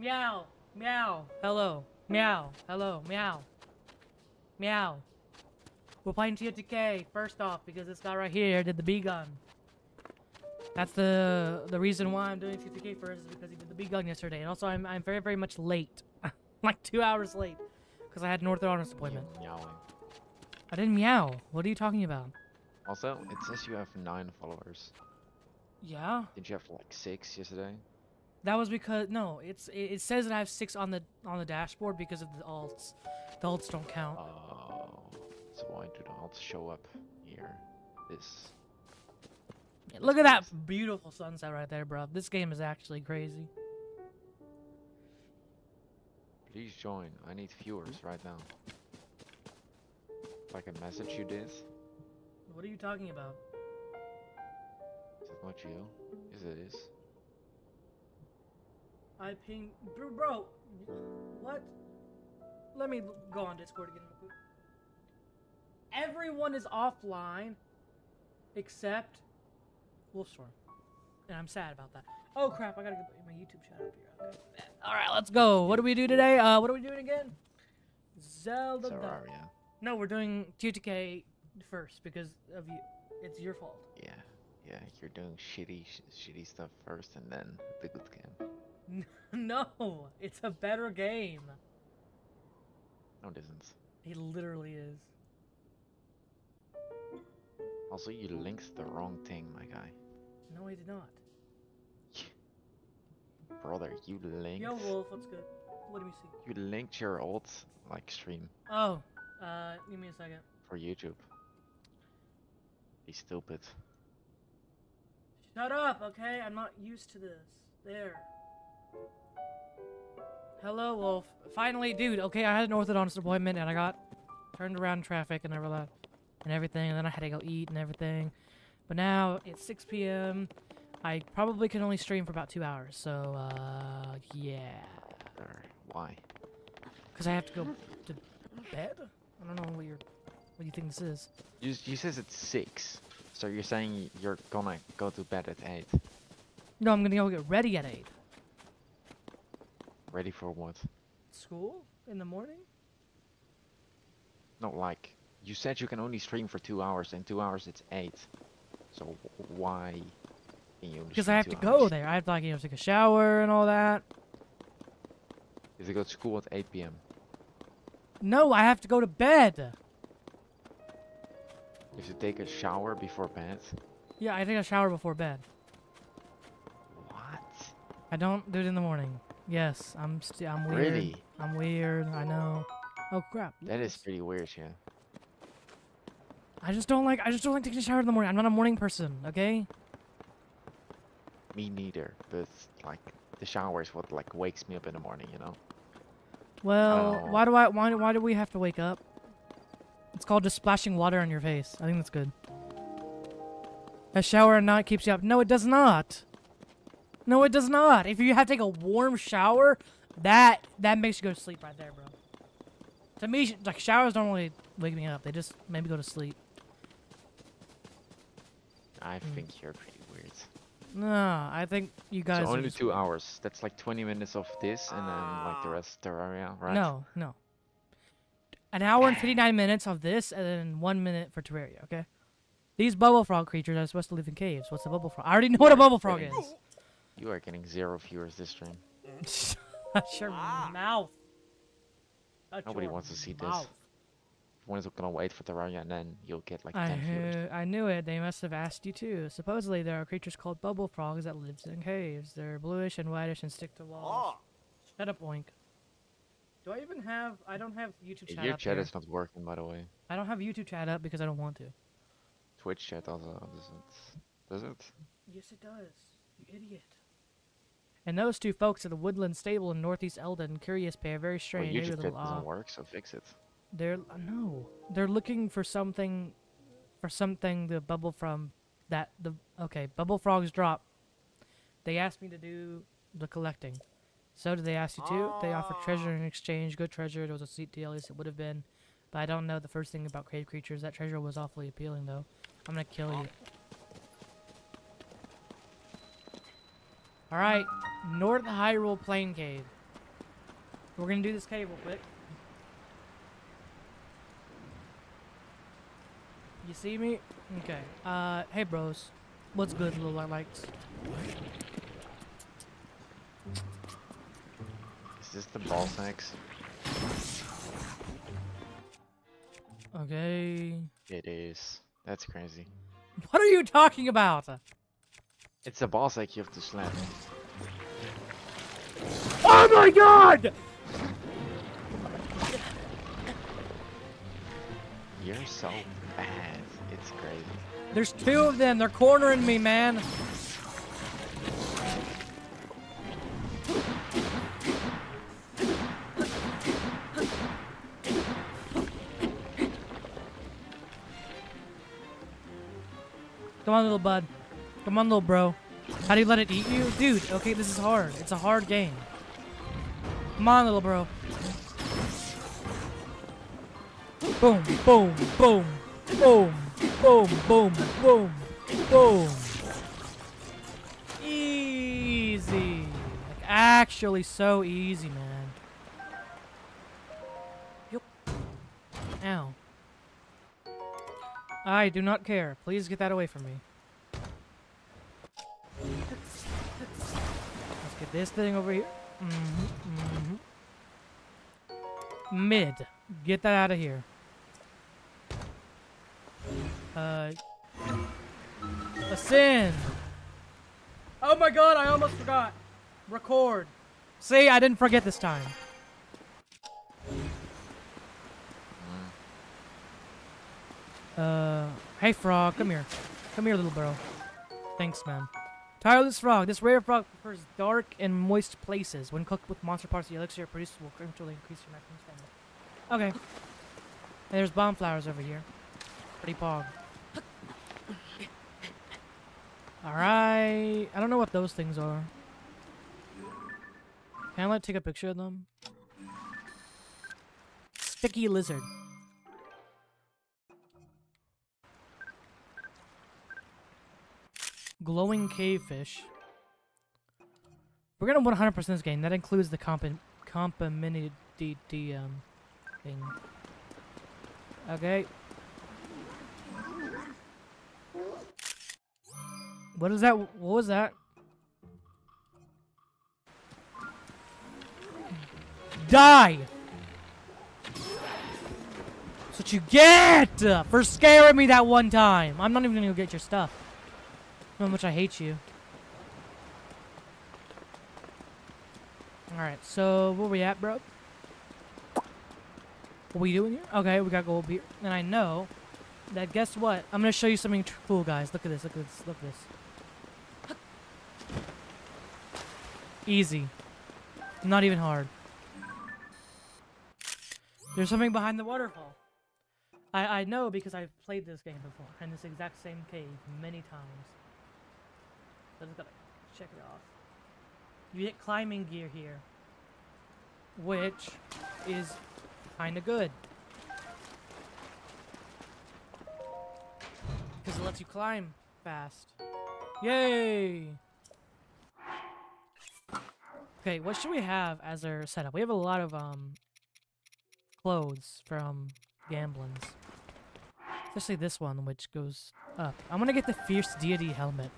Meow. Meow. Hello. Meow. Hello. Meow. Meow. We're playing TFTK first off because this guy right here did the B gun. That's the the reason why I'm doing TFTK first is because he did the B gun yesterday, and also I'm I'm very very much late, like two hours late, because I had an orthodontist appointment. Meowing. I didn't meow. What are you talking about? Also, it says you have nine followers. Yeah. Did you have like six yesterday? That was because no, it's it, it says that I have six on the on the dashboard because of the alts. The alts don't count. Oh, so why do the odds show up here? This. Look at that beautiful sunset right there, bro. This game is actually crazy. Please join. I need viewers right now. Like a message you did. Is What are you talking about? Is it not you? Yes, it is. I ping, bro, bro. What? Let me go on Discord again. Everyone is offline, except Wolfstorm, and I'm sad about that. Oh crap! I gotta get my YouTube chat up here. Okay. All right, let's go. What do we do today? Uh, what are we doing again? Zelda. Terraria. No, we're doing TTK first because of you. It's your fault. Yeah, yeah. You're doing shitty, sh shitty stuff first, and then the good game. no, it's a better game. No, it isn't. It literally is. Also, you linked the wrong thing, my guy. No, I did not. Brother, you linked. Yo, Wolf, what's good? Let me see. You linked your old like stream Oh, uh, give me a second. for YouTube. Be stupid. Shut up, okay? I'm not used to this. There. Hello, Wolf. Finally, dude, okay, I had an orthodontist appointment and I got turned around in traffic and everything, and everything, and then I had to go eat and everything. But now it's 6 p.m. I probably can only stream for about two hours, so, uh, yeah. Why? Because I have to go to bed? I don't know what you're, what you think this is. You you says it's six, so you're saying you're gonna go to bed at eight. No, I'm gonna go get ready at 8. Ready for what? School? In the morning? No, like you said, you can only stream for two hours. and two hours, it's eight. So why? Can you only Because I have to go there. I have to, like, you know, take a shower and all that. If you go to school at 8 p.m. No, I have to go to bed. You have to take a shower before bed. Yeah, I take a shower before bed. What? I don't do it in the morning. Yes, I'm st- I'm weird. Really? I'm weird. I know. Oh crap. That is yes. pretty weird, yeah. I just don't like. I just don't like taking a shower in the morning. I'm not a morning person. Okay. Me neither. But like the shower is what like wakes me up in the morning, you know. Well, Oh. why do I? Why? Why do we have to wake up? It's called just splashing water on your face. I think that's good. A shower at night keeps you up. No, it does not. No, it does not. If you have to take a warm shower, that that makes you go to sleep right there, bro. To me, like showers don't really wake me up. They just make me go to sleep. I Mm. think you're pretty weird. No, I think you guys. so only two hours. That's like 20 minutes of this, and then like the rest Terraria, right? No, no. An hour and 59 minutes of this, and then one minute for Terraria, okay? These bubble frog creatures are supposed to live in caves. What's a bubble frog? I already know what a bubble frog is. You are getting zero viewers this stream. Shut your mouth. Shut Nobody your wants to see this. mouth. One is gonna wait for the Terraria, and then you'll get like I, 10 viewers. heard- I knew it. They must have asked you too. Supposedly, there are creatures called bubble frogs that live in caves. They're bluish and whitish and stick to walls. Shut up, Oink. Do I even have? I don't have YouTube Hey, chat Your up chat here. is not working, by the way. I don't have YouTube chat up because I don't want to. Twitch chat also doesn't. Does it? Yes, it does. You idiot. And those two folks at the Woodland Stable in Northeast Eldin, Curious Pair, very Well, strange. a YouTube chat little doesn't work, so fix it. They're uh, no, they're looking for something, for something the bubble from. That the okay, bubble frogs drop. They asked me to do the collecting. So did they ask you to? They offered treasure in exchange. Good treasure. It was a seat deal. At least it would have been. But I don't know the first thing about cave creatures. That treasure was awfully appealing, though. I'm gonna kill you. All right, North Hyrule Plain Cave. We're gonna do this cave real quick. You see me? Okay. Uh, hey bros. What's good, little lights? Is this the ball sacks? Okay. It is. That's crazy. What are you talking about? It's a boss sack you have to slam. Oh my god! You're so bad. It's crazy. There's two of them. They're cornering me, man. Come on, little bud. Come on, little bro. How do you let it eat you? Dude, okay, this is hard. It's a hard game. Come on, little bro. Boom, boom, boom, boom, boom, boom, boom, boom. Easy. Like, actually so easy, man. Yup. Ow. I do not care. Please get that away from me. This thing over here. Mm-hmm, mm-hmm. Mid. Get that out of here. Uh. Ascend. Oh my god, I almost forgot. Record. See, I didn't forget this time. Uh, hey frog, come here. Come here, little bro. Thanks, man. Tireless frog. This rare frog prefers dark and moist places. When cooked with monster parts, the elixir produced will gradually increase your maximum stamina. Okay. And there's bomb flowers over here. Pretty pog. Alright. I don't know what those things are. Can I like take a picture of them? Sticky lizard. Glowing cavefish. We're gonna 100% this game. That includes the comp complimented um, thing. Okay. What is that? What was that? Die! That's what you get for scaring me that one time. I'm not even gonna go get your stuff. How much I hate you. Alright, so where we at, bro? What we doing here? Okay, we got gold here. And I know that guess what? I'm gonna show you something cool, guys. Look at this, look at this, look at this. Easy. Not even hard. There's something behind the waterfall. I, I know because I've played this game before, in this exact same cave many times. I just gotta check it off. You get climbing gear here, which is kind of good. Because it lets you climb fast. Yay! Okay, what should we have as our setup? We have a lot of um clothes from Gamblins. Especially this one, which goes up. I'm gonna get the Fierce Deity helmet.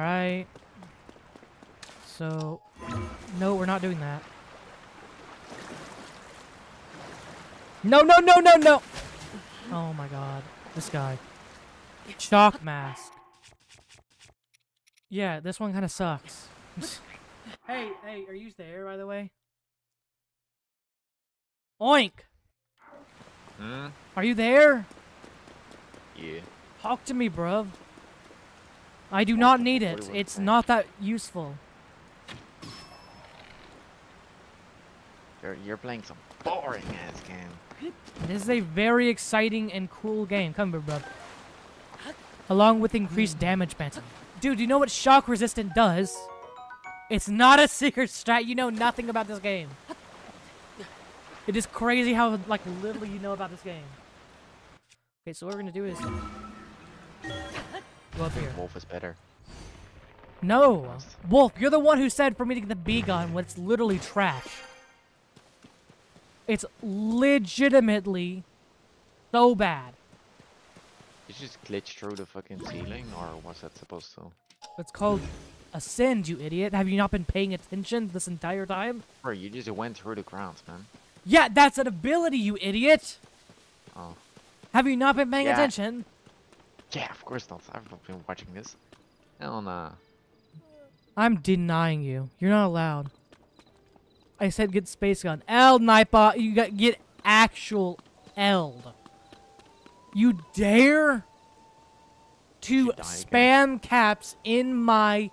Alright. So, no, we're not doing that. No, no, no, no, no! Oh my god. This guy. Shock mask. Yeah, this one kind of sucks. hey, hey, are you there, by the way? Oink! Hmm? Are you there? Yeah. Talk to me, bruv. I do not need it. It's not that useful. You're, you're playing some boring ass game. This is a very exciting and cool game. Come here, bro. Along with increased hmm. damage bans. Dude, do you know what shock resistant does? It's not a secret strat. You know nothing about this game. It is crazy how like little you know about this game. Okay, so what we're gonna do is go up here. Wolf is better. No. Wolf, you're the one who said for me to get the B gun when it's literally trash. It's legitimately so bad. Did you just glitch through the fucking ceiling, or was that supposed to? It's called Ascend, you idiot. Have you not been paying attention this entire time? Bro, you just went through the ground, man. Yeah, that's an ability, you idiot. Oh. Have you not been paying Yeah. attention? Yeah, of course not. I've not been watching this. Hell nah. I'm denying you. You're not allowed. I said get space gun. L Nightbot, you got get actual L'd. You dare to die again. spam caps in my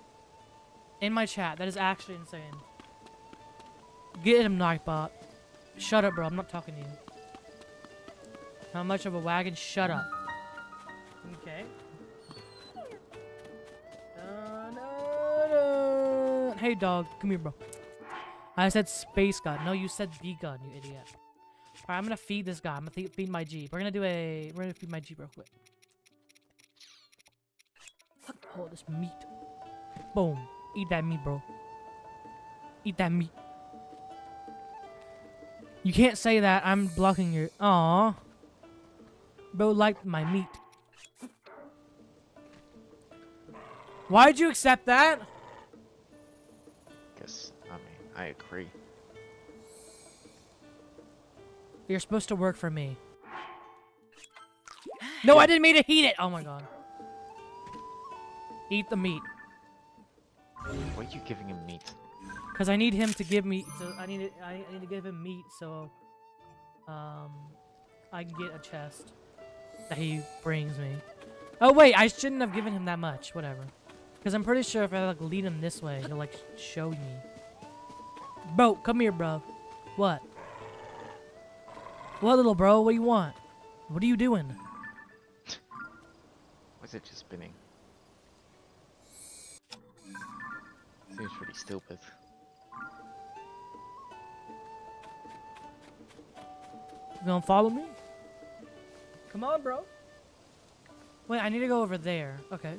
in my chat. That is actually insane. Get him, Nightbot. Shut up, bro. I'm not talking to you. How much of a wagon? Shut up. Okay. Hey, dog. Come here, bro. I said space gun. No, you said V gun, you idiot. Alright, I'm gonna feed this guy. I'm gonna feed my Jeep. We're gonna do a. We're gonna feed my Jeep real quick. Oh, this meat. Boom. Eat that meat, bro. Eat that meat. You can't say that. I'm blocking your. Aw. Bro liked my meat. Why'd you accept that? Guess, I mean, I agree. You're supposed to work for me. No, I didn't mean to heat it. Oh my god. Eat the meat. Why are you giving him meat? Cause I need him to give me. So I need. To, I need to give him meat so, um, I can get a chest that he brings me. Oh wait, I shouldn't have given him that much. Whatever. Cause I'm pretty sure if I like lead him this way, he'll like show me. Bro, come here, bro. What? What, little bro? What do you want? What are you doing? Why is it just spinning? Seems pretty stupid. You gonna follow me? Come on, bro. Wait, I need to go over there. Okay.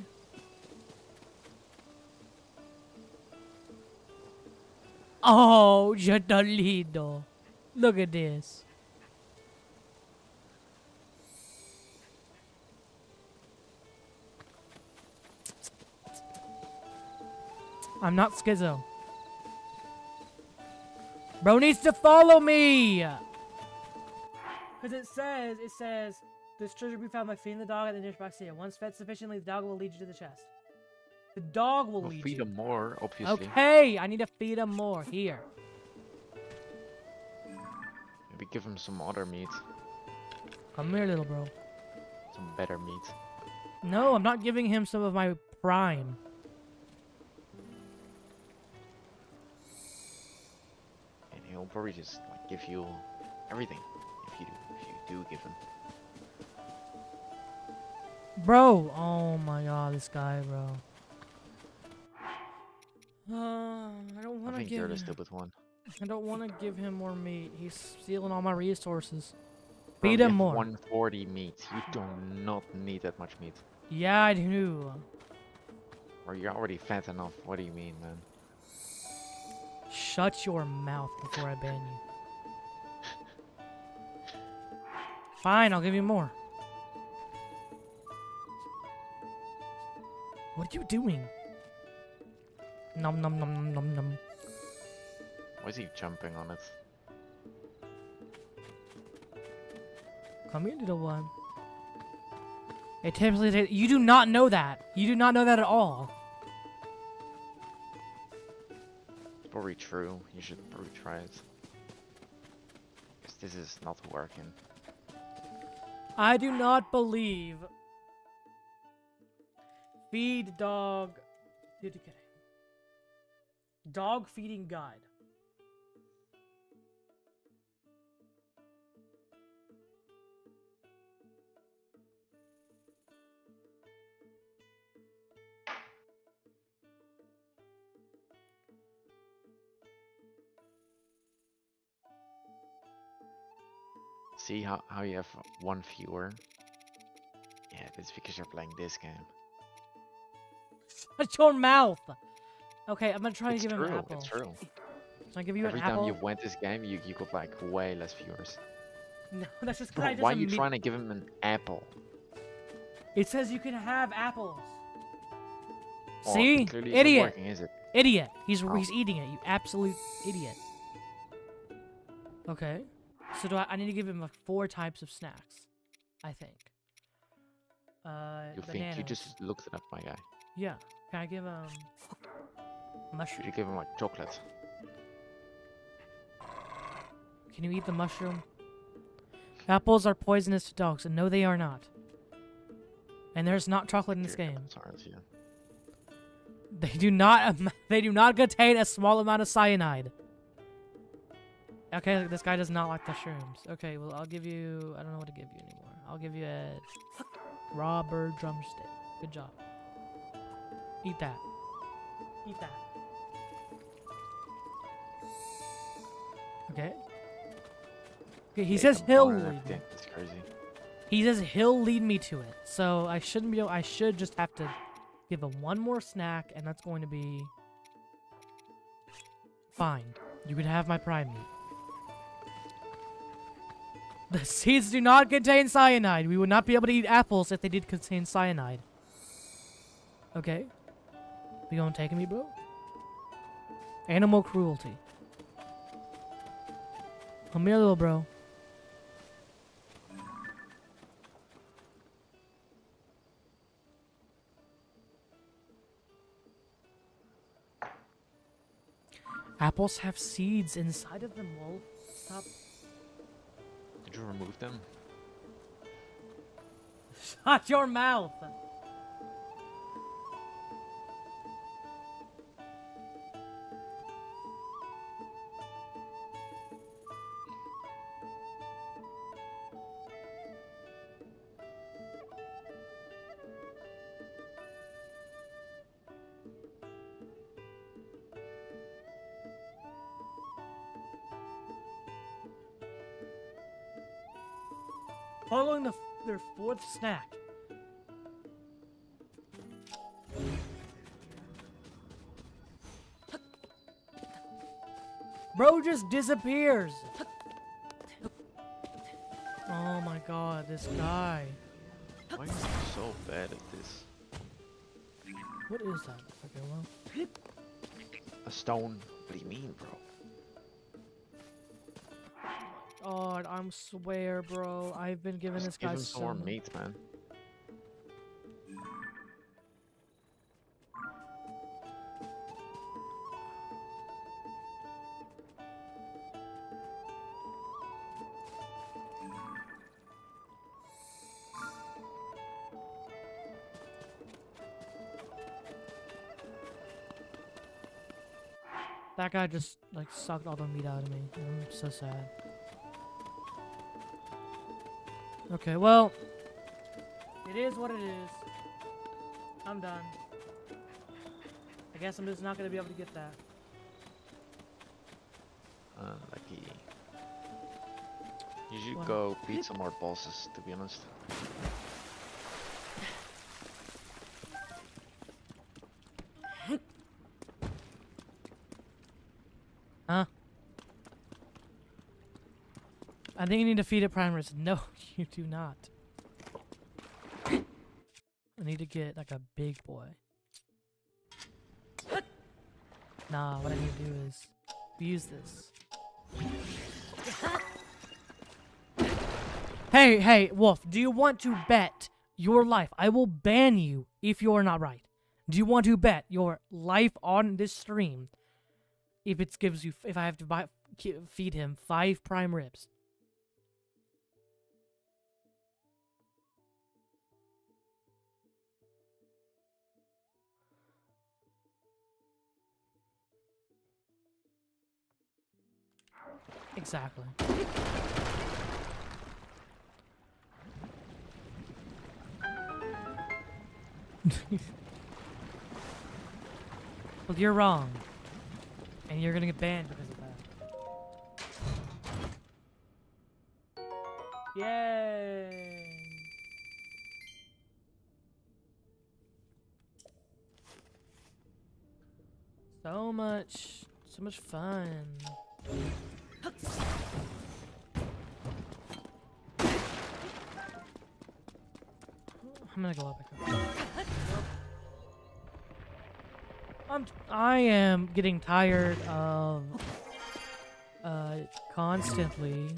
Oh, Jadalido. Look at this. I'm not schizo. Bro needs to follow me! Because it says, it says, this treasure will be found by feeding the dog at the nearest box here. Once fed sufficiently, the dog will lead you to the chest. The dog will We'll lead feed you. him more, obviously. Okay, I need to feed him more. Here. Maybe give him some other meat. Come here, little bro. Some better meat. No, I'm not giving him some of my prime. And he'll probably just like give you everything if you do, if you do give him. Bro, oh my god, this guy, bro. Uh, I don't want to give. the stupid one. I don't want to give him more meat. He's stealing all my resources. Bro, Feed him more. 140 meat. You do not need that much meat. Yeah, I do. Or you're already fat enough. What do you mean, man? Shut your mouth before I ban you. Fine, I'll give you more. What are you doing? Nom nom nom nom nom nom. Why is he jumping on it? Come here, little one. It typically ta- you do not know that. You do not know that at all. It's probably true. You should probably try it. Because this is not working. I do not believe. Feed dog. Dude, okay. Dog feeding guide. See how, how you have one viewer? Yeah, that's because you're playing this game. Shut your mouth. Okay, I'm gonna try it's to give true. him an apple. It's true. Can I give you Every an time you went this game, you, you got like way less viewers. No, that's just Bro, I just why are you trying to give him an apple? It says you can have apples. Oh, See, clearly it's not idiot, working, is it? idiot. He's Oh. he's eating it. You absolute idiot. Okay, so do I? I need to give him like four types of snacks. I think. Uh, You bananas. think you just looked it up, my guy? Yeah. Can I give him You mushroom? should give him like chocolate. Can you eat the mushroom? Apples are poisonous to dogs, and no, they are not. And there's not chocolate in this game. Sorry, yeah. They do not. They do not contain a small amount of cyanide. Okay, this guy does not like the shrooms. Okay, well I'll give you. I don't know what to give you anymore. I'll give you a raw bird drumstick. Good job. Eat that. Eat that. Okay. Okay, he says he'll lead me. It's crazy. He says he'll lead me to it. So I shouldn't be. able, I should just have to give him one more snack, and that's going to be fine. You can have my prime meat. The seeds do not contain cyanide. We would not be able to eat apples if they did contain cyanide. Okay. You gonna take me, bro? Animal cruelty. Come here, little bro. Apples have seeds inside of them, Wolf. Stop. Did you remove them? Shut your mouth! Their fourth snack. Bro just disappears. Oh my god, this guy. Why are you so bad at this? What is that? Okay, well. A stone? What do you mean, bro? God, I'm swear, bro. I've been giving this give guy him some more meat, man. That guy just like sucked all the meat out of me. I'm so sad. Okay, well, it is what it is. I'm done. I guess I'm just not gonna be able to get that. Uh, lucky. You should Wow. go beat some more bosses, to be honest. Think you need to feed it primers. No, you do not. I need to get like a big boy. Nah, what I need to do is use this. Hey, hey, Wolf, do you want to bet your life? I will ban you if you're not right. Do you want to bet your life on this stream if it gives you if I have to buy feed him five prime ribs. Exactly. well, you're wrong. And you're gonna get banned because of that. Yay! So much, so much fun. I'm gonna go up. I'm. I am getting tired of uh constantly.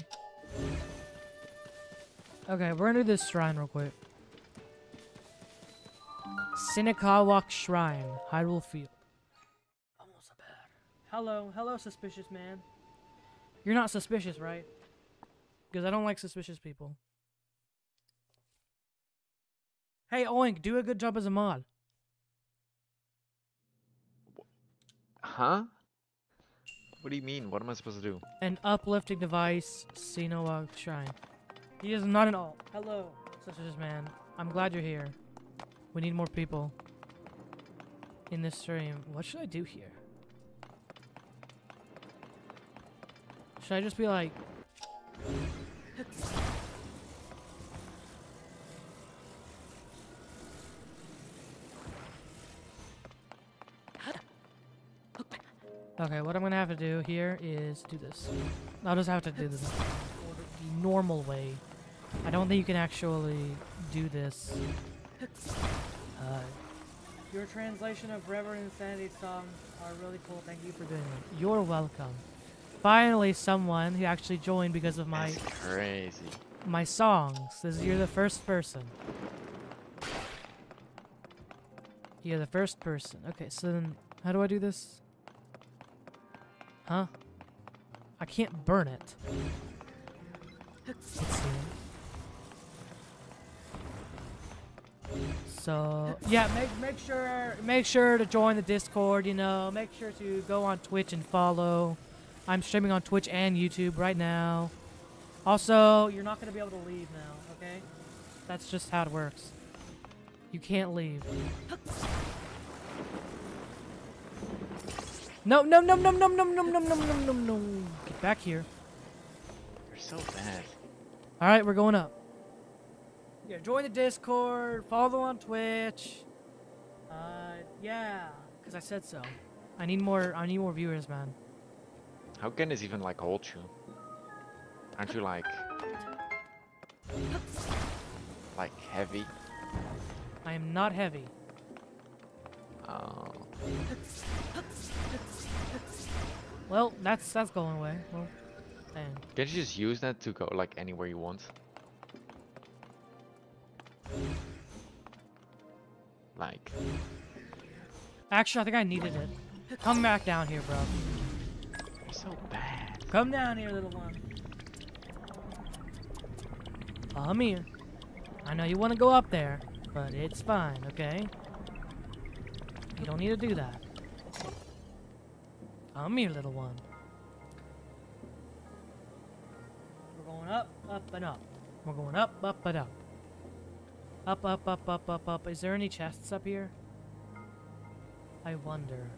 Okay, we're gonna do this shrine real quick. Sinakawak Shrine, Hyrule Field. Hello, hello, suspicious man. You're not suspicious, right? Because I don't like suspicious people. Hey, Oink, do a good job as a mod. Huh? What do you mean? What am I supposed to do? An uplifting device, Sinakawak Shrine. He is not an alt. Hello, suspicious man. I'm glad you're here. We need more people in this stream. What should I do here? Should I just be like... Okay, what I'm gonna have to do here is do this. I'll just have to do this the normal way. I don't think you can actually do this. Uh, your translation of Reverend Insanity songs are really cool. Thank you for doing it. You're welcome. Finally, someone who actually joined because of my That's crazy. my songs. This is, you're the first person. You're the first person. Okay, so then how do I do this? Huh? I can't burn it. So yeah, make make sure make sure to join the Discord. You know, make sure to go on Twitch and follow. I'm streaming on Twitch and YouTube right now. Also, you're not gonna be able to leave now. Okay, that's just how it works. You can't leave. No, no, no, no, no, no, no, no, no, no, no, no. Get back here. You're so bad. All right, we're going up. Yeah, join the Discord, follow on Twitch. Uh, yeah, cause I said so. I need more. I need more viewers, man. How can this even like hold you? Aren't you like like heavy? I am not heavy. Oh. Well, that's that's going away. Well, dang. Can't you just use that to go like anywhere you want? Like, Actually, I think I needed it. Come back down here, bro. So bad. Come down here, little one. Come here. I know you want to go up there, but it's fine, okay? You don't need to do that. Come here, little one. We're going up, up, and up. We're going up, up, and up. Up, up, up, up, up, up. Is there any chests up here? I wonder.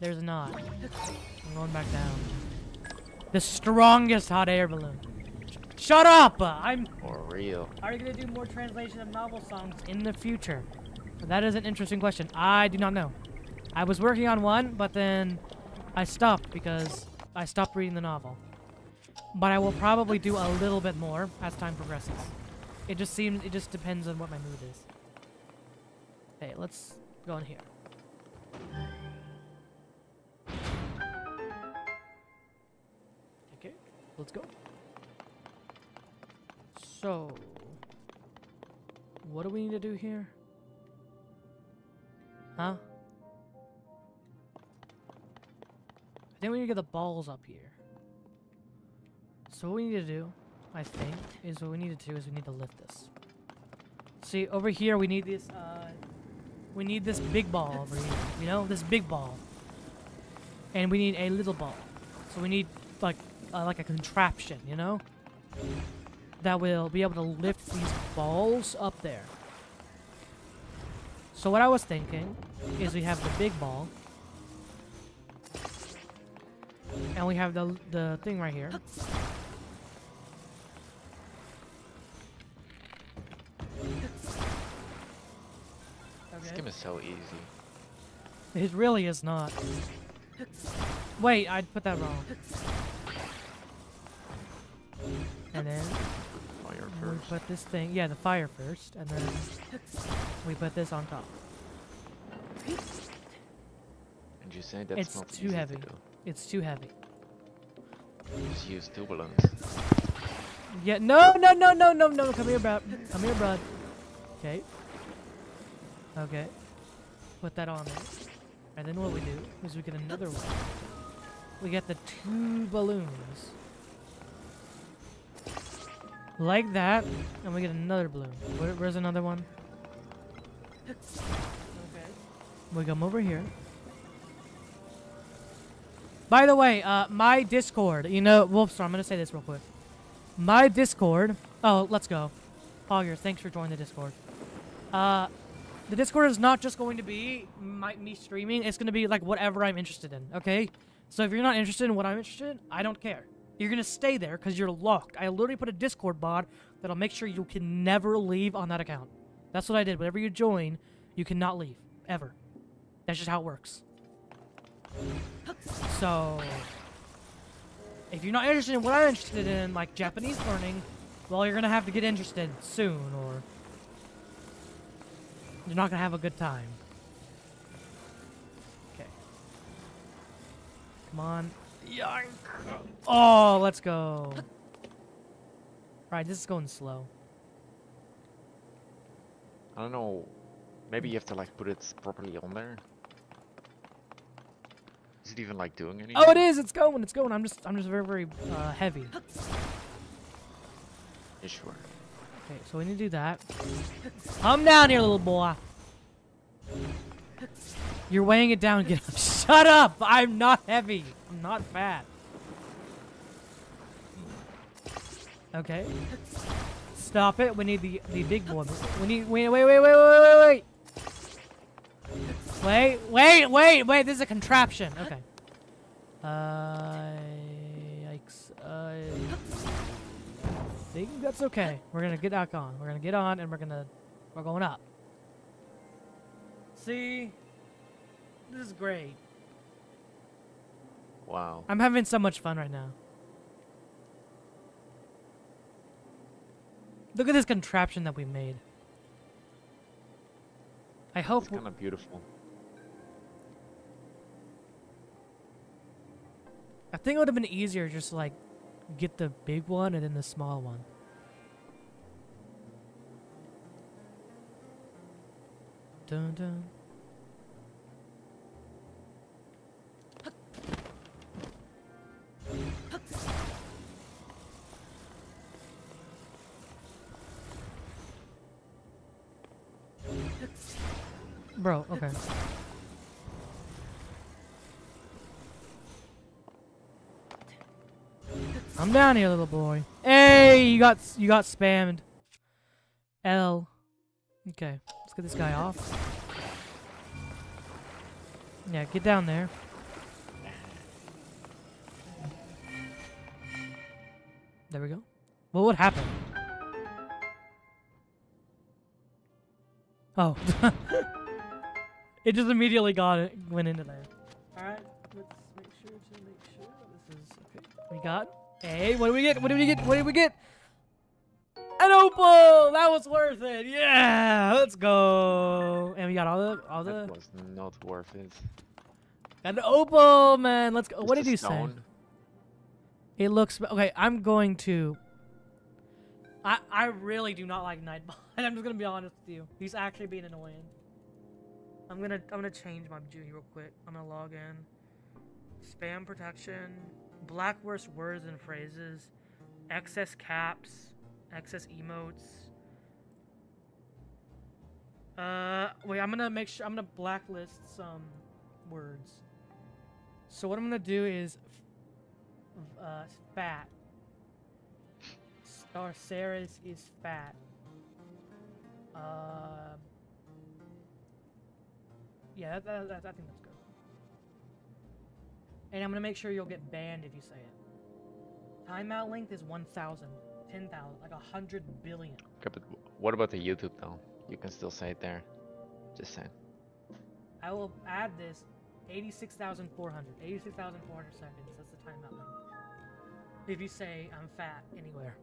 There's not. I'm going back down. The strongest hot air balloon. Shut up! I'm For real. are you gonna do more translation of novel songs in the future? That is an interesting question. I do not know. I was working on one, but then I stopped because I stopped reading the novel. But I will probably do a little bit more as time progresses. It just seems, it just depends on what my mood is. Hey, let's go in here. Let's go. So, what do we need to do here? Huh? I think we need to get the balls up here. So what we need to do, I think, is what we need to do is we need to lift this. See, over here we need this, uh, we need this big ball over here, you know, this big ball. And we need a little ball. So we need, like, uh, like a contraption, you know? That will be able to lift these balls up there. So what I was thinking is we have the big ball. And we have the the thing right here. This game is so easy. It really is not. Wait, I put that wrong. And then Fire we put this thing, yeah, the fire first, and then we put this on top. And you say that's It's not too heavy. to. It's too heavy. Just use two balloons. Yeah, no, no, no, no, no, no, come here, bro. Come here, bud. Okay. Okay. Put that on there. And then what we do is we get another one. We get the two balloons. Like that, and we get another blue. Where, where's another one? Okay. We come over here. By the way, uh, my Discord, you know, whoops, I'm gonna say this real quick. My Discord, oh, let's go. Hogger, thanks for joining the Discord. Uh, the Discord is not just going to be my, me streaming, it's gonna be like whatever I'm interested in, okay? So if you're not interested in what I'm interested in, I don't care. You're gonna stay there because you're locked. I literally put a Discord bot that'll make sure you can never leave on that account. That's what I did. Whenever you join, you cannot leave. Ever. That's just how it works. So, if you're not interested in what I'm interested in, like Japanese learning, well, you're gonna have to get interested soon, or you're not gonna have a good time. Okay. Come on. Yoink. Oh, let's go. Right, this is going slow. I don't know. Maybe you have to like put it properly on there. Is it even like doing anything? Oh, it is. It's going. It's going. I'm just. I'm just very, very uh, heavy. Yeah, sure. Okay, so we need to do that. Come down here, little boy. You're weighing it down. Get up. Shut up. I'm not heavy. I'm not fat. Okay. Stop it. We need the the big one. We need wait wait wait wait wait wait wait. Wait wait wait wait. This is a contraption. Okay. Uh, yikes. I think that's okay. We're gonna get back on. We're gonna get on, and we're gonna we're going up. See, this is great. Wow. I'm having so much fun right now. Look at this contraption that we made. I hope. It's kind of beautiful. I think it would have been easier just like get the big one and then the small one. Dun dun. Bro, okay. I'm down here, little boy. Hey, you got you got spammed. L. Okay, let's get this guy off. Yeah, get down there. There we go. Well, what happened? Oh. it just immediately got it, went into there. Alright, let's make sure to make sure this is okay. We got Hey, what do we get? What do we get? What did we get? An opal! That was worth it. Yeah, let's go. And we got all the all the... That the was not worth it. got an opal, man. Let's go. Just What did you say? It looks okay. I'm going to. I I really do not like Nightbot. I'm just gonna be honest with you. He's actually being annoying. I'm gonna I'm gonna change my Judy real quick. I'm gonna log in. Spam protection, black words and phrases, excess caps, excess emotes. Uh, wait. I'm gonna make sure. I'm gonna blacklist some words. So what I'm gonna do is uh, fat. Starxeras is fat. Uh, yeah, that, that, that, I think that's good. And I'm gonna make sure you'll get banned if you say it. Timeout length is 1,000, 10,000, like a hundred billion. Okay, but what about the YouTube though? You can still say it there. Just saying. I will add this 86,400. 86,400 seconds. That's the timeout length. If you say I'm fat anywhere.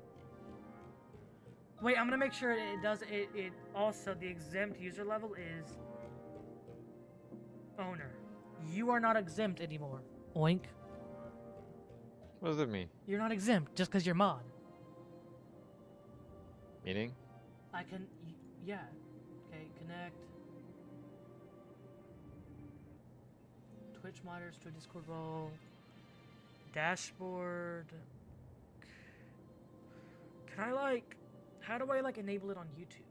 Wait, I'm gonna make sure it does it. It also the exempt user level is owner. You are not exempt anymore. Oink. What does it mean? You're not exempt just because you're mod. Meaning? I can, yeah. Okay, connect. Twitch modders to a Discord role. Dashboard. Can I like, how do I like enable it on YouTube?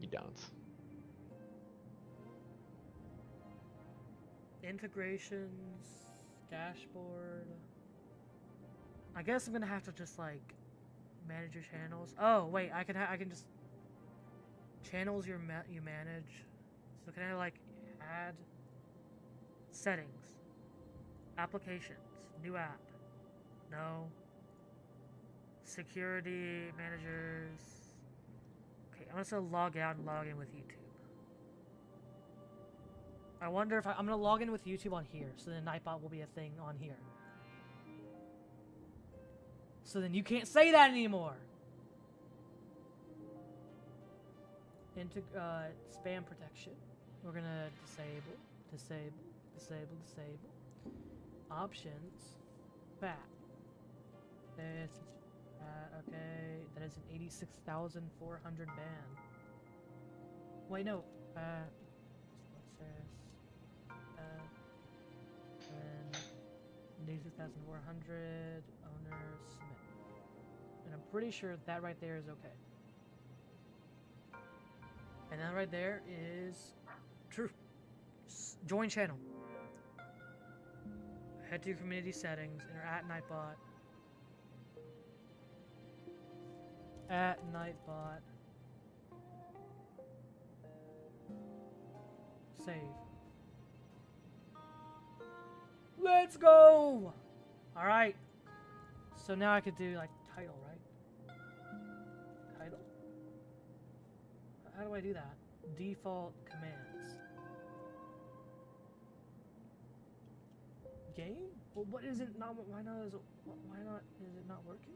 You don't. Integrations, dashboard. I guess I'm gonna have to just like manage your channels. Oh wait, I can ha- I can just channels your ma- you manage. So can I like add settings, applications, new app? No. Security managers. Okay, I'm gonna log out and log in with YouTube. I wonder if I, I'm gonna log in with YouTube on here, so then Nightbot will be a thing on here. So then you can't say that anymore. Into uh, spam protection. We're gonna disable, disable, disable, disable. Options. Back. Uh, okay, that is an 86,400 ban. Wait, no. Uh, what's this? Uh, and 86,400 owner submit. And I'm pretty sure that right there is okay. And that right there is true. S- join channel. Head to your community settings, enter at Nightbot. At Nightbot. Save. Let's go! Alright. So now I could do like title, right? Title? How do I do that? Default commands. Game? Well, what is it not? Why not? Is it, why not? Is it not working?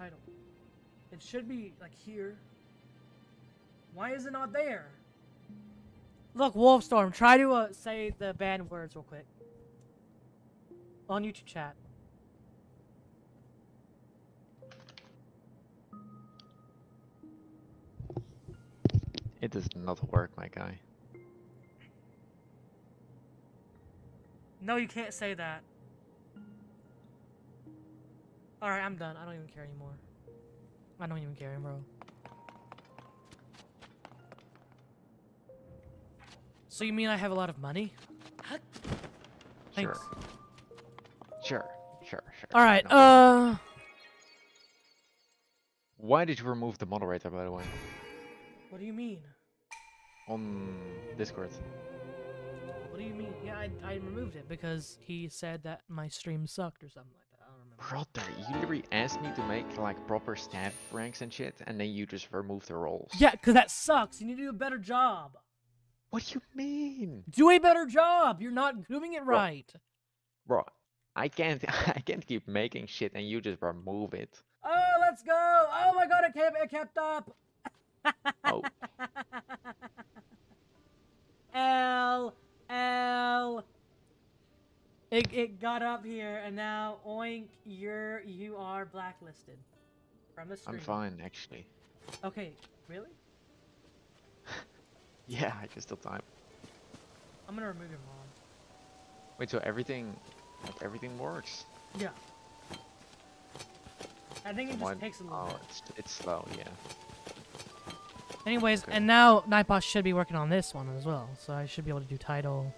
Title. It should be like here. Why is it not there? Look, Wolfstorm, try to uh, say the banned words real quick. On YouTube chat. It does not work, my guy. No, you can't say that. Alright, I'm done. I don't even care anymore. I don't even care, bro. So you mean I have a lot of money? Thanks. Sure. Sure, sure, sure. Alright, No. uh... Why did you remove the moderator, by the way? What do you mean? On Discord. What do you mean? Yeah, I, I removed it because he said that my stream sucked or something Brother, you literally asked me to make like proper staff ranks and shit, and then you just remove the roles. Yeah, because that sucks. You need to do a better job. What do you mean? Do a better job. You're not doing it right. Bro, I can't I can't keep making shit and you just remove it. Oh, let's go. Oh my god, it kept, it kept up. Oh, L L. It it got up here, and now oink, you're you are blacklisted from the stream. I'm fine actually. Okay, really? Yeah, I can still time. I'm gonna remove your mom. Wait, so everything like everything works? Yeah. I think it just Why- takes a little oh, bit. it's it's slow, yeah. Anyways, okay. and now Nightbot should be working on this one as well, so I should be able to do title.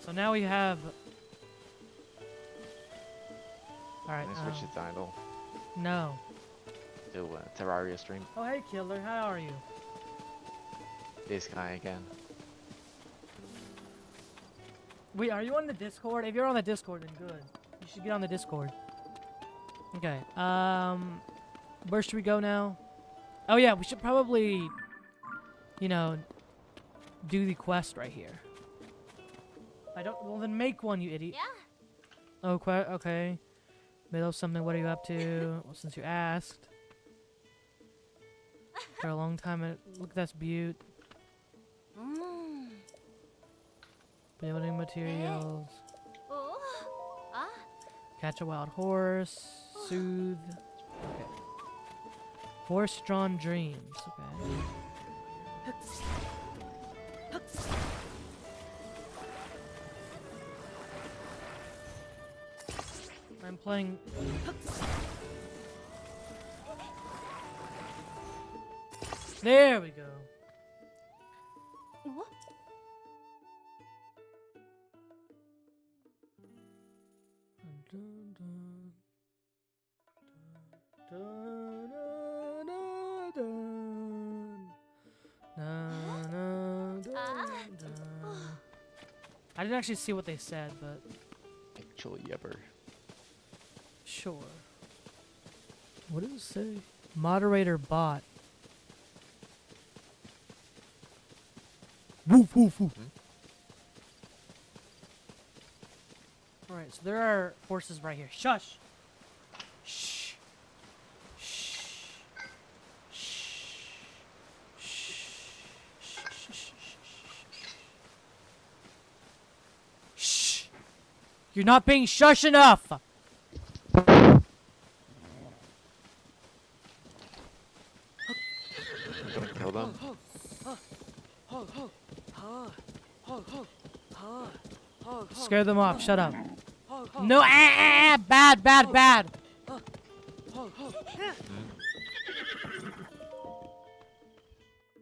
So now we have. All right. Can I switch um, the title no. to uh, Terraria stream? Oh hey killer, how are you? This guy again. Wait, are you on the Discord? If you're on the Discord, then good. You should get on the Discord. Okay. Um, where should we go now? Oh yeah, we should probably, you know, do the quest right here. I don't. Well, then make one, you idiot. Yeah. Oh, okay. Middle of something. What are you up to? well, since you asked. For a long time. It, look, that's Butte. Mm. Building materials. Oh. Ah. Catch a wild horse. Soothe. Okay. Horse-drawn dreams. Okay. I'm playing. There we go. What? Ah. I didn't actually see what they said, but Actually, ever. Sure. What does it say? Moderator bot. Woof woof woof. Hmm? Alright, so there are horses right here. Shush! Shh. Shh. Shh. Shh. Shh. You're not being shush enough! I'm gonna kill them. Scare them off. Shut up. No, ah, ah, ah, bad, bad, bad.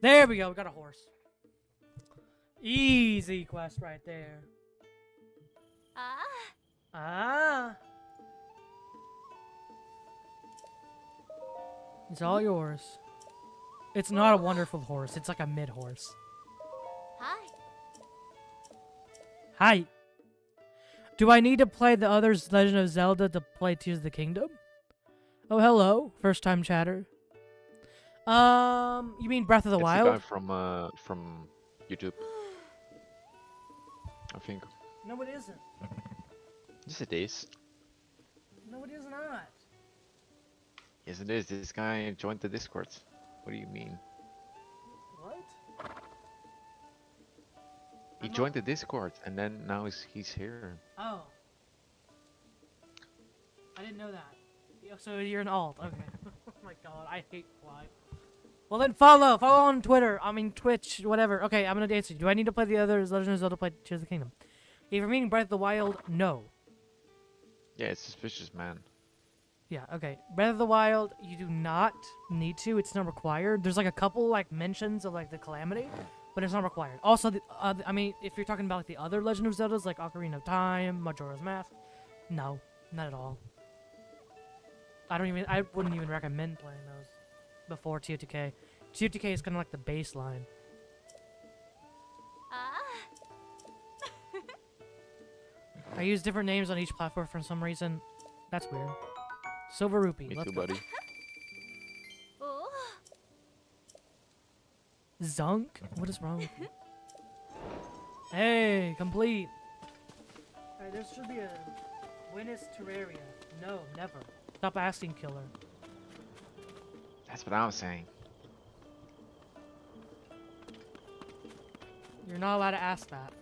There we go. We got a horse. Easy quest right there. Ah. Ah. It's all yours. It's not a wonderful horse. It's like a mid horse. Hi. Hi. Do I need to play the others Legend of Zelda to play Tears of the Kingdom? Oh, hello. First time chatter. Um, you mean Breath of the It's Wild? the guy from uh from YouTube. I think. No, it isn't. Yes, it is. No, it is not. Yes, it is. This guy joined the Discord. What do you mean? He not- joined the Discord, and then now he's he's here. Oh. I didn't know that. So you're an alt. Okay. oh my god, I hate Fly. Well then follow. Follow on Twitter. I mean Twitch, whatever. Okay, I'm gonna answer. you. Do I need to play the others Legend of Zelda play Tears of the Kingdom? If you're meaning Breath of the Wild, no. Yeah, it's suspicious man. Yeah, okay. Breath of the Wild, you do not need to. It's not required. There's like a couple like mentions of like the calamity, but it's not required. Also, the, uh, I mean, if you're talking about like the other Legend of Zeldas, like Ocarina of Time, Majora's Mask, no, not at all. I don't even. I wouldn't even recommend playing those before TOTK. TOTK is kind of like the baseline. Ah. I use different names on each platform for some reason. That's weird. Silver Rupee. Me let's too, go. buddy. Zunk? What is wrong with you? Hey, complete. Alright, there should be a Winnis Terraria. No, never. Stop asking, killer. That's what I was saying. You're not allowed to ask that.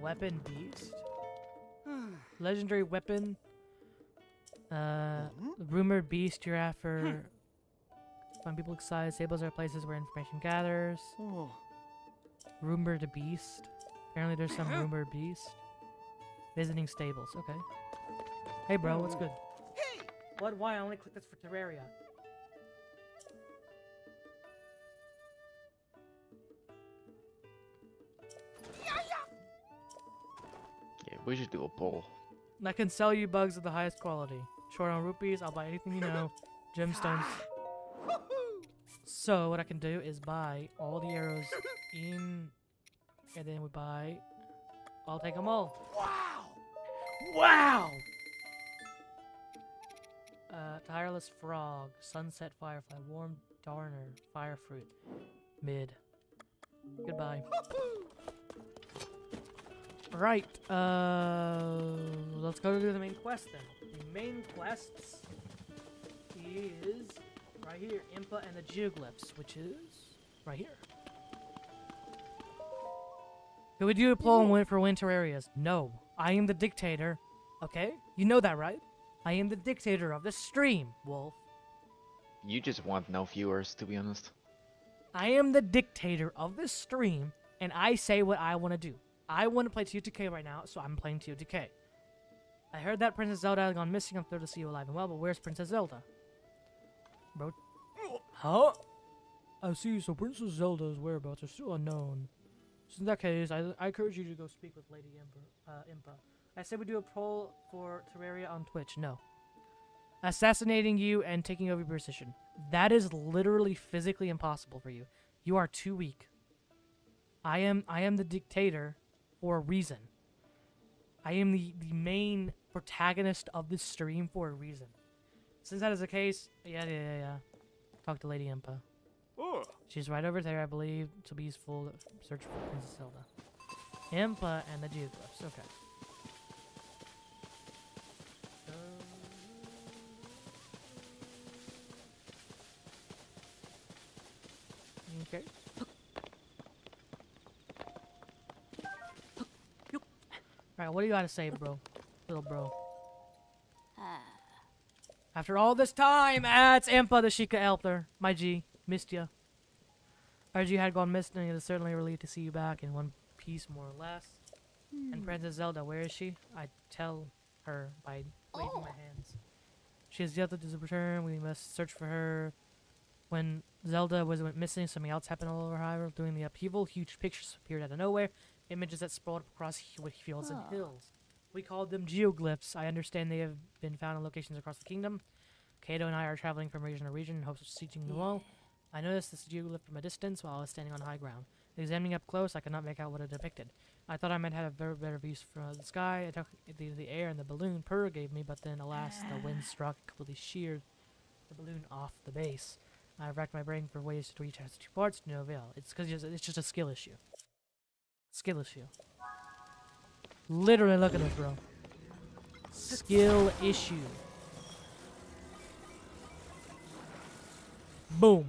Weapon Beast? Legendary weapon? Uh, rumored beast you're after. Find people excited. Stables are places where information gathers. Rumored beast. Apparently there's some rumored beast. Visiting stables. Okay. Hey, bro, what's good? What? Why? I only clicked this for Terraria. Yeah, we should do a poll. I can sell you bugs of the highest quality. Short on rupees, I'll buy anything you know. Gemstones. Ah. So what I can do is buy all the arrows in, and then we buy. I'll take them all. Wow! Wow! Uh, tireless frog, sunset firefly, warm darner, fire fruit, mid. Goodbye. Right. Uh, let's go to the main quest then. The main quests is right here, Impa and the Geoglyphs, which is right here. Can we do a poll and win for winter areas? No. I am the dictator. Okay? You know that, right? I am the dictator of the stream, Wolf. You just want no viewers, to be honest. I am the dictator of this stream, and I say what I want to do. I want to play TOTK right now, so I'm playing TOTK. I heard that Princess Zelda had gone missing. I'm thrilled to see you alive and well, but where's Princess Zelda? Bro. Huh? I see, so Princess Zelda's whereabouts are still unknown. So in that case, I, I encourage you to go speak with Lady Impa. Uh, Impa. I said we do a poll for Terraria on Twitch. No. Assassinating you and taking over your position. That is literally physically impossible for you. You are too weak. I am I am the dictator for a reason. I am the, the main protagonist of this stream for a reason. Since that is the case, yeah, yeah, yeah, yeah. Talk to Lady Impa. She's right over there, I believe, to be useful to search for Princess Zelda. Impa and the Geoglyphs, okay. Um, okay. Alright, what do you gotta say, bro? Little bro. After all this time, ah, it's Impa the Sheikah Elper. My G, missed ya. You had gone missing, it is certainly a relief to see you back in one piece, more or less. And Princess Zelda, where is she? I tell her by waving my Oh. hands. She has yet to return. We must search for her. When Zelda was went missing, something else happened all over Hyrule. During the upheaval, huge pictures appeared out of nowhere. Images that sprawled across fields and Ah. hills. We called them geoglyphs. I understand they have been found in locations across the kingdom. Cado and I are traveling from region to region in hopes of seeking them all. I noticed this geoglyph from a distance while I was standing on high ground. Examining up close, I could not make out what it depicted. I thought I might have a better, better view from the sky. I took the, the air and the balloon Purr gave me, but then, alas, the wind struck and completely sheared the balloon off the base. I racked my brain for ways to reach its two parts to no avail. It's because it's just a skill issue. Skill issue. Literally, look at this, bro. Skill issue. Boom.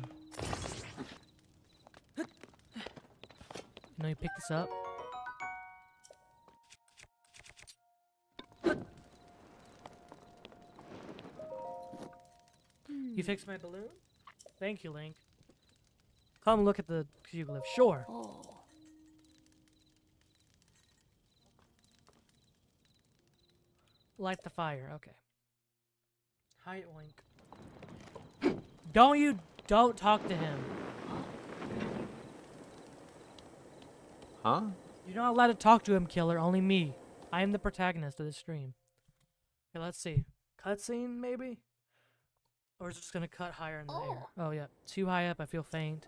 Now you pick this up. You fixed my balloon? Thank you, Link. Come look at the geoglyph. Sure. Oh. Light the fire. Okay. Hi, Oink. Don't you don't talk to him. Huh? You're not allowed to talk to him, killer. Only me. I am the protagonist of this stream. Okay, let's see. Cutscene, maybe? Or is it just gonna cut higher in the air? Oh yeah, too high up. I feel faint.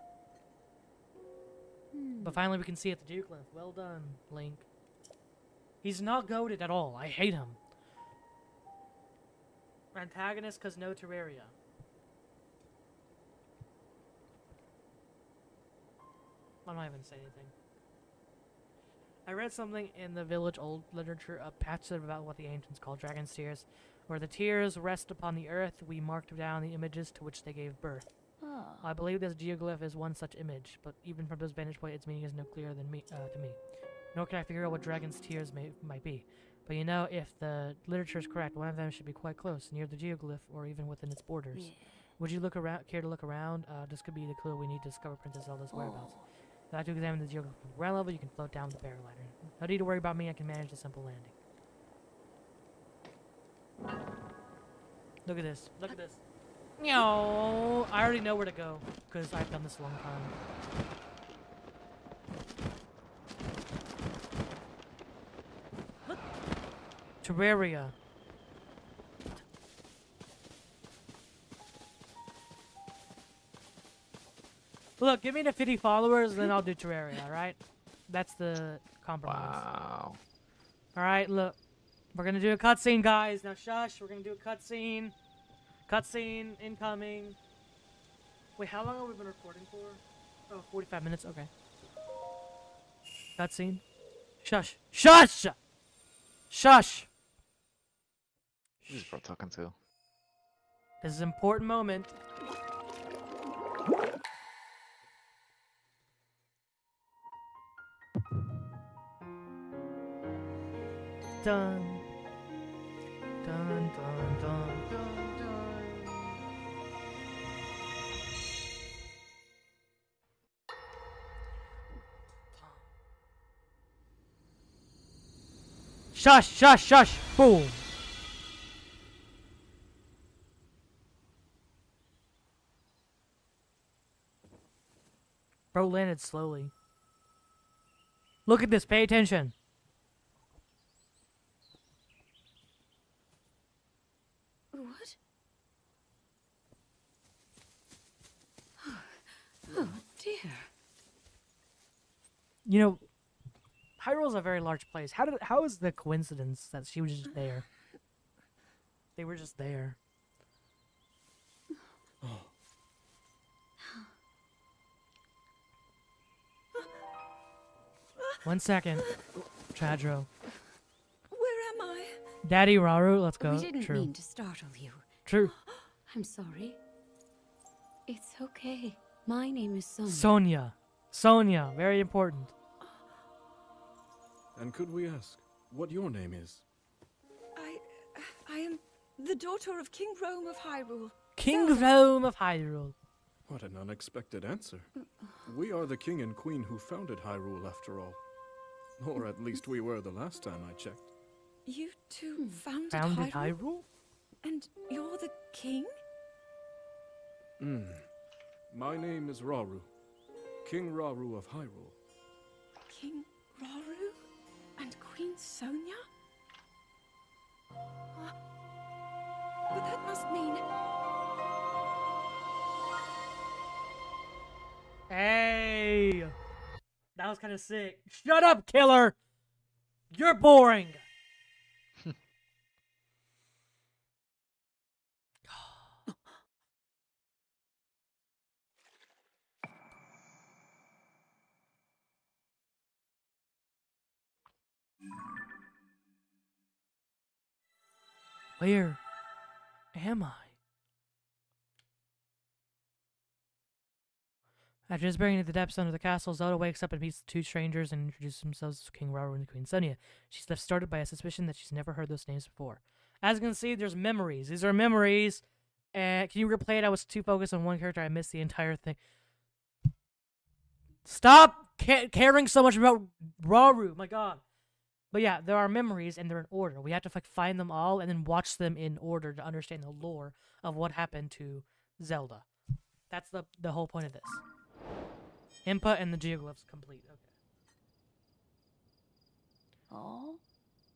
Hmm. But finally, we can see at The Dukeland. Well done, Link. He's not goaded at all. I hate him. Antagonist, cause no Terraria. I'm not even gonna say anything. I read something in the village old literature, a passage about what the ancients called dragon's tears, where the tears rest upon the earth. We marked down the images to which they gave birth. Oh. I believe this geoglyph is one such image, but even from this vantage point, its meaning is no clearer than me uh, to me. Nor can I figure out what dragon's tears may might be. But you know, if the literature is correct, one of them should be quite close, near the geoglyph, or even within its borders. Yeah. Would you look around? Care to look around? Uh, this could be the clue we need to discover Princess Zelda's whereabouts. Oh. If I to examine the geography from ground level, you can float down the paraglider. No need to worry about me, I can manage the simple landing. Look at this. Look at this. No, I already know where to go because I've done this a long time. Terraria. Look, give me the 50 followers, then I'll do Terraria, alright? That's the compromise. Wow. Alright, look. We're gonna do a cutscene, guys. Now, shush. We're gonna do a cutscene. Cutscene incoming. Wait, how long have we been recording for? Oh, 45 minutes. Okay. Cutscene. Shush. Shush! Shush! Who's bro talking to? This is an important moment. Dun. Dun, dun, dun, dun. Shush, shush, shush! Boom! Bro landed slowly. Look at this, pay attention. What? Oh, oh, dear. You know, Hyrule's a very large place. How did how is the coincidence that she was just there? They were just there. Oh. One second. Chadro. Where am I? Daddy Rauru, let's go. We didn't True. mean to startle you. True. I'm sorry. It's okay. My name is Sonia. Sonia. Sonia, very important. And could we ask what your name is? I, I am the daughter of King Rhoam of Hyrule. King Rhoam of Hyrule. What an unexpected answer. We are the king and queen who founded Hyrule, after all. Or at least we were the last time I checked. You two founded, Founded Hyrule, Hyrule? and you're the king. Hmm. My name is Rauru, King Rauru of Hyrule. King Raru and Queen Sonia. Uh, But that must mean Hey! That was kind of sick. Shut up, killer! You're boring! Where am I? After disappearing into the depths under the castle, Zelda wakes up and meets the two strangers and introduces themselves to King Rauru and Queen Sonia. She's left started by a suspicion that she's never heard those names before. As you can see, there's memories. These are memories. And can you replay it? I was too focused on one character. I missed the entire thing. Stop ca- caring so much about Rauru. My God. But yeah, there are memories and they're in order. We have to like find them all and then watch them in order to understand the lore of what happened to Zelda. That's the the whole point of this. Impa and the geoglyphs complete. Okay. Oh?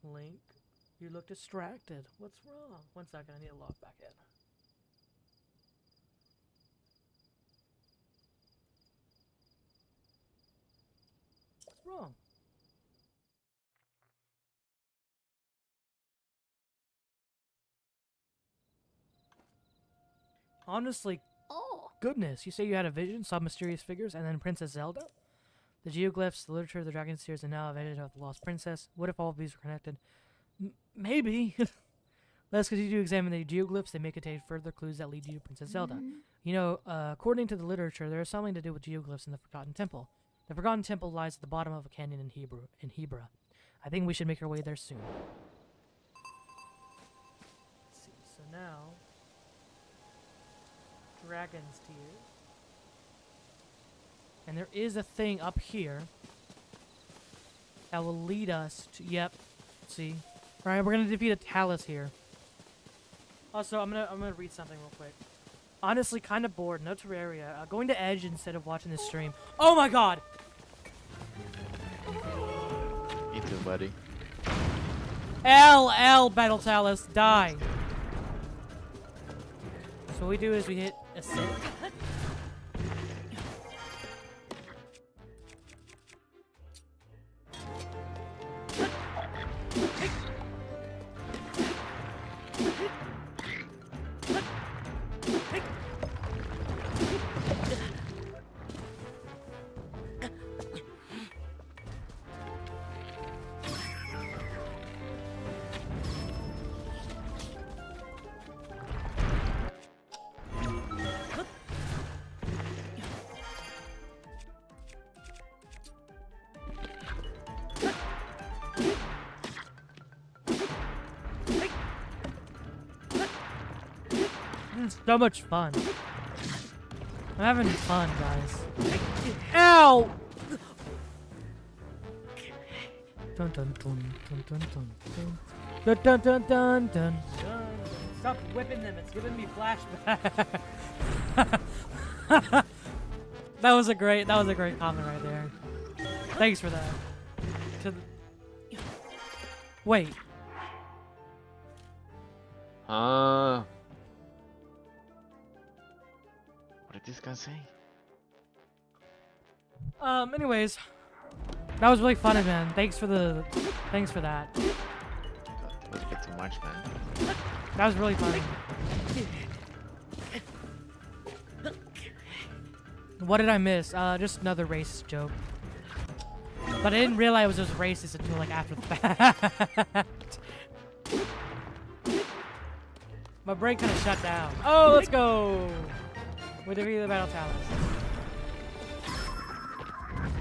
Link, you look distracted. What's wrong? One second, I need to log back in. What's wrong? Honestly! Goodness, you say you had a vision, saw mysterious figures, and then Princess Zelda? The geoglyphs, the literature, of the dragon seers, and now a vision of the lost princess. What if all of these were connected? M- maybe. Let's continue to examine the geoglyphs. They may contain further clues that lead you to Princess Zelda. You know, uh, according to the literature, there is something to do with geoglyphs in the Forgotten Temple. The Forgotten Temple lies at the bottom of a canyon in Hebrew, in Hebra. I think we should make our way there soon. Let's see. So now, Dragon's Tears. And there is a thing up here that will lead us to. Yep. Let's see. All right, we're gonna defeat a Talus here. Also, I'm gonna I'm gonna read something real quick. Honestly, kind of bored. No Terraria. Uh, going to Edge instead of watching this stream. Oh my God! Me too, buddy. L L Battle Talus, die. So what we do is we hit ascend. having so much fun. I'm having fun, guys. Ow! Dun dun dun dun dun dun dun dun dun dun dun dun. Stop whipping them! It's giving me flashbacks. that was a great. That was a great comment right there. Thanks for that. To the... Wait. Uh. This say? Um. Anyways, that was really funny, man. Thanks for the. Thanks for that. That was a bit too much, man. That was really funny. What did I miss? Uh, just another racist joke. But I didn't realize it was just racist until like after the fact. My brain kind of shut down. Oh, let's go! We defeated the battle talents.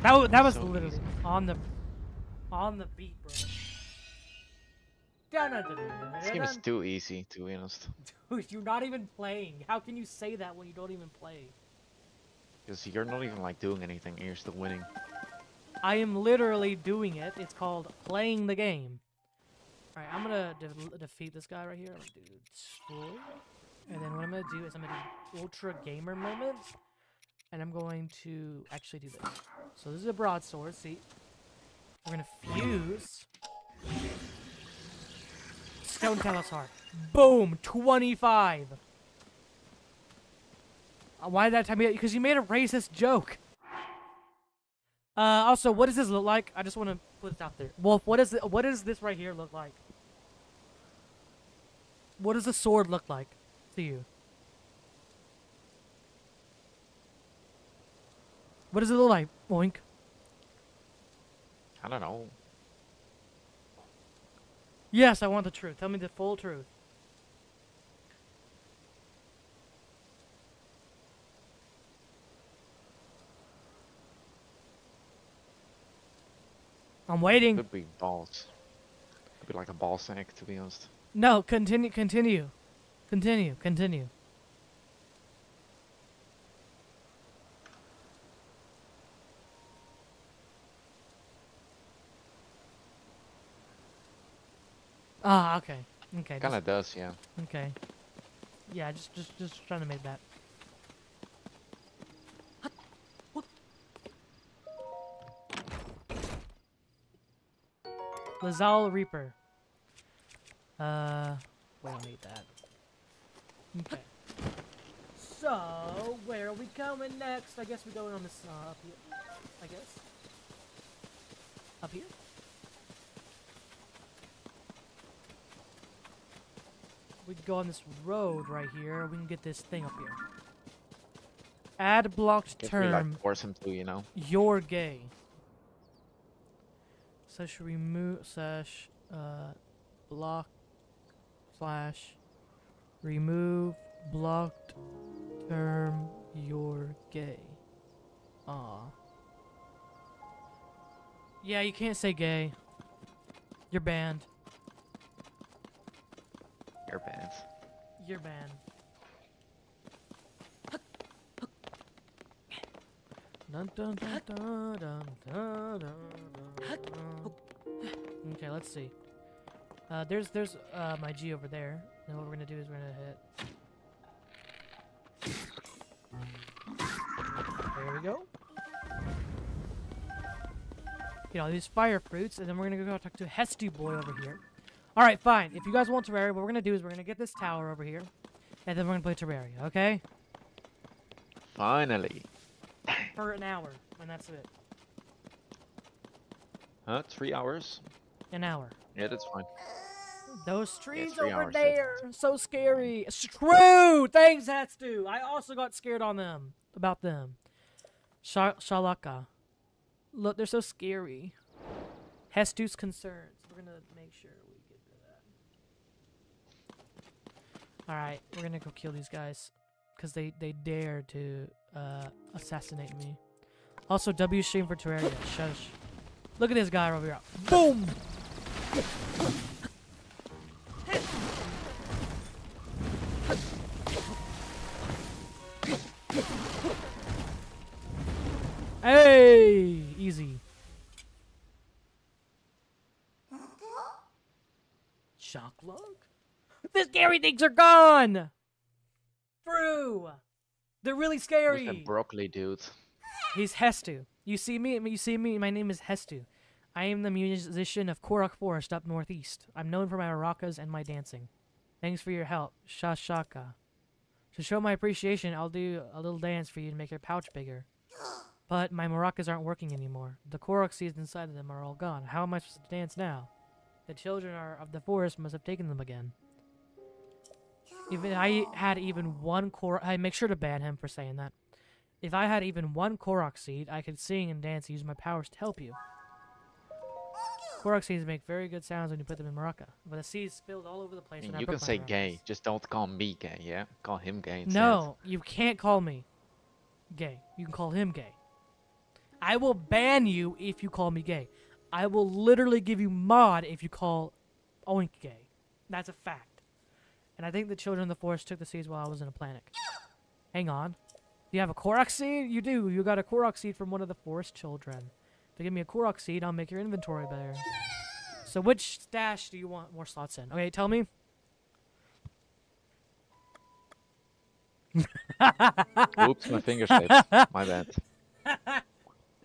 That wa- that was So literally easy. on the on the beat, bro. This game is too easy, to be honest. Dude, you're not even playing. How can you say that when you don't even play? Because you're not even like doing anything and you're still winning. I am literally doing it. It's called playing the game. Alright, I'm gonna de- defeat this guy right here. I'm gonna do destroy. And then what I'm gonna do is I'm gonna do ultra gamer moment. And I'm going to actually do this. So this is a broadsword, see? We're gonna fuse. Stone Talus Heart. Boom! 25! Uh, Why did that time? Be? Because you made a racist joke. Uh, also, what does this look like? I just want to put it out there. Wolf, what is it? What does this right here look like? What does the sword look like to you? What does it look like? Boink. I don't know. Yes, I want the truth. Tell me the full truth. I'm waiting. Could be balls. Could be like a ball sack, to be honest. No, continue, continue. Continue, continue. Ah, okay. Okay. Kinda just- does, yeah. okay. Yeah, just just just trying to make that. Lazal Reaper. Uh, we don't need that. Okay. So, where are we going next? I guess we're going on this, uh, up here. I guess. Up here? We can go on this road right here. We can get this thing up here. Add blocked Guess we like term. force him to, you know. You're gay. Slash remove slash uh block slash remove blocked term you're gay. Ah. Yeah, you can't say gay. You're banned. You're banned. Dun, dun. Okay, let's see. Uh, there's there's uh, my G over there. And what we're gonna do is we're gonna hit. There we go. Get all these fire fruits, and then we're gonna go talk to Hesty Boy over here. All right, fine. If you guys want Terraria, what we're gonna do is we're gonna get this tower over here, and then we're gonna play Terraria. Okay? Finally. For an hour, and that's it. Huh? Three hours? An hour. Yeah, that's fine. Those trees three over hours, so there, so scary. Screw! Thanks, Hatstu. I also got scared on them about them. Sha- Shalaka. Look, they're so scary. Hestu's concerns. We're gonna make sure we get to that. All right, we're gonna go kill these guys because they they dare to uh, assassinate me. Also, W stream for Terraria. Shush. Look at this guy over here. Boom. The things are gone! Through! They're really Who's scary. that broccoli dude? He's Hestu. You see me? You see me? My name is Hestu. I am the musician of Korok Forest up northeast. I'm known for my maracas and my dancing. Thanks for your help, Shashaka. To show my appreciation, I'll do a little dance for you to make your pouch bigger. But my maracas aren't working anymore. The Korok seeds inside of them are all gone. How am I supposed to dance now? The children are of the forest must have taken them again. If I had even one Korok, I make sure to ban him for saying that. If I had even one Korok seed, I could sing and dance and use my powers to help you. Korok seeds make very good sounds when you put them in maraca, but the seeds spilled all over the I place. mean, I you broke can say gay, just don't call me gay, yeah? Call him gay instead. No, you can't call me gay. You can call him gay. I will ban you if you call me gay. I will literally give you mod if you call Oink gay. That's a fact. And I think the children of the forest took the seeds while I was in a panic. Hang on. Do you have a Korok seed? You do. You got a Korok seed from one of the forest children. If you give me a Korok seed, I'll make your inventory better. So which stash do you want more slots in? Okay, tell me. Oops, my finger slipped. My bad.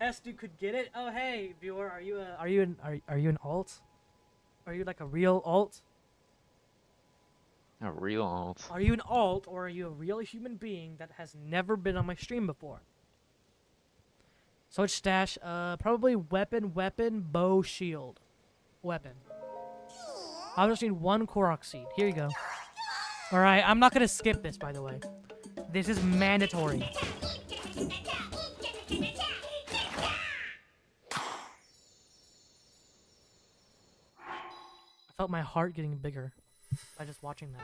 Estu could get it. Oh hey, viewer, are you a, are you an are, are you an alt? Are you like a real alt? A real alt. Are you an alt or are you a real human being that has never been on my stream before? So which stash? Uh, probably weapon, weapon, bow, shield, weapon. I just need one Korok seed. Here you go. All right, I'm not gonna skip this, by the way. This is mandatory. I felt my heart getting bigger by just watching that.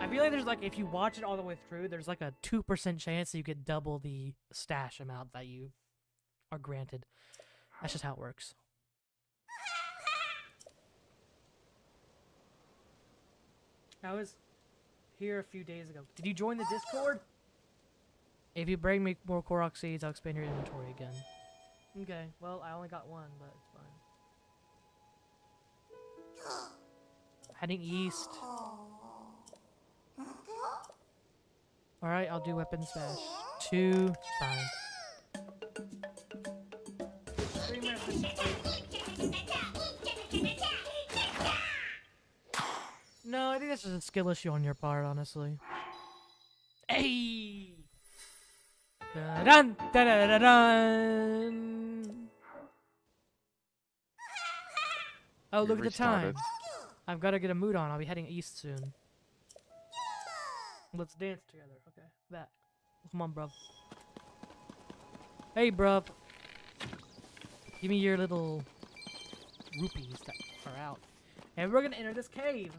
I feel like there's like if you watch it all the way through, there's like a two percent chance that you get double the stash amount that you are granted. That's just how it works. I was here a few days ago. Did you join the Discord? If you bring me more Korok seeds, I'll expand your inventory again. Okay, well, I only got one, but it's fine. Heading east. Alright, I'll do weapon smash. Two, fine. Streamer No, I think this is a skill issue on your part, honestly. Hey! Dun dun dun dun dun. Oh, look at the time. I've got to get a mood on. I'll be heading east soon. Let's dance together. Okay, that. Come on, bruv. Hey, bruv. Give me your little rupees that are out. And we're gonna enter this cave.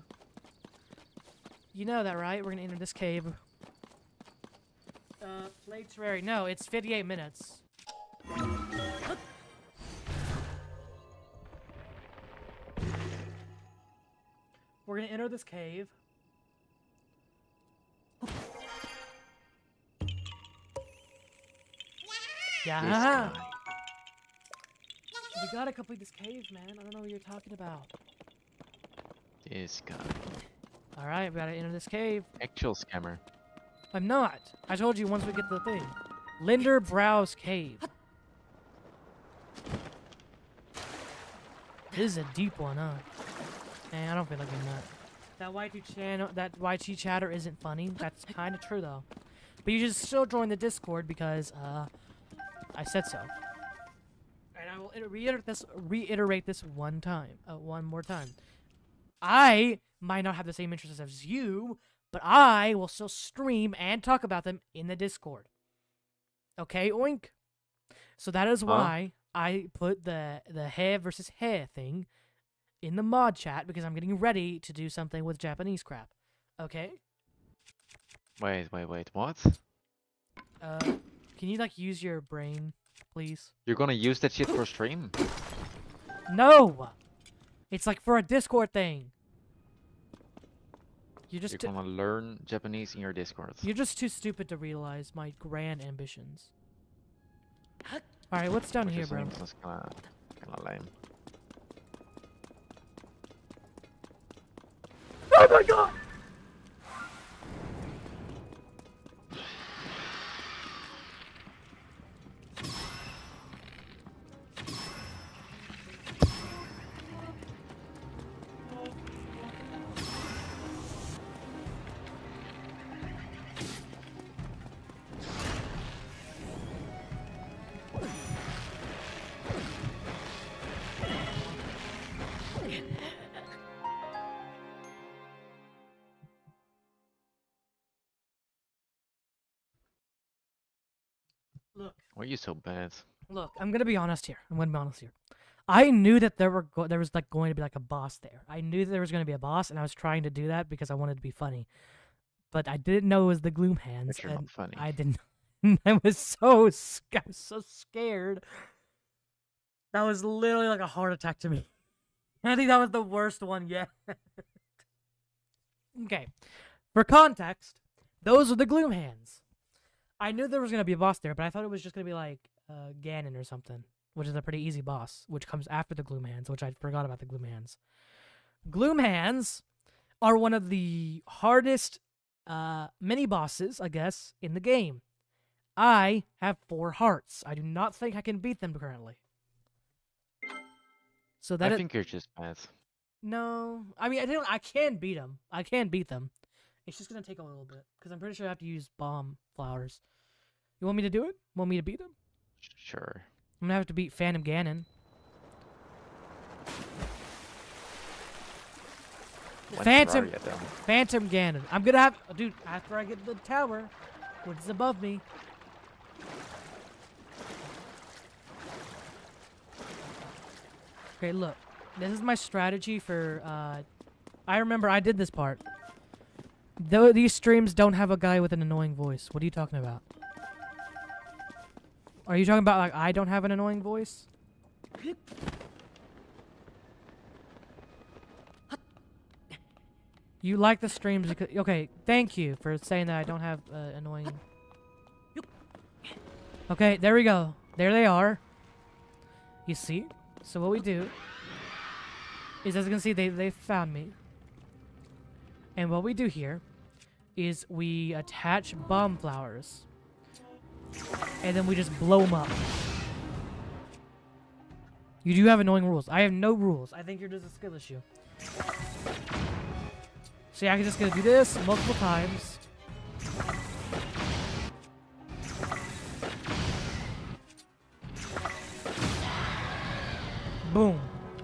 You know that, right? We're gonna enter this cave. Uh, play Terraria. No, it's 58 minutes. We're gonna enter this cave. Yeah. We gotta complete this cave, man. I don't know what you're talking about. This guy. Alright, we gotta enter this cave. Actual scammer. I'm not. I told you once we get the thing. Lindor's Brow Cave. This is a deep one, huh? Man, I don't feel like doing that. That YT channel, that YT chatter isn't funny. That's kind of true though. But you should still join the Discord because uh, I said so. And I will reiterate this, reiterate this one time, uh, one more time. I might not have the same interests as you, but I will still stream and talk about them in the Discord. Okay, oink. So that is Huh? why I put the the hair versus hair thing in the mod chat because I'm getting ready to do something with Japanese crap. Okay? Wait, wait, wait. What? Uh, can you like use your brain, please? You're gonna use that shit for stream? No. It's like for a Discord thing. You're just You're too, gonna learn Japanese in your Discord. you're just too stupid to realize my grand ambitions. All right, what's down which here, bro? kinda, kinda lame. Oh my god! Why are you so bad? look. I'm gonna be honest here. I'm gonna be honest here. I knew that there were go- there was like going to be like a boss there. I knew that there was gonna be a boss, and I was trying to do that because I wanted to be funny. But I didn't know it was the Gloom Hands. But you're and not funny. I didn't. I was so I was so scared. That was literally like a heart attack to me. I think that was the worst one yet. okay, for context, those are the Gloom Hands. I knew there was gonna be a boss there, but I thought it was just gonna be like uh, Ganon or something, which is a pretty easy boss, which comes after the Gloom Hands, which I forgot about the Gloom Hands. Gloom Hands are one of the hardest uh, mini bosses, I guess, in the game. I have four hearts. I do not think I can beat them currently. So that I think you're just bad. no, I mean I don't. I can beat them. I can beat them. It's just gonna take a little bit because I'm pretty sure I have to use bomb flowers. You want me to do it? Want me to beat them? Sure. I'm gonna have to beat Phantom Ganon. When's Phantom? Phantom Ganon. I'm gonna have, dude. After I get the tower, which is above me. Okay, look. This is my strategy for. uh I remember I did this part. Though these streams don't have a guy with an annoying voice. What are you talking about? Are you talking about like I don't have an annoying voice? You like the streams because okay, thank you for saying that I don't have uh, annoying. Okay, there we go. There they are. You see? So what we do is as you can see they they found me. And what we do here is we attach bomb flowers. And then we just blow them up. You do have annoying rules. I have no rules. I think you're just a skill issue. See, I can just gonna do this multiple times. Boom.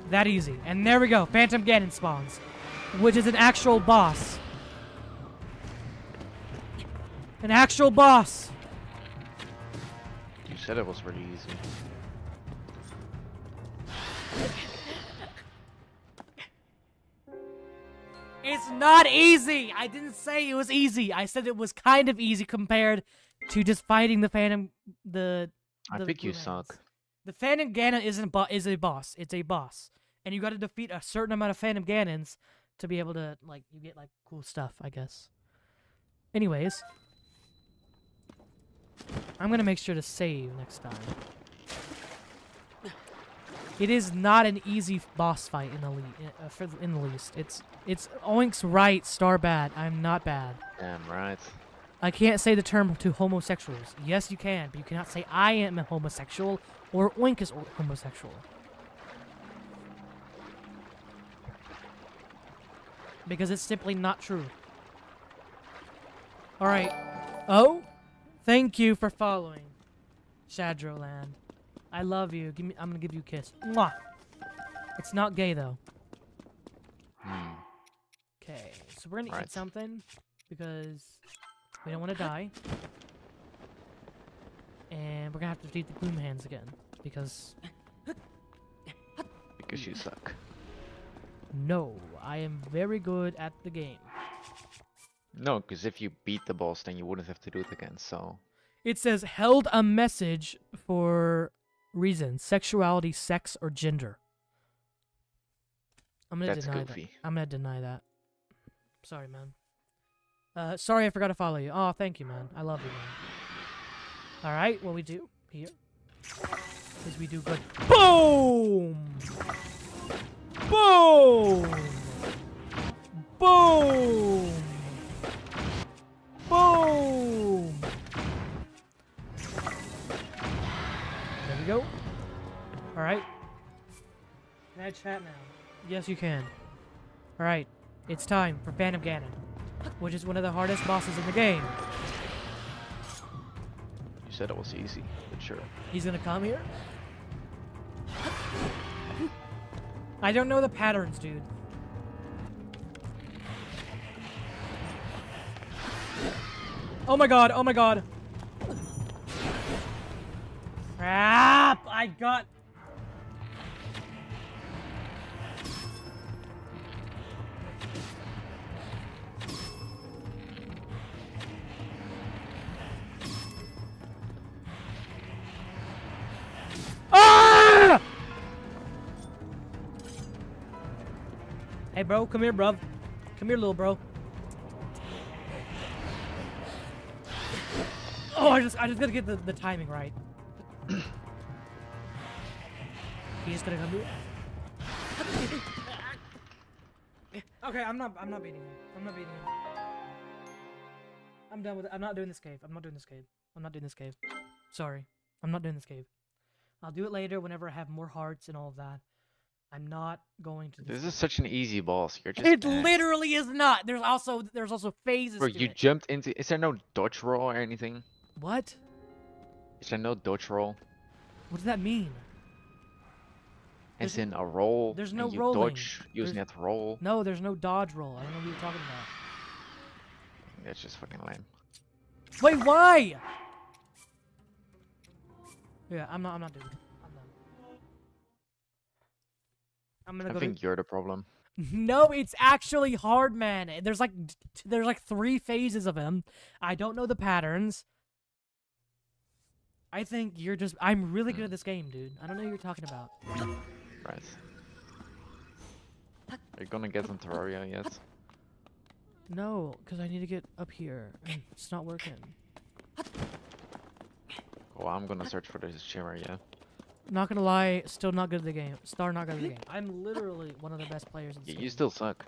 That easy. And there we go. Phantom Ganon spawns. Which is an actual boss. An actual boss. You said it was really easy. It's not easy. I didn't say it was easy. I said it was kind of easy compared to just fighting the Phantom. The. I think you suck. The Phantom Ganon isn't bo- is a boss. It's a boss, and you got to defeat a certain amount of Phantom Ganons to be able to like you get like cool stuff, I guess. Anyways, I'm gonna make sure to save next time. It is not an easy boss fight in the le- uh, for in the least. It's it's Oink's right, Star bad. I'm not bad. Damn right. I can't say the term to homosexuals. Yes, you can, but you cannot say I am a homosexual or Oink is homosexual. Because it's simply not true. Alright. Oh? Thank you for following. Shadrowland. I love you. Give me I'm gonna give you a kiss. Mwah! It's not gay though. Hmm. Okay, so we're gonna eat something because we don't want to die, and we're gonna have to defeat the Gloom Hands again because Because you suck. no, I am very good at the game. No, because if you beat the boss, then you wouldn't have to do it again. So It says held a message for reasons sexuality, sex, or gender. I'm gonna that's deny goofy. that. I'm gonna deny that. Sorry, man. Uh, sorry, I forgot to follow you. Oh, thank you, man. I love you, man. All right, what we do here is we do good. Boom! Boom! Boom! Boom! We go. Alright. Can I chat now? Yes, you can. Alright. It's time for Phantom Ganon, which is one of the hardest bosses in the game. You said it was easy, but sure. He's gonna come here? I don't know the patterns, dude. Oh my god, oh my god. Crap! I got... Ah! Hey, bro, come here, bro. Come here, little bro. Oh, I just, I just gotta get the, the timing right. He's gonna come okay, I'm not, I'm not beating him. I'm not beating him. I'm done with it. I'm not doing this cave. I'm not doing this cave. I'm not doing this cave. Sorry. I'm not doing this cave. I'll do it later whenever I have more hearts and all of that. I'm not going to. do This is such an easy boss. You're just. It literally is not. There's also there's also phases. Bro, you it. jumped into. Is there no dodge roll or anything? What? There no dodge roll? What does that mean? As There's in a roll. there's no you rolling. dodge using There's- that roll. No, there's no dodge roll. I don't know what you're talking about. That's just fucking lame. Wait, why? Yeah, I'm not. I'm not doing it. I'm done. I'm gonna I go. think To... you're the problem. No, it's actually hard, man. There's like there's like three phases of him. I don't know the patterns. I think you're just. I'm really good at hmm. this game, dude. I don't know what you're talking about. Right. Are you gonna get some Terraria yet? No, because I need to get up here. and It's not working. Well, I'm gonna search for this shimmer, yeah. Not gonna lie, still not good at the game. Star not good at the game. I'm literally one of the best players in this Y- game. You still suck.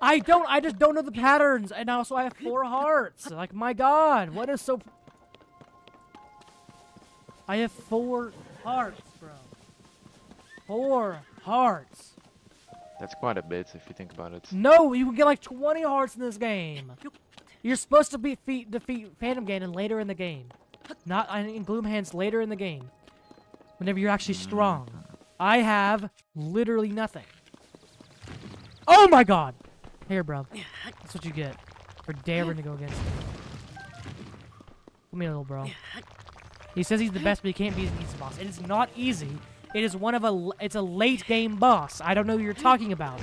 I don't. I just don't know the patterns, and also I have four hearts. Like my God, what is so? I have four hearts, bro. Four hearts. That's quite a bit if you think about it. No, you can get like 20 hearts in this game. You're supposed to be defeat, defeat Phantom Ganon later in the game, not in Gloomhands later in the game. Whenever you're actually mm. strong. I have literally nothing. Oh my god! Here, bro. That's what you get for daring to go against me. Come here, little bro. He says he's the best, but he can't beat easy boss. It is not easy. It is one of a. It's a late game boss. I don't know what you're talking about.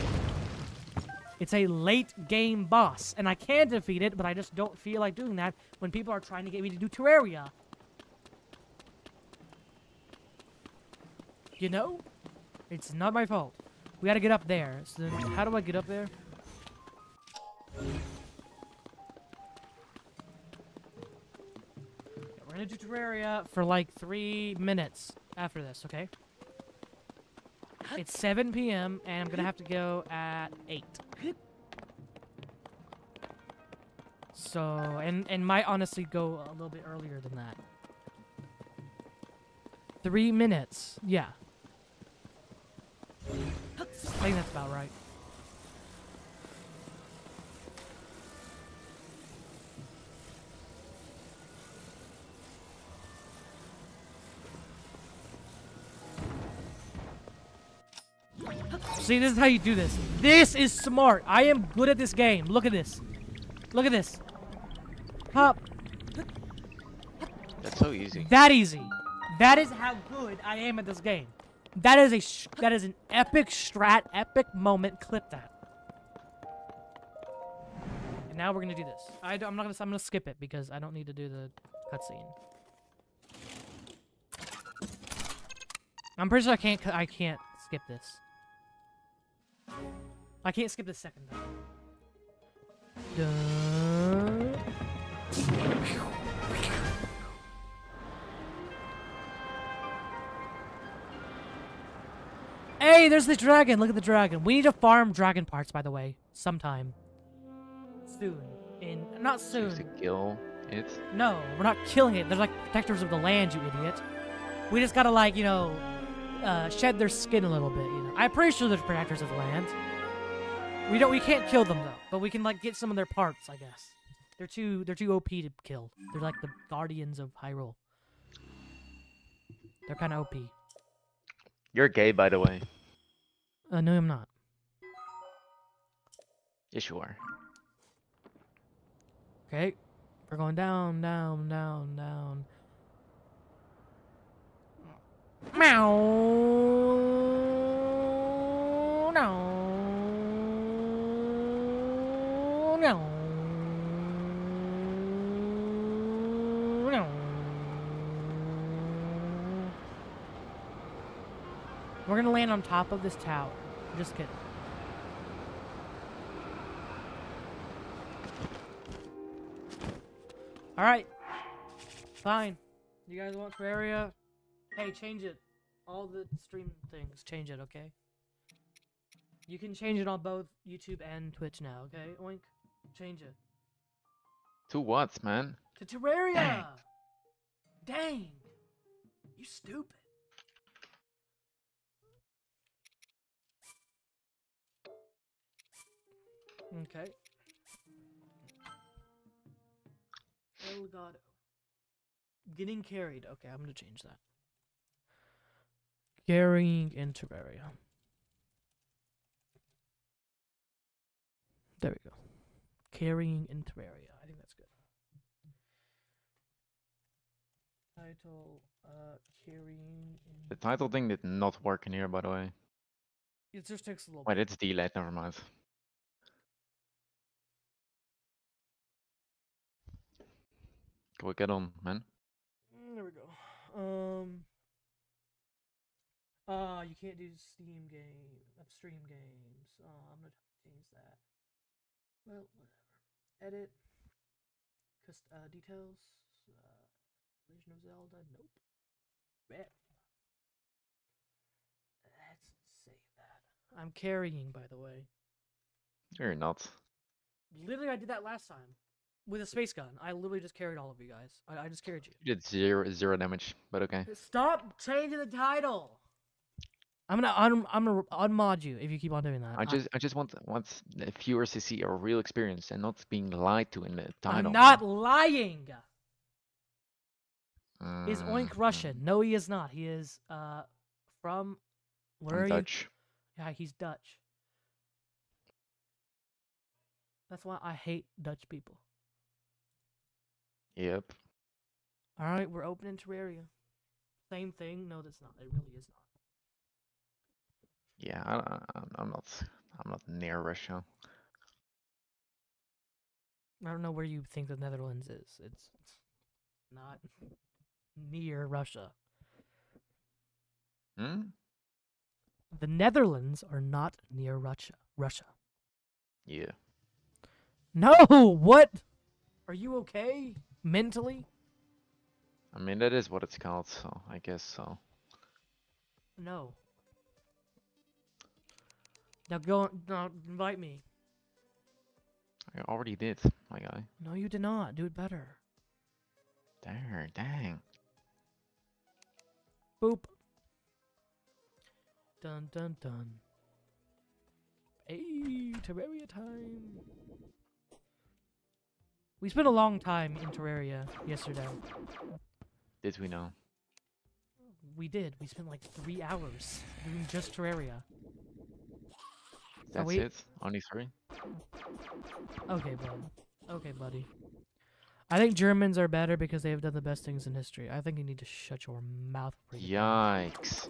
It's a late game boss, and I can defeat it, but I just don't feel like doing that when people are trying to get me to do Terraria. You know? It's not my fault. We gotta get up there. So how do I get up there? We're gonna do Terraria for like three minutes after this, okay? It's 7 p.m. and I'm gonna have to go at 8. So, and and might honestly go a little bit earlier than that. Three minutes, yeah. I think that's about right. See, this is how you do this. This is smart. I am good at this game. Look at this. Look at this. Hop. That's so easy. That easy. That is how good I am at this game. That is a sh- that is an epic strat, epic moment. Clip that. And now we're gonna do this. I am not gonna. I'm gonna skip it because I don't need to do the cutscene. I'm pretty sure I can't. I can't skip this. I can't skip the second though. Duh. Hey, there's the dragon. Look at the dragon. We need to farm dragon parts, by the way, sometime. Soon. In not soon. To kill it? No, we're not killing it. They're like protectors of the land, you idiot. We just gotta like, you know, uh, shed their skin a little bit. You know, I'm pretty sure they're protectors of the land. We don't. We can't kill them though, but we can like get some of their parts, I guess. They're too. They're too OP to kill. They're like the guardians of Hyrule. They're kind of OP. You're gay, by the way. Uh, no, I'm not. Yes, you are. Okay, we're going down, down, down, down. Meow. No. No. No. We're gonna land on top of this tower. Just kidding. All right. Fine. You guys want Terraria? Hey, change it. All the stream things, change it, okay? You can change it on both YouTube and Twitch now, okay? Oink. Change it. To what, man? To Terraria! Dang! You stupid. Okay. Elgato. Getting carried. Okay, I'm gonna change that. Carrying in Terraria. There we go. Carrying in Terraria. I think that's good. Title, uh, carrying in. The title thing did not work in here, by the way. It just takes a little Wait, it's delayed, never mind. Can we get on, man? Mm, There we go. Um. Uh, you can't do Steam game, upstream games. Oh, I'm gonna change that. Well, whatever. Edit. Cust uh, details. Uh, Legend of Zelda. Nope. Bet. Let's save that. I'm carrying, by the way. You're not. Literally, I did that last time with a space gun. I literally just carried all of you guys. I, I just carried you. You did zero zero damage, but okay. Stop changing the title. I'm gonna un- I'm gonna unmod you if you keep on doing that. I just I just want want the viewers to see a real experience and not being lied to in the title. I'm not lying. Is Oink Russian? No, he is not. He is uh from where From are Dutch. you? Yeah, he's Dutch. That's why I hate Dutch people. Yep. All right, we're opening Terraria. Same thing. No, that's not. It really is not. Yeah, I, I'm not. I'm not near Russia. I don't know where you think the Netherlands is. It's, it's not near Russia. Hmm. The Netherlands are not near Russia. Russia. Yeah. No, what? Are you okay mentally? I mean that is what it's called, so I guess so. No. Now go. Now invite me. I already did, my guy. No, you did not. Do it better. There, dang. Boop. Dun dun dun. Hey, Terraria time. We spent a long time in Terraria yesterday. Did we know? We did. We spent like three hours doing just Terraria. That's wait. it. Only three. Okay, bud. Okay, buddy. I think Germans are better because they have done the best things in history. I think you need to shut your mouth. Yikes.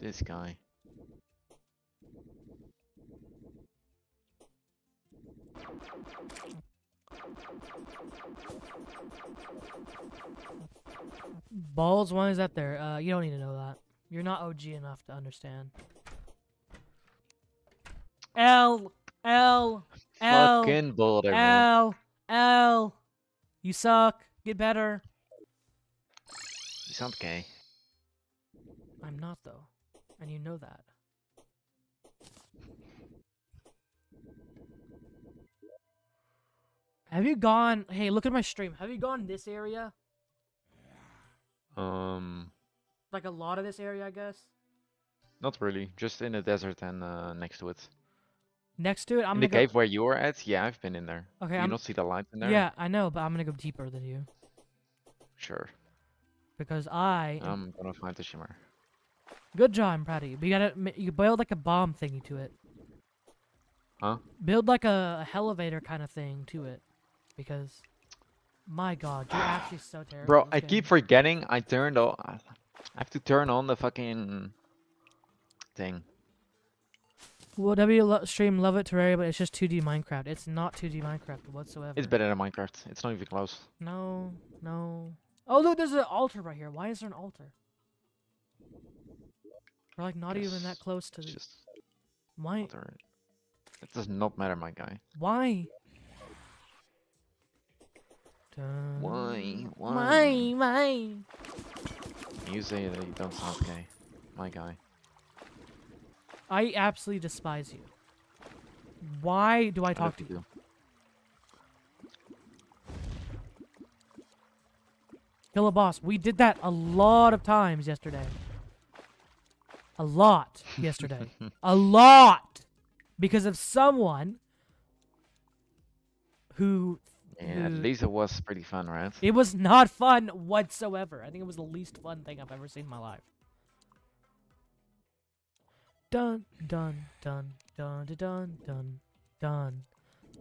This guy. Balls, why is that there? Uh, you don't need to know that. You're not OG enough to understand. L L L Fucking boulder. L L. You suck. Get better. You sound gay. I'm not though, and you know that. Have you gone? Hey, look at my stream. Have you gone this area? Um, Like a lot of this area, I guess. not really. Just in the desert and uh, next to it. Next to it, I'm in the gonna cave where you were at, yeah, I've been in there. Okay, you I'm. not see the lights in there? Yeah, I know, but I'm gonna go deeper than you Sure. because I. I'm gonna find the shimmer. Good job, I'm proud of you. But you gotta you build like a bomb thingy to it. Huh? Build like a, a elevator kind of thing to it, because, my God, you're actually so terrible. Bro, I keep forgetting I turned on. I have to turn on the fucking thing. Well, W lo- stream love it Terraria, but it's just 2D Minecraft. It's not 2D Minecraft whatsoever. It's better than Minecraft. It's not even close. No, no. Oh look, there's an altar right here. Why is there an altar? We're like not even that close to It's the. just Why? alter it. Does not matter, my guy. Why? Dun- Why? Why? Why? You say that you don't sound gay, my guy. I absolutely despise you. Why do I I talk to hope you? Kill a boss. We did that a lot of times yesterday. A lot yesterday. a lot. Because of someone who Yeah, who- least it was pretty fun, right? it was not fun whatsoever. I think it was the least fun thing I've ever seen in my life. Dun dun dun dun dun dun dun dun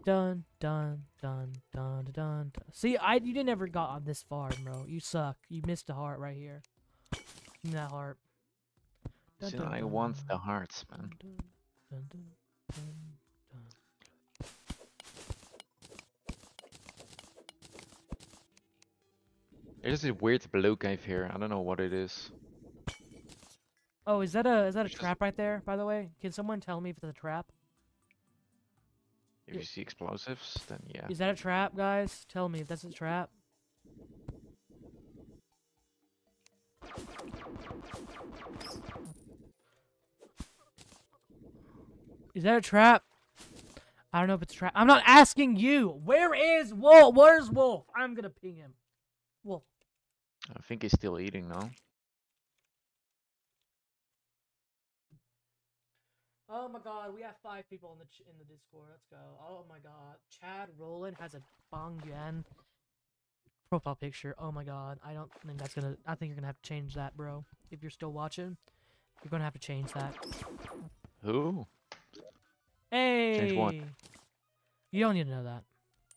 dun dun dun dun dun dun. See, I you didn't ever got on this far, bro. You suck. You missed a heart right here. That heart. Dun, See, dun, I want the hearts, man. dun. There's this weird blue cave here. I don't know what it is. Oh, is that a is that a trap right there? By the way, can someone tell me if it's a trap? If you see explosives, then yeah. Is that a trap, guys? Tell me if that's a trap. Is that a trap? I don't know if it's a trap. I'm not asking you. Where is Wolf? Where's Wolf? I'm gonna ping him. Wolf. I think he's still eating now. Oh my god, we have five people in the ch- in the Discord. Let's go. Oh my god, Chad Roland has a Fang Yuan profile picture. Oh my god, I don't think that's gonna. I think you're gonna have to change that, bro. If you're still watching, you're gonna have to change that. Who? Hey. Change what? You don't need to know that.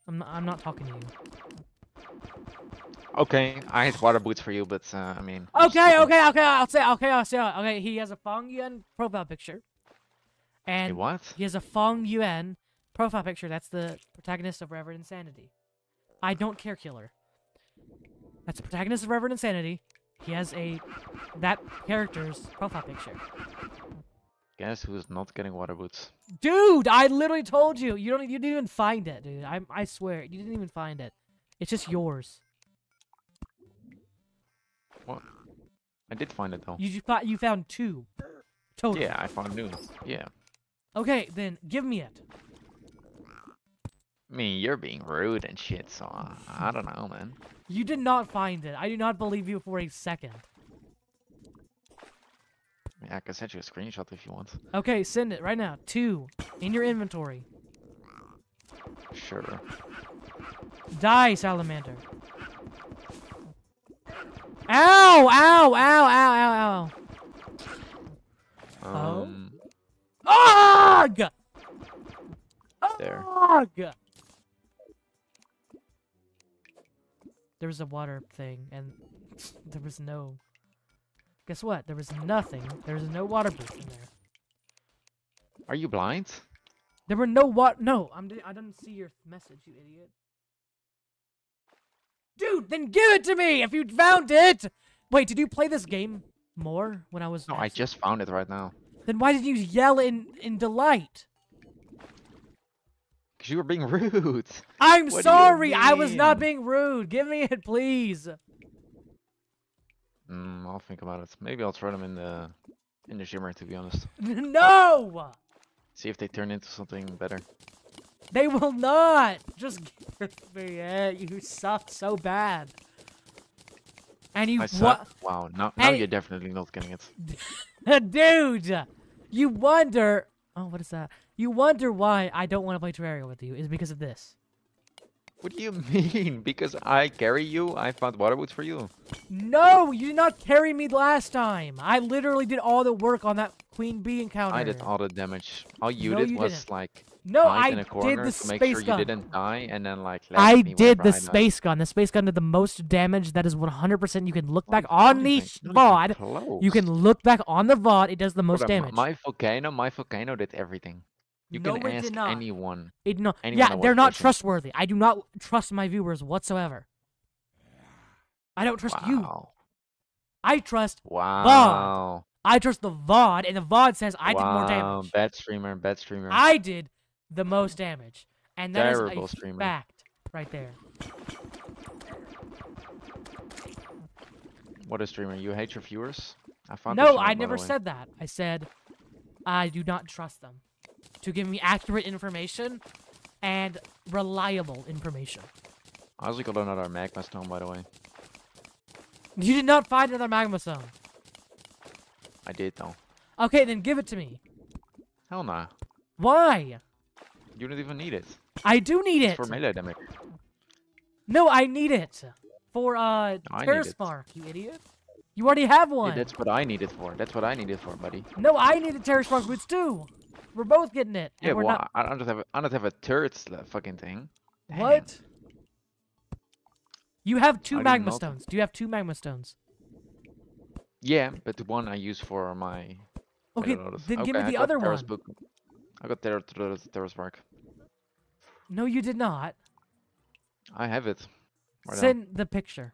I'm not. I'm not talking to you. Okay, I had water boots for you, but uh, I mean. Okay, okay, okay. I'll say. Okay, I'll say. Okay, he has a Fang Yuan profile picture, Hey, and what? He has a Fang Yuan profile picture. That's the protagonist of Reverend Insanity. I don't care, killer. That's the protagonist of Reverend Insanity. He has a that character's profile picture. Guess who's not getting water boots? Dude, I literally told you. You don't. You didn't even find it, dude. I I swear, you didn't even find it. It's just yours. What? I did find it though. You thought you found two. Total. Yeah, I found new. Yeah. Okay, then give me it. I mean, you're being rude and shit, so uh, I don't know, man. You did not find it. I do not believe you for a second. I, mean, I can send you a screenshot if you want. Okay, send it right now. Two in your inventory. Sure. Die, salamander. Ow! Ow! Ow! Ow! Ow! Ow! Oh? Ugh! There. There was a water thing, and there was no. Guess what? There was nothing. There was no water boots in there. are you blind? There were no what? No, I'm. I didn't see your message, you idiot. Dude, then give it to me if you found it. Wait, did you play this game more when I was? No, I just found it right now. Then why did you yell in in delight? Cause you were being rude. I'm What sorry, I was not being rude. Give me it, please. Mm, I'll think about it. Maybe I'll throw them in the in the shimmer to be honest. no! See if they turn into something better. They will not! Just give me it. You sucked so bad. And you I what? suck. Wow, now, now Hey. you're definitely not getting it. Dude! You wonder. Oh, what is that? You wonder why I don't want to play Terraria with you is because of this. What do you mean? Because I carry you, I found water boots for you. No, you did not carry me last time. I literally did all the work on that Queen Bee encounter. I did all the damage. All you No, did you was didn't. like No, hide I in a corner did the to make space sure gun. you didn't die, and then like. I did the I died. space gun. The space gun did the most damage. That is 100%. You can look back even- on the VOD. You can look back on the VOD. It does the most m- damage. My volcano, my volcano did everything. You No, can ask not. anyone. It, no, anyone yeah, they're not trustworthy. I do not trust my viewers whatsoever. I don't trust you. I trust Wow. I trust the VOD, and the VOD says I did more Wow, damage. Bad streamer, bad streamer. I did the most damage, and that is Terrible a streamer. fact right there. What a streamer. You hate your viewers? I found No, I out, by the never said that. I said I do not trust them to give me accurate information and reliable information. I also got another magma stone, by the way. You did not find another magma stone. I did though. Okay, then give it to me. Hell nah. Why? You don't even need it. I do need It's it. for melee damage. No, I need it for uh need Terrace you idiot. You already have Yeah, one. that's what I need it for. That's what I need it for, buddy. No, I need a Terraspark boots too. We're both getting it. and Yeah, we're well, not. I, don't have a, I don't have a turret fucking thing. Damn. What? You have two I magma stones. Do you have two magma stones? Yeah, but the one I use for my. Okay, then give me I the other one. Book. I got Terra Terra Terraspark. No, you did not. I have it. Right now. Send the picture.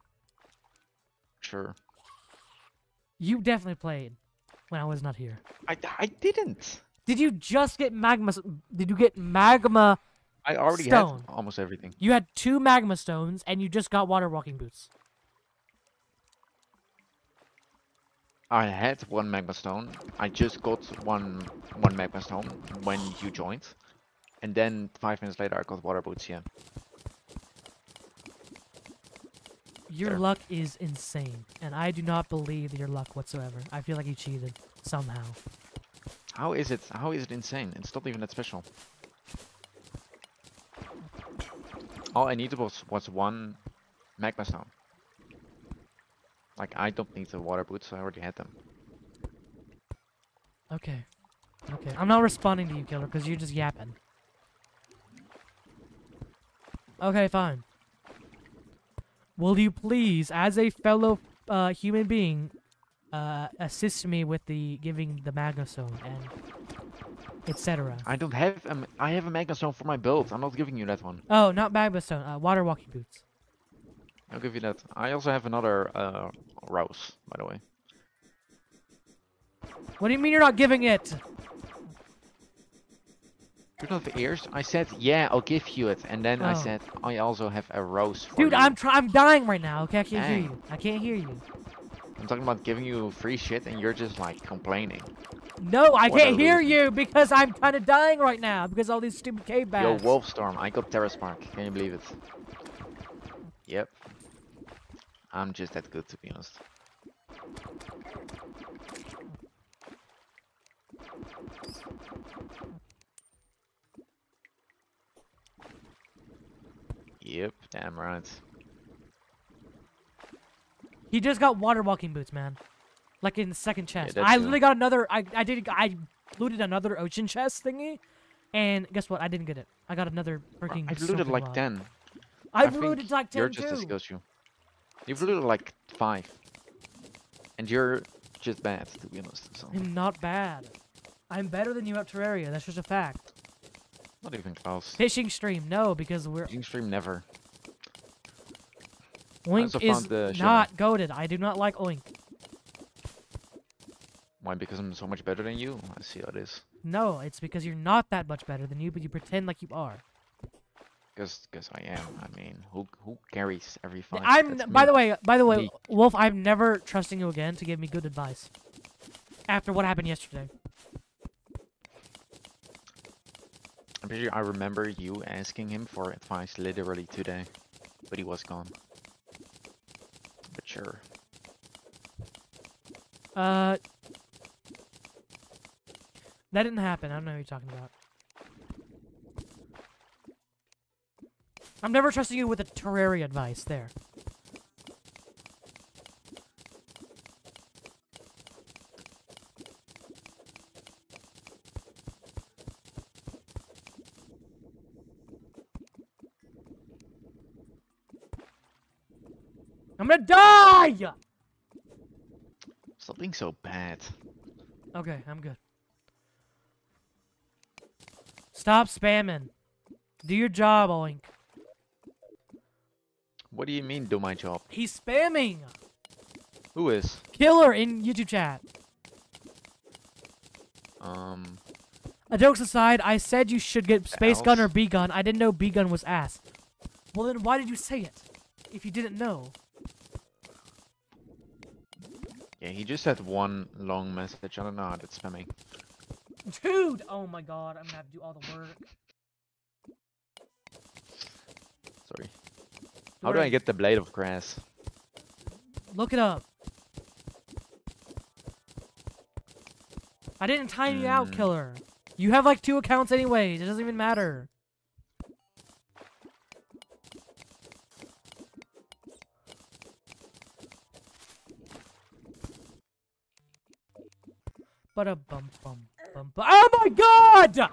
Sure. You definitely played when I was not here. I, I didn't. Did you just get magma? Did you get magma? I already Stone. had almost everything. You had two magma stones, and you just got water walking boots. I had one magma stone. I just got one one magma stone when you joined, and then five minutes later I got water boots. Yeah. Your Fair. luck is insane, and I do not believe your luck whatsoever. I feel like you cheated somehow. How is it? How is it insane? It's not even that special. All I needed was was one magma stone. Like I don't need the water boots. so I already had them. Okay. Okay. I'm not responding to you, killer, because you're just yapping. Okay, fine. Will you please, as a fellow uh, human being, uh, assist me with the giving the magma stone and etc. I don't have um, I have a magma stone for my build. I'm not giving you that one. Oh, not magma stone. Uh, water walking boots. I'll give you that. I also have another uh, rose, by the way. What do you mean you're not giving it? You don't have ears? I said, yeah, I'll give you it. And then I Oh. said, I also have a rose for Dude, you. I'm try- I'm dying right now. Okay, I can't hear you. I can't hear you. I'm talking about giving you free shit and you're just like complaining. No, I What can't hear you because I'm kind of dying right now because all these stupid cave Yo, bats. Wolfstorm, I got Terraspark. Can you believe it? Yep. I'm just that good, to be honest. Yep, damn right. He just got water walking boots, man. Like in the second chest. that's I literally got another. I I did. I looted another ocean chest thingy, and guess what? I didn't get it. I got another freaking. I've looted like rod. 10. I've think looted like ten You're just too. as good as you. You've looted like 5. And you're just bad, to be honest. So. I'm not bad. I'm better than you at Terraria. That's just a fact. Not even close. Fishing stream, no, because we're Fishing stream never. Oink is uh, shimmer. not goaded. I do not like Oink. Why? Because I'm so much better than you? I see how it is. No, it's because you're not that much better than you, but you pretend like you are. Cause, cause I am. I mean, who who carries every fight? I'm. That's By me. the way, by the way, Me. Wolf, I'm never trusting you again to give me good advice. After what happened yesterday. I'm pretty sure I remember you asking him for advice literally today, but he was gone. Sure. Uh. That didn't happen. I don't know what you're talking about. I'm never trusting you with a Terraria advice. There. I'm gonna die! Stop being so bad. Okay, I'm good. Stop spamming. Do your job, Oink. What do you mean, do my job? He's spamming! Who is? Killer in YouTube chat. Um, Uh, jokes aside, I said you should get Space Gun or Bee Gun. I didn't know Bee Gun was ass. Well, then why did you say it? If you didn't know. Yeah, he just had one long message. I don't know how that's spamming. Dude! Oh my god, I'm gonna have to do all the work. Sorry. How do I get the blade of grass? Look it up. I didn't time you out, Mm. Killer. You have like two accounts anyways. It doesn't even matter. But a bum bum bum bum. Oh my god!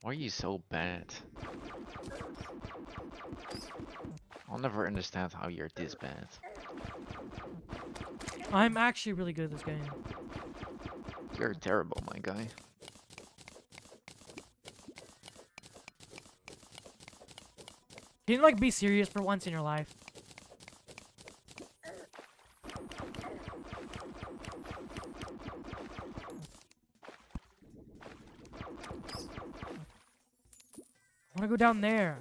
Why are you so bad? I'll never understand how you're this bad. I'm actually really good at this game. You're terrible, my guy. Can you like be serious for once in your life? Go down there.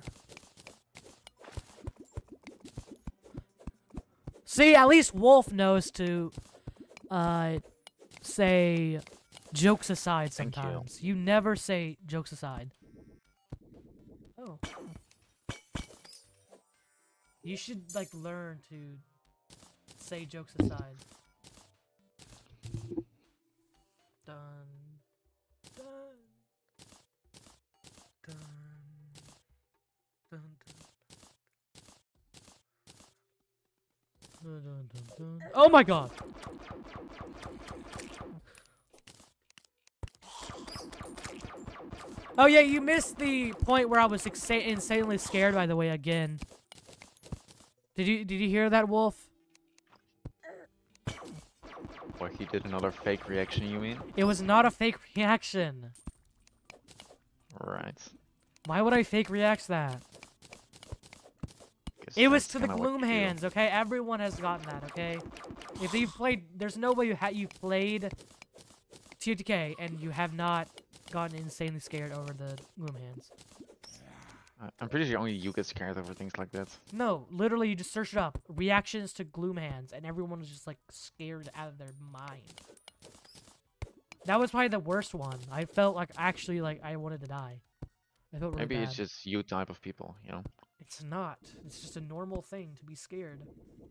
See, at least Wolf knows to uh say jokes aside Thank you. sometimes. You never say jokes aside. Oh. You should like learn to say jokes aside. My god! Oh yeah, you missed the point where I was insanely scared. By the way, again. Did you did you hear that, Wolf? What, he did another fake reaction, you mean? It was not a fake reaction. Right. Why would I fake react that? It was to the Gloom. Hands, okay? Everyone has gotten that, okay? If you've played, there's no way you ha you've played TTK and you have not gotten insanely scared over the Gloom Hands. I'm pretty sure only you get scared over things like that. No, literally, you just search it up. Reactions to Gloom Hands, and everyone was just like scared out of their mind. That was probably the worst one. I felt like actually like I wanted to die. I felt really Maybe bad. it's just you type of people, you know? It's not. It's just a normal thing to be scared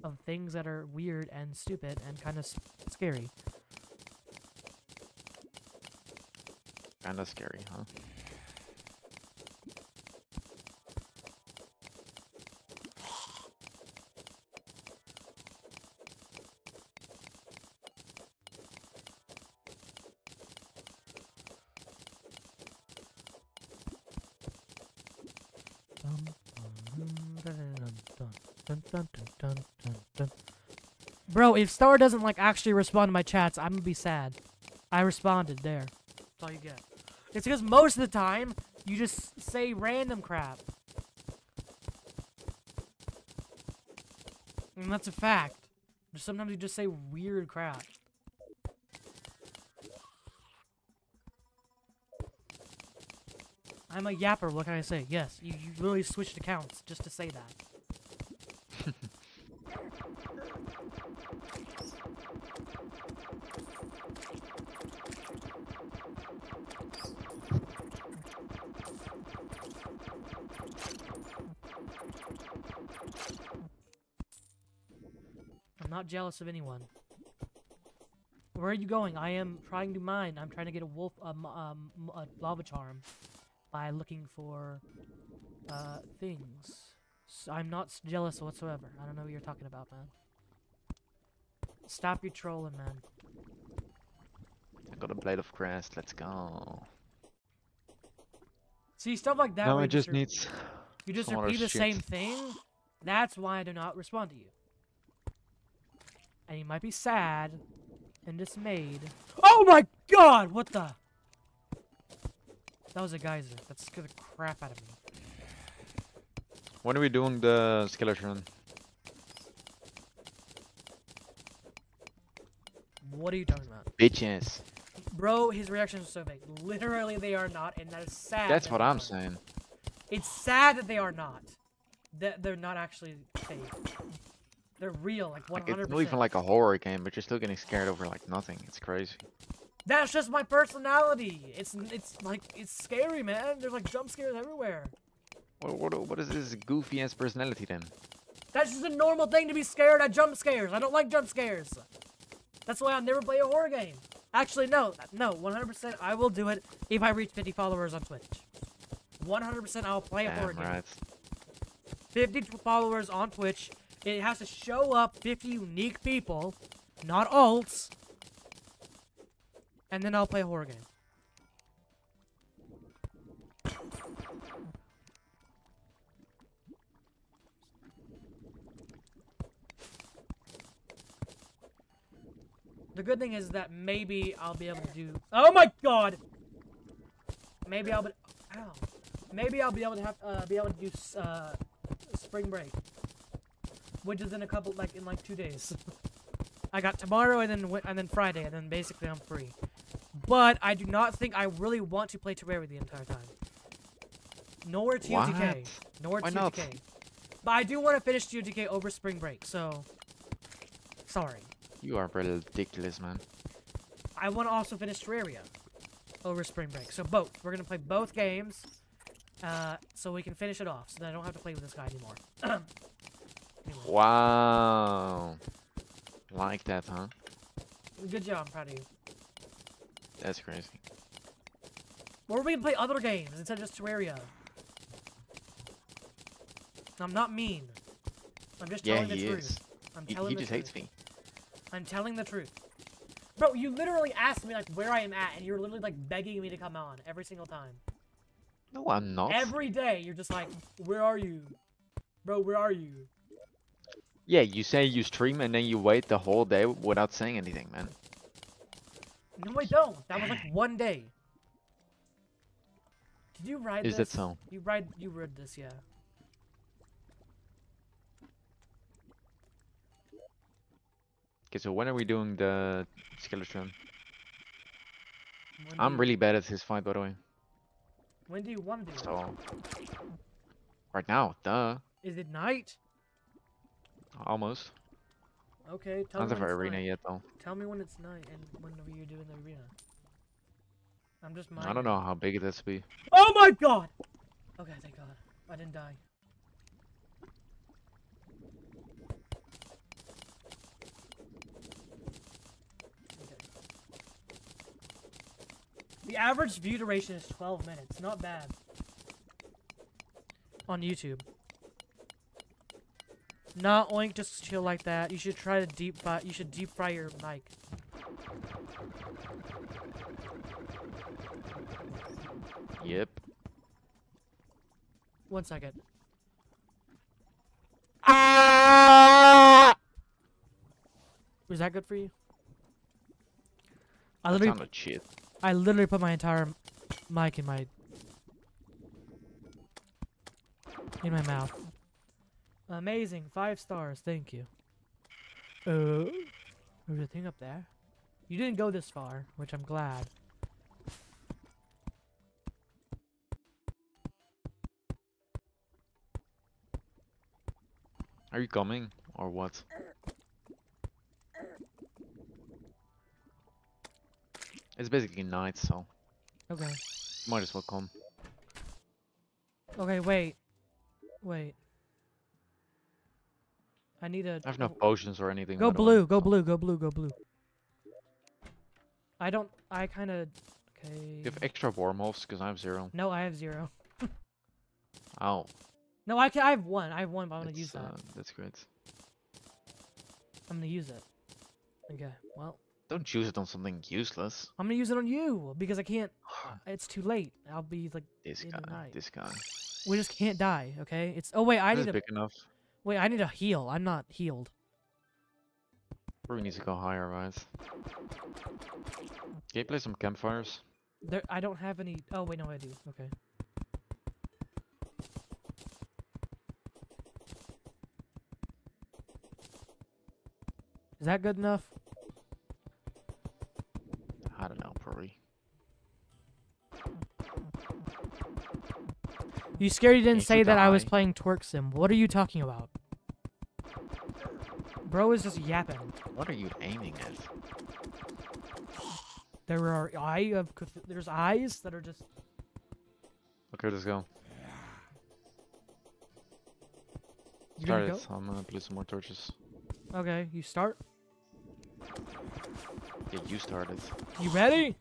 of things that are weird and stupid and kind of scary. Kinda scary, huh? Bro, if Star doesn't like actually respond to my chats, I'm gonna be sad. I responded there. That's all you get. It's because most of the time you just say random crap. And that's a fact. Sometimes you just say weird crap. I'm a yapper. What can I say? Yes, you, you literally switched accounts just to say that. Jealous of anyone. Where are you going? I am trying to mine. I'm trying to get a wolf, um, um, a lava charm, by looking for, uh, things. I'm not s- jealous whatsoever. I don't know what you're talking about, man. Stop your trolling, man. I got a blade of grass. Let's go. See stuff like that. No, where I just re- need you just repeat the shit. same thing. That's why I do not respond to you. And you might be sad and dismayed. Oh my god! What the? That was a geyser. That scared the crap out of me. When are we doing the skeleton? What are you talking about? Bitches. Bro, his reactions are so big. Literally, they are not, and that is sad. That's that what I'm are. saying. It's sad that they are not. That they're not actually fake. They're real, like 100%. Like it's not even like a horror game, but you're still getting scared over like nothing. It's crazy. That's just my personality. It's it's like it's scary, man. There's like jump scares everywhere. What what, what is this goofy ass personality then? That's just a normal thing to be scared at jump scares. I don't like jump scares. That's why I'll never play a horror game. Actually, no, no, 100% I will do it if I reach 50 followers on Twitch. 100% I'll play a horror Damn game. right. 50 followers on Twitch. It has to show up 50 unique people, not alts. And then I'll play a horror game. The good thing is that maybe I'll be able to do. Oh my god! Maybe I'll be. Ow. Maybe I'll be able to have uh, be able to do uh, spring break, which is in a couple like in like two days. I got tomorrow and then and then Friday and then basically I'm free. But I do not think I really want to play Terraria the entire time. Nor TOTK. What? Nor Why TOTK. not? But I do want to finish TOTK over spring break, so sorry. You are ridiculous, man. I want to also finish Terraria over spring break. So both. We're gonna play both games, uh, so we can finish it off. So that I don't have to play with this guy anymore. Wow. Like that, huh? good job. I'm proud of you. That's crazy. Or we can play other games instead of just Terraria. I'm not mean. I'm just Yeah, telling the he truth. is. I'm He, telling he the just truth. hates me. I'm telling the truth. Bro, you literally asked me like where I am at, and you're literally like begging me to come on every single time. No, I'm not. Every day, you're just like, "Where are you, bro? Where are you?" Yeah, you say you stream and then you wait the whole day without saying anything, man. No, I don't. That was like one day. Did you ride Is this? that so? You ride. You read this, yeah. Okay, so when are we doing the skeleton? I'm really bad at this fight, by the way. When do you want to do it? So right now, duh, Is it night? Almost. Okay, tell Not me the when it's arena night. yet, though. Tell me when it's night and whenever you're doing the arena. I'm just I don't know how big to be. Oh my god! Okay, thank god. I didn't die. Okay. The average view duration is 12 minutes. Not bad. On YouTube. Not oink, just chill like that. You should try to deep fry. You should deep fry your mic. Yep. One second. Ah! Was that good for you? I That literally, shit. I literally put my entire mic in my in my mouth. Amazing. Five stars. Thank you. Oh. Uh, there's a thing up there. You didn't go this far, which I'm glad. Are you coming or what? It's basically night, so. Okay. Might as well come. Okay, wait. Wait. I need a. I have no potions or anything. Go blue, go blue, go blue, go blue. I don't. I kind of. Okay. You have extra wormholes? Because I have zero. No, I have zero. Oh, No, I can. I have one. I have one, but I'm gonna use that. uh, that's great. I'm gonna use it. Okay. Well, Don't use it on something useless. I'm gonna use it on you because I can't. It's too late. I'll be like. This guy, this guy. We just can't die. Okay. It's. Oh wait, I This need is to. big enough. Wait, I need a heal. I'm not healed. Probably needs to go higher, right? Can you play some campfires? There. I don't have any. Oh wait, no, I do. Okay. Is that good enough? I don't know, probably. You scared you didn't say that I was playing twerk sim. What are you talking about? Bro is just yapping. What are you aiming at? There are eye of there's eyes that are just Okay, let's go. you Start go? it. I'm gonna play some more torches. Okay, you start. Yeah, you started. You ready?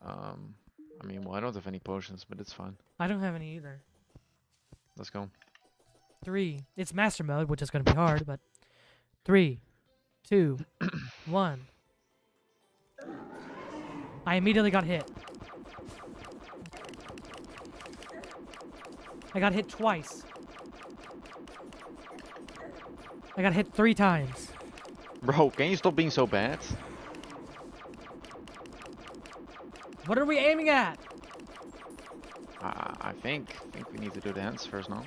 Um, I mean, well, I don't have any potions, but it's fine. I don't have any either. Let's go. Three. It's master mode, which is gonna be hard, but three, two, one. I immediately got hit. I got hit twice. I got hit three times. Bro, can you stop being so bad? What are we aiming at? I, I think think we need to do the hands first now.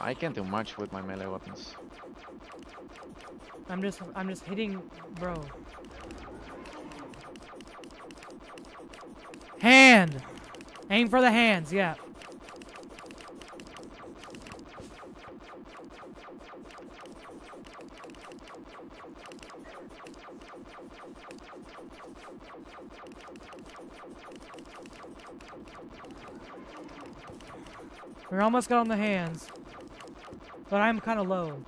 I can't do much with my melee weapons. I'm just I'm just hitting bro. Hand! Aim for the hands, yeah. We're almost got on the hands. But I'm kind of low.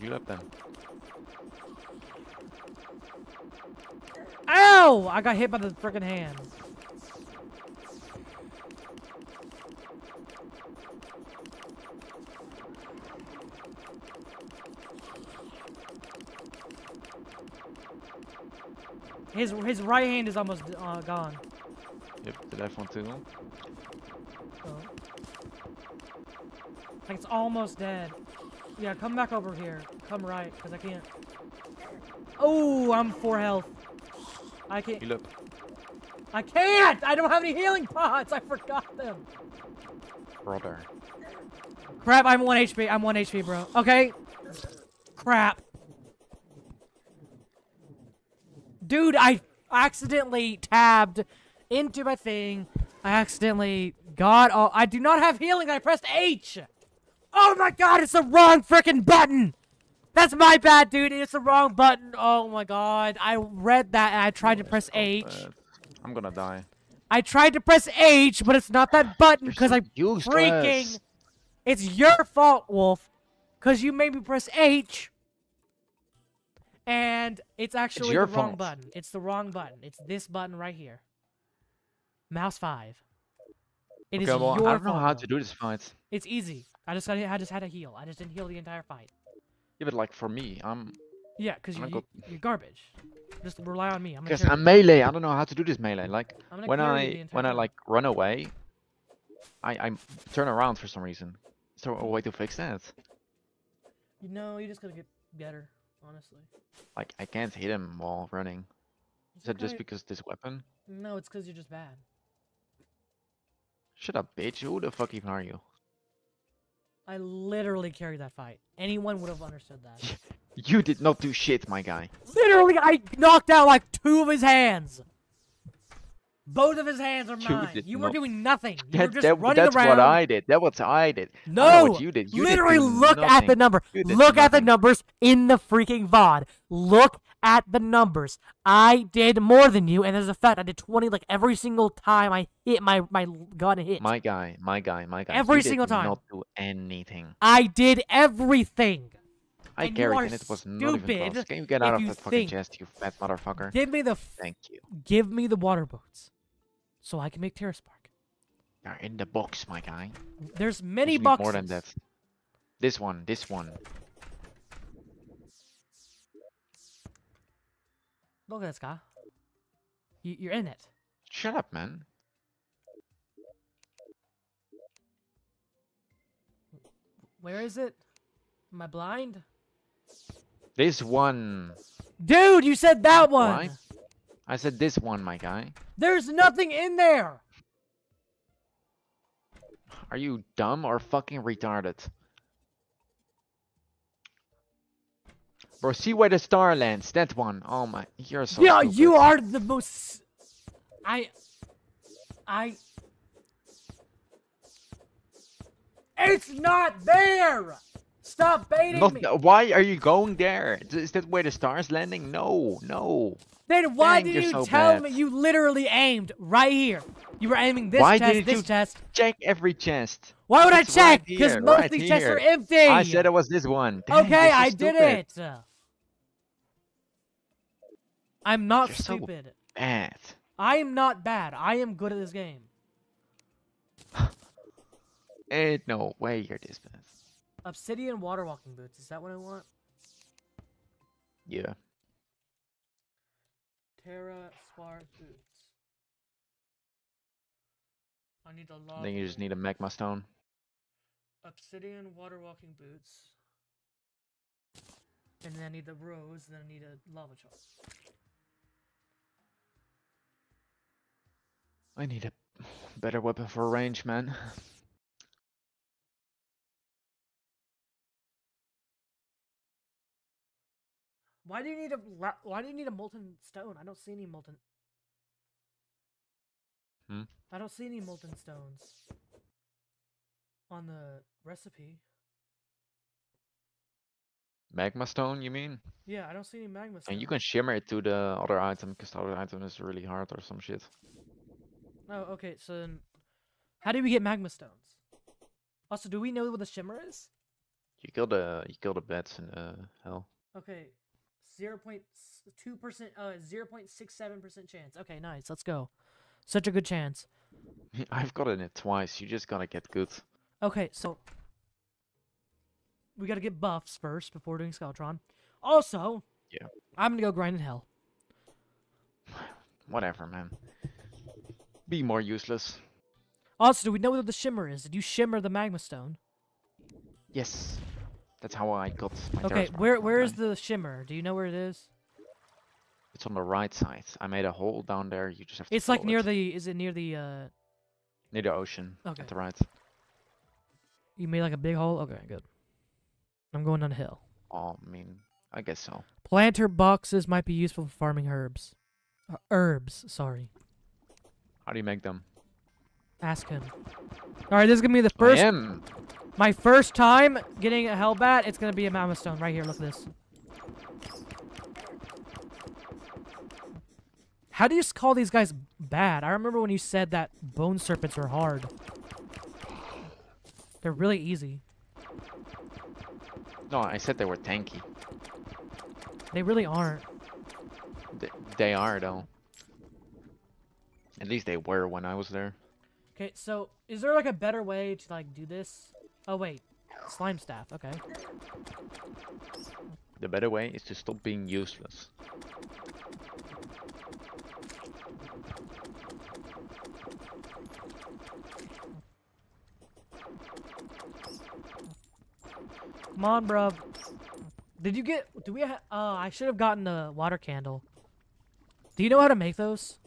Heal up then. Ow! I got hit by the freaking hand. His his right hand is almost uh, gone. Yep, the left one too. Like it's almost dead. Yeah, come back over here. Come right, because I can't. Oh, I'm four health. I can't. Heal up. I can't! I don't have any healing pots! I forgot them! Brother. Crap, I'm 1 HP. I'm 1 HP, bro. Okay. Crap. Dude, I accidentally tabbed into my thing. I accidentally got all. I do not have healing. I pressed H! Oh my god, it's the wrong freaking button! That's my bad, dude. It's the wrong button. Oh my god. I read that and I tried to press H. Bad. I'm gonna die. I tried to press H, but it's not that button because so I useless. freaking. It's your fault, Wolf, because you made me press H. And it's actually your the wrong fault. button. It's the wrong button. It's this button right here. Mouse five. It is okay, well, your I don't know how to do this fight. It's easy. I just got. I just had to heal. I just didn't heal the entire fight. Yeah, but like for me, I'm Yeah, because you, you're garbage. Just rely on me. I'm gonna because I'm melee. I don't know how to do this melee. Like when carry you the I when I like run away, I I turn around for some reason. Is there a way to fix that? You know, you just gotta get better. Honestly. Like I can't hit him while running. Is that just because this weapon? No, it's because you're just bad. Shut up, bitch. Who the fuck even are you? I literally carried that fight. Anyone would have understood that. You did not do shit, my guy. literally, I knocked out like two of his hands. Both of his hands are mine. did You were not- doing nothing. You were just that- running that's around. what I did. That was I did. No, what you did. You literally do look at the nothing. number. You did Look at the numbers in the freaking VOD. Look at the numbers. I did more than you, and as a fact, I did 20 like every single time I hit my my gun hit. My guy, my guy, my guy. Every you did single time. Not do anything. I did everything. I And you carried, are and it was not even close. stupid Can you get out of you that fucking chest, you fat motherfucker? Give me the Thank you. give me the water boats, so I can make Terraspark. You're in the box, my guy. There's many need boxes. More than that. This one, this one. Look at this guy. You, you're in it. Shut up, man. Where is it? Am I blind? This one. Dude, you said that one. Why? I said this one, my guy. There's nothing in there. Are you dumb or fucking retarded? Bro, see where the star lands. That one. Oh my, you're so yeah, stupid. you are the most. I. I. It's not there. Stop baiting Not, me. why are you going there? Is- Is that where the star's landing? No, no. Then why Dang, did you're so tell bad. me you literally aimed right here? You were aiming this Why chest, didn't this you chest. Check every chest. Why would I It's right check? Because here, most right of these chests are empty. I said it was this one. Dang, okay, so I did it. I'm not You're so stupid. Bad. I am not bad. I am good at this game. Ain't no way you're this bad. Obsidian water walking boots. Is that what I want? Yeah. Terra Spark boots. I need the lava. Then you just need a magma stone. obsidian water walking boots. And then I need the rose, and then I need a lava charge. I need a better weapon for range, man. Why do you need a why do you need a molten stone? I don't see any molten. Hmm? I don't see any molten stones on the recipe. Magma stone, you mean? Yeah, I don't see any magma stone. And you can shimmer it to the other item, because the other item is really hard or some shit. Oh, okay. So then, how do we get magma stones? Also, do we know what the shimmer is? You kill the you kill the bats in the hell. Okay, zero point two percent. Uh, zero point six seven percent chance. Okay, nice. Let's go. Such a good chance. I've gotten it twice. You just gotta get good. Okay, so we gotta get buffs first before doing Skeletron. Also, Yeah. I'm gonna go grind in hell. Whatever, man. Be more useless. Also, do we know what the shimmer is? Did you shimmer the magma stone? Yes. That's how I got my Okay, where where is the shimmer? Do you know where it is? It's on the right side. I made a hole down there. You just have to. It's like near it. the. Is it near the? uh near the ocean. Okay. At the right. You made like a big hole. Okay, good. I'm going down a hill. Oh, I mean, I guess so. Planter boxes might be useful for farming herbs. Uh, herbs, sorry. How do you make them? Ask him. All right, this is gonna be the first, I am. My first time getting a hellbat. It's gonna be a mammoth stone right here. Look at this. How do you call these guys bad? I remember when you said that bone serpents are hard. They're really easy. No, I said they were tanky. They really aren't. They, they are though. At least they were when I was there. Okay, so is there like a better way to like do this? Oh wait, slime staff. Okay. The better way is to stop being useless. Come on, bruv. Did you get? Do we? Ha- uh, I should have gotten the water candle. Do you know how to make those?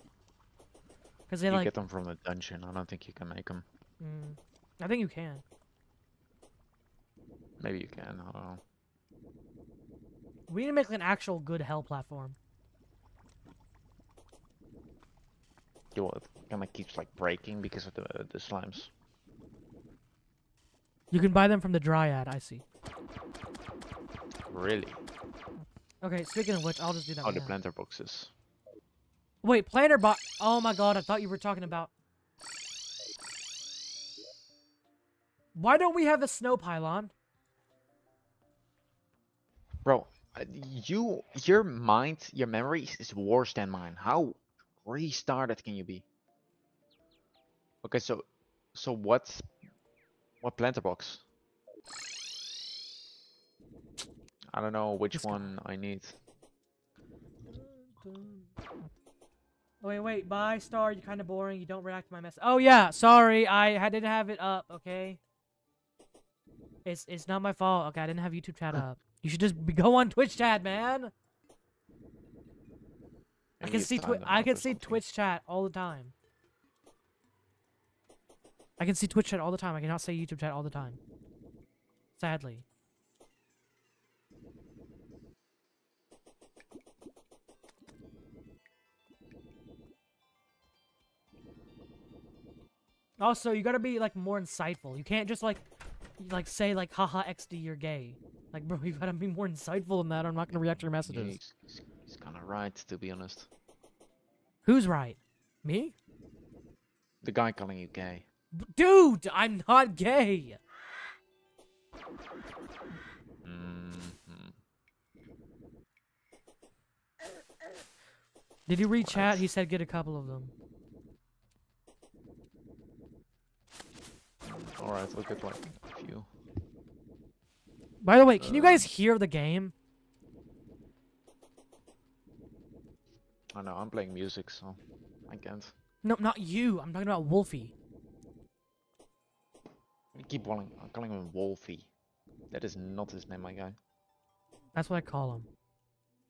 Cause they you like. get them from the dungeon. I don't think you can make them. Mm, I think you can. Maybe you can. I don't know. We need to make like, an actual good hell platform. Yo, it kind of keeps like breaking because of the uh, the slimes. You can buy them from the Dryad. I see. Really? Okay. Speaking of which, I'll just do that. Oh, the now. planter boxes. Wait, planter box. Oh my god, I thought you were talking about. Why don't we have a snow pylon? Bro, uh, you, your mind, your memory is- worse than mine. How restarted can you be? Okay, so, so what, what planter box? I don't know which one I need. Wait, wait, bye, Star. You're kind of boring. You don't react to my message. Oh yeah, sorry. I ha- didn't have it up. Okay. It's it's not my fault. Okay, I didn't have YouTube chat up. You should just be- go on Twitch chat, man. I can see Twi- I can see something. Twitch chat all the time. I can see Twitch chat all the time. I cannot say YouTube chat all the time. Sadly. Also, you gotta be like more insightful. You can't just like, like say like, haha, XD, you're gay. Like, bro, you gotta be more insightful than that. Or I'm not gonna react to your Yeah, messages. he's, he's, he's kind of right, to be honest. Who's right? Me? The guy calling you gay. Dude, I'm not gay. hmm Did you read chat? He said get a couple of them. Alright, look at like a few. By the way, can you Uh, guys hear the game? I know, I'm playing music, so I can't. No, not you. I'm talking about Wolfie. You keep calling, I'm calling him Wolfie. That is not his name, my guy. That's what I call him.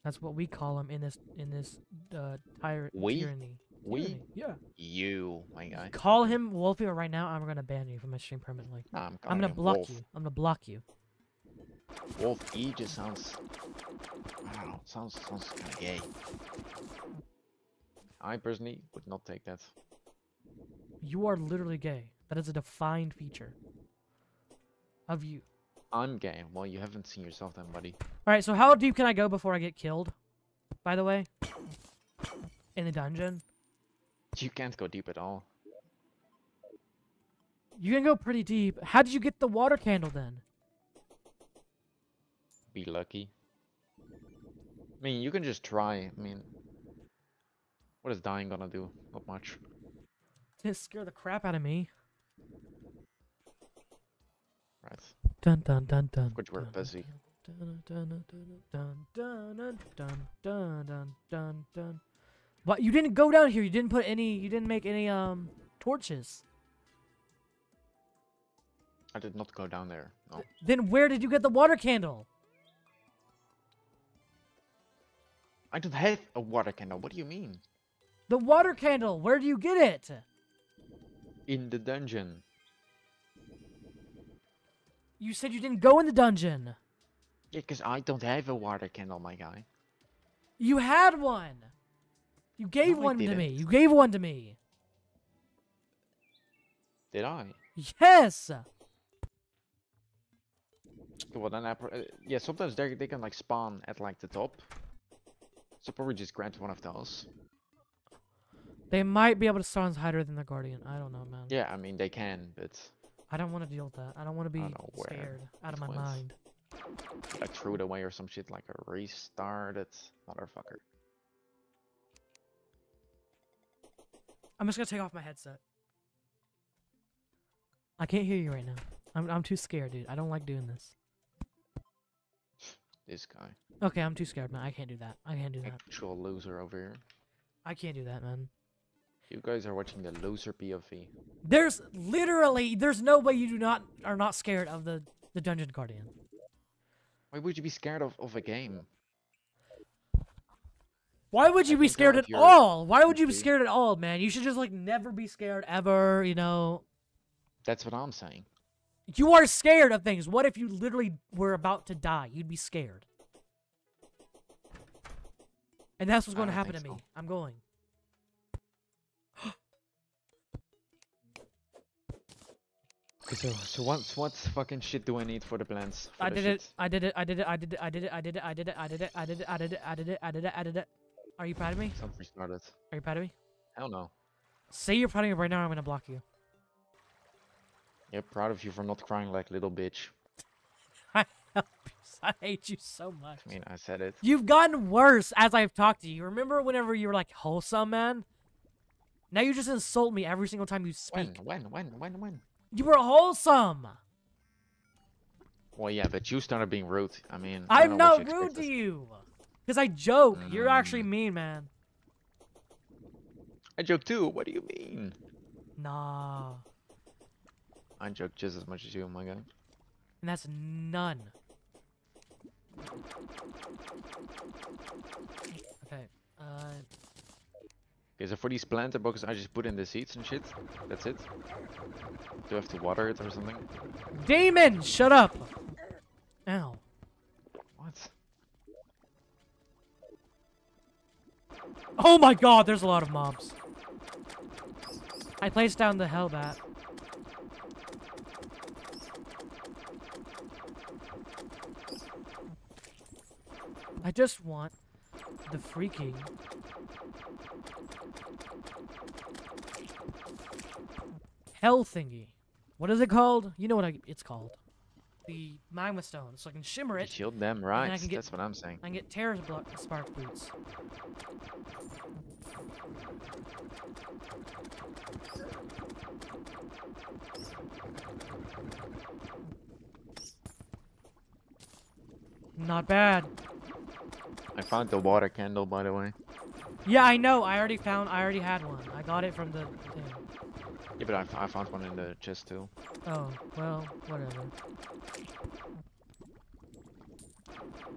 That's what we call him in this in this uh tyr- We? tyranny. We? Tyranny, Yeah. You, my guy. Call him Wolfie right now. I'm gonna ban you from my stream permanently. Nah, I'm, I'm gonna block Wolf. you. I'm gonna block you. Wolf E just sounds. I don't know. Sounds sounds kind of gay. I personally would not take that. You are literally gay. That is a defined feature of you. I'm gay. Well, you haven't seen yourself then, buddy. All right. So how deep can I go before I get killed? By the way, in the dungeon, You can't go deep at all. you can go pretty deep. How did you get the water candle then? Be lucky. I mean, you can just try. I mean, what is dying gonna do? Not much. Didn't scare the crap out of me. Right. Dun dun dun dun. Which we're busy. Dun dun dun dun dun dun dun dun dun dun dun. But you didn't go down here. You didn't put any. You didn't make any um torches. I did not go down there. No. Then where did you get the water candle? I don't have a water candle. What do you mean? The water candle. Where do you get it? In the dungeon. You said you didn't go in the dungeon. Yeah, because I don't have a water candle, my guy. You had one. You gave No, one to me. You gave one to me. Did I? Yes. Okay, well then I pro- uh, yeah, sometimes they they can like spawn at like the top. So probably just grant one of those. They might be able to sound higher than the guardian. I don't know, man. Yeah, I mean they can, but I don't want to deal with that. I don't want to be don't know where scared out of my mind. like threw it away or some shit like a restarted motherfucker. I'm just gonna take off my headset. I can't hear you right now. I'm I'm too scared, dude. I don't like doing this. This guy, Okay, I'm too scared, man. I can't do that. I can't do that. actual loser over here. I can't do that, man. You guys are watching the loser POV. There's literally there's no way you do not are not scared of the the dungeon guardian. Why would you be scared of, of a game? Why would I you be scared at all? Why would you be scared at all, man? You should just like never be scared ever, you know. That's what I'm saying. You are scared of things. What if you literally were about to die? You'd be scared. And that's what's going to happen to me. So. I'm going. Okay, so, so what's what's fucking shit do I need for the plants? I did it. I did it. I did it. I did it. I did it. I did it. I did it. I did it. I did it. I did it. I did it. I did it. I did it. Are you proud of me? Something restarted. Are you proud of me? Hell no. Say you're proud of me right now. I'm gonna block you. Yeah, proud of you for not crying like little bitch. I hate you so much. I mean, I said it. You've gotten worse as I've talked to you. Remember whenever you were like wholesome, man? Now you just insult me every single time you speak. when, when, when, when? when? You were wholesome. Well, yeah, but you started being rude. I mean, I I'm don't know what not rude to you. Because I joke. You're actually Mm. mean, man. I joke too. What do you mean? Nah. I joke just as much as you, my guy. And that's none. Okay. Uh, Okay, so for these planter boxes, I just put in the seeds and shit. That's it. Do I have to water it or something? Damon, shut up. Ow. What? Oh my god, there's a lot of mobs. I placed down the Hellbat. I just want the freaking hell thingy. What is it called? You know what I, it's called. The magma stone, so I can shimmer You it. shield them, right? get- That's what I'm saying. I can get Terror Spark Boots. Not bad. I found the water candle, by the way. Yeah, I know. I already found. I already had one. I got it from the thing. Yeah, but I found one in the chest too. Oh well, whatever.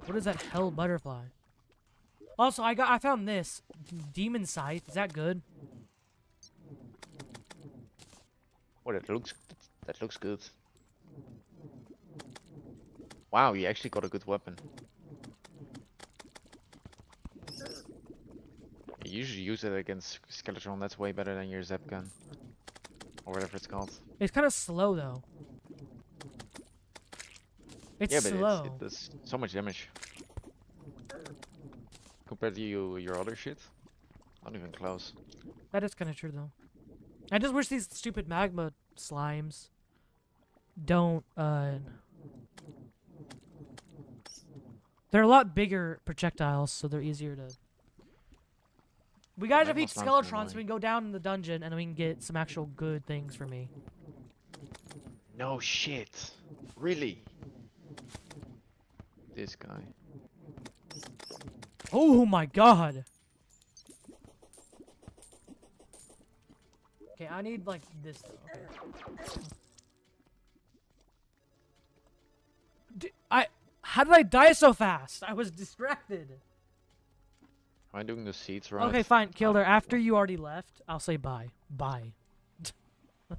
What is that hell butterfly? Also, I got. I found this demon scythe. Is that good? Oh, it looks that looks good. Wow, you actually got a good weapon. You usually use it against Skeletron. That's way better than your Zep gun. Or whatever it's called. It's kind of slow though. It's yeah, but slow. It's, it does so much damage. Compared to you, your other shit. Not even close. That is kind of true though. I just wish these stupid magma slimes don't uh They're a lot bigger projectiles, so they're easier to We gotta Magma defeat Skeletron so we can go down in the dungeon and we can get some actual good things for me. No shit. Really? This guy. Oh my god! Okay, I need like this though. Okay. D- I how did I die so fast? I was distracted. Am I doing the seeds right? Okay, fine, Kilder. After you already left, I'll say bye. Bye.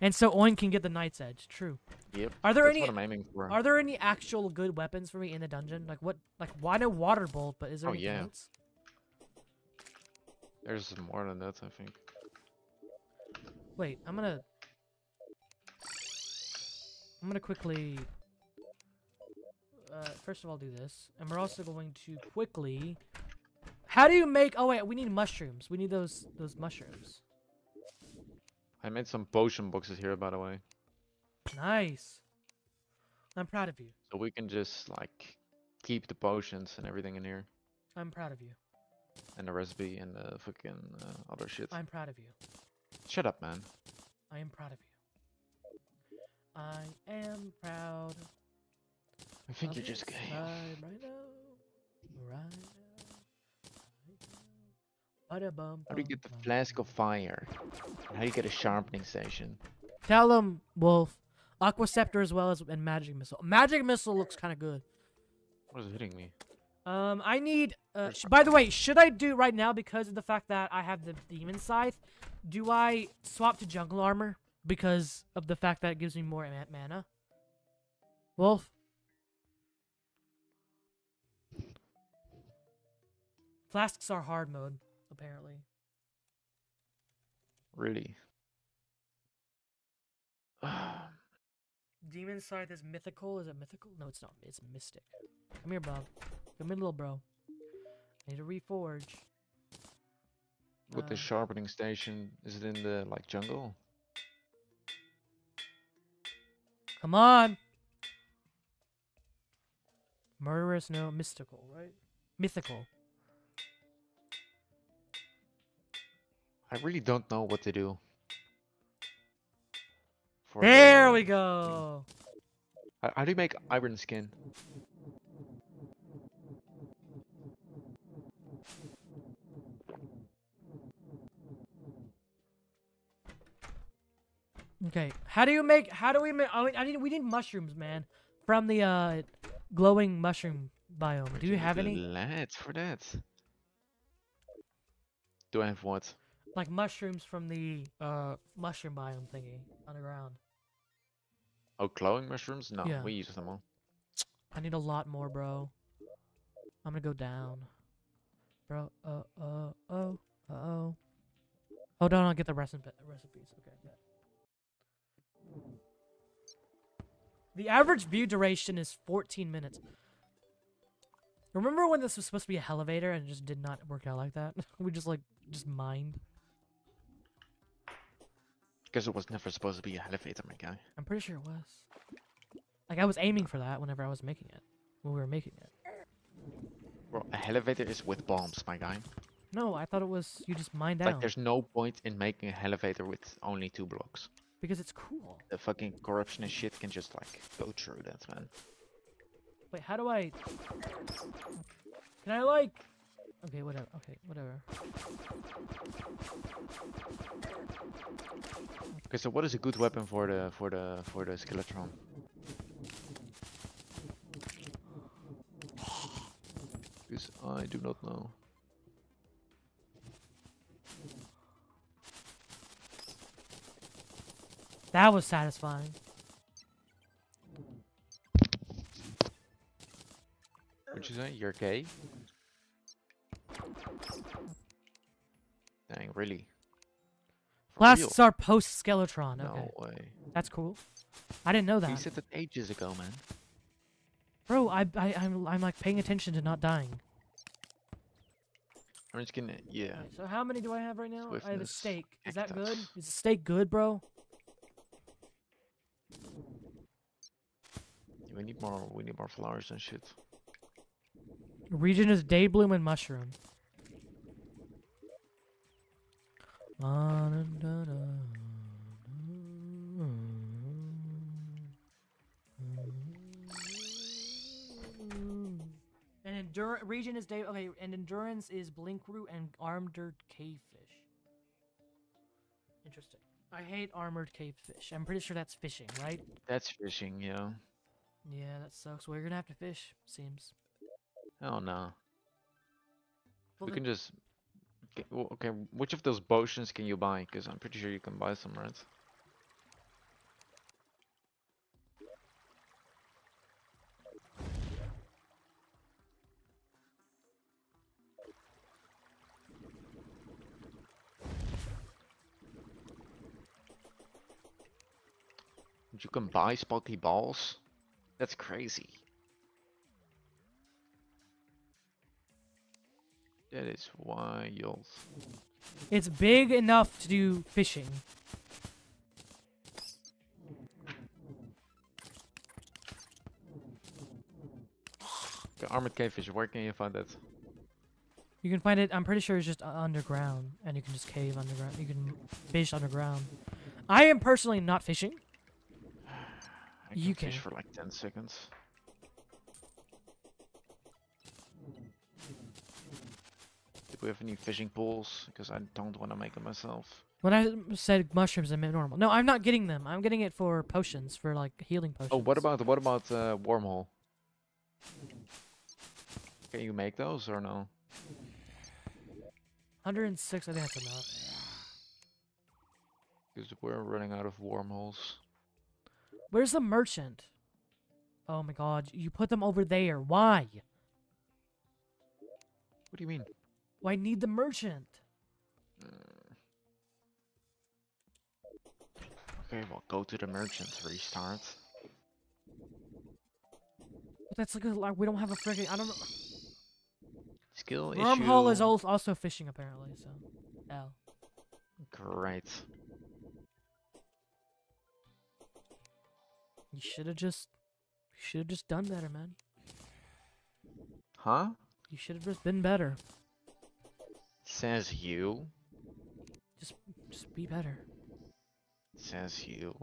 and so Oin can get the Night's Edge. True. Yep. Are there That's any what I'm aiming for. are there any actual good weapons for me in the dungeon? Like what? Like why no water bolt? But is there Oh, yeah. else? There's more than that, I think. Wait, I'm gonna. I'm gonna quickly. Uh, first of all, do this, and we're also going to quickly. How do you make? Oh wait, we need mushrooms. We need those those mushrooms. I made some potion boxes here, by the way. Nice. I'm proud of you. So we can just, like, keep the potions and everything in here. I'm proud of you. And the recipe and the fucking uh, other shit. I'm proud of you. Shut up, man. I am proud of you. I am proud. I think you're just gay. Right now. Right now. Right now. Ba-da-bum, How do you get the flask of fire? How do you get a sharpening session? Tell him, Wolf. Aqua Scepter as well as and Magic Missile. Magic Missile looks kind of good. What is hitting me? Um, I need. Uh, by the way, should I do right now because of the fact that I have the Demon Scythe? Do I swap to Jungle Armor because of the fact that it gives me more mana? Wolf. Flasks are hard mode, apparently. Really? demon scythe is mythical. Is it mythical? No, it's not. It's mystic. Come here, Bob. Come in, little bro. I need to reforge. With the Uh, sharpening station, is it in the like jungle? Come on. Murderous, no, mystical, right? Mythical. I really don't know what to do. There the- we go. How, do you make iron skin? Okay, how do you make? How do we make? I, I need. We need mushrooms, man, from the uh glowing mushroom biome. Do you have any? Lead for that. Do I have what? Like mushrooms from the uh mushroom biome thingy underground. Oh, glowing mushrooms? No, Yeah. we use them all. I need a lot more, bro. I'm gonna go down, bro. Uh, uh, oh, uh oh. Hold on, I'll get the recipe recipes. Okay. bet. The average view duration is 14 minutes. Remember when this was supposed to be a elevator and it just did not work out like that? we just like just mined. Because it was never supposed to be an elevator, my guy. I'm pretty sure it was. Like I was aiming for that whenever I was making it. When we were making it. Bro, a elevator is with bombs, my guy. No, I thought it was you just mine down Like, there's no point in making a elevator with only two blocks. because it's cool. The fucking corruption and shit can just, like, go through that, man. Wait, how do I? Can I like? Okay, whatever. Okay, whatever. Okay, so what is a good weapon for the, for the, for the Skeletron? Because I do not know. That was satisfying. What'd you say? You're gay? Dang, really? Flasks are post Skeletron. Okay, No way. that's cool. I didn't know He that, said that ages ago, man. bro. I, I I'm I'm like paying attention to not dying. I'm just gonna, yeah. So how many do I have right now? I have a Swiftness, steak. Is that good? Is the steak good, bro? We need more, we need more flowers and shit. Regen is daybloom and mushroom. And endurance region is day okay, and endurance is blinkroot and armored cavefish. Interesting. I hate armored cavefish. I'm pretty sure that's fishing, right? That's fishing, yeah. Yeah, that sucks. Well, you're gonna have to fish, seems. Oh no. Well, we the- can just. Okay, which of those potions can you buy? Because I'm pretty sure you can buy some, right? You can buy Spocky balls? That's crazy. That is wild. It's big enough to do fishing. Okay, armored cavefish, where can you find that? You can find it. I'm pretty sure it's just underground, and you can just cave underground. You can fish underground. I am personally not fishing. I You can fish can. for like 10 seconds. We have any fishing poles? Because I don't want to make them myself. When I said mushrooms, I meant normal. No, I'm not getting them. I'm getting it for potions, for like healing potions. Oh, what about what about uh, wormhole? Can you make those or no? 106? I think that's enough. Because we're running out of wormholes. Where's the merchant? Oh my god, you put them over there. Why? What do you mean? Why I need the merchant? Okay, well, go to the merchant, restart. That's like, a, like we don't have a freaking. I don't know. Skill Wormhole is issue. al- also fishing apparently. So, L. Great. You should have just. You should have just done better, man. Huh? You should have just been better. Says you. Just, just be better. Says you.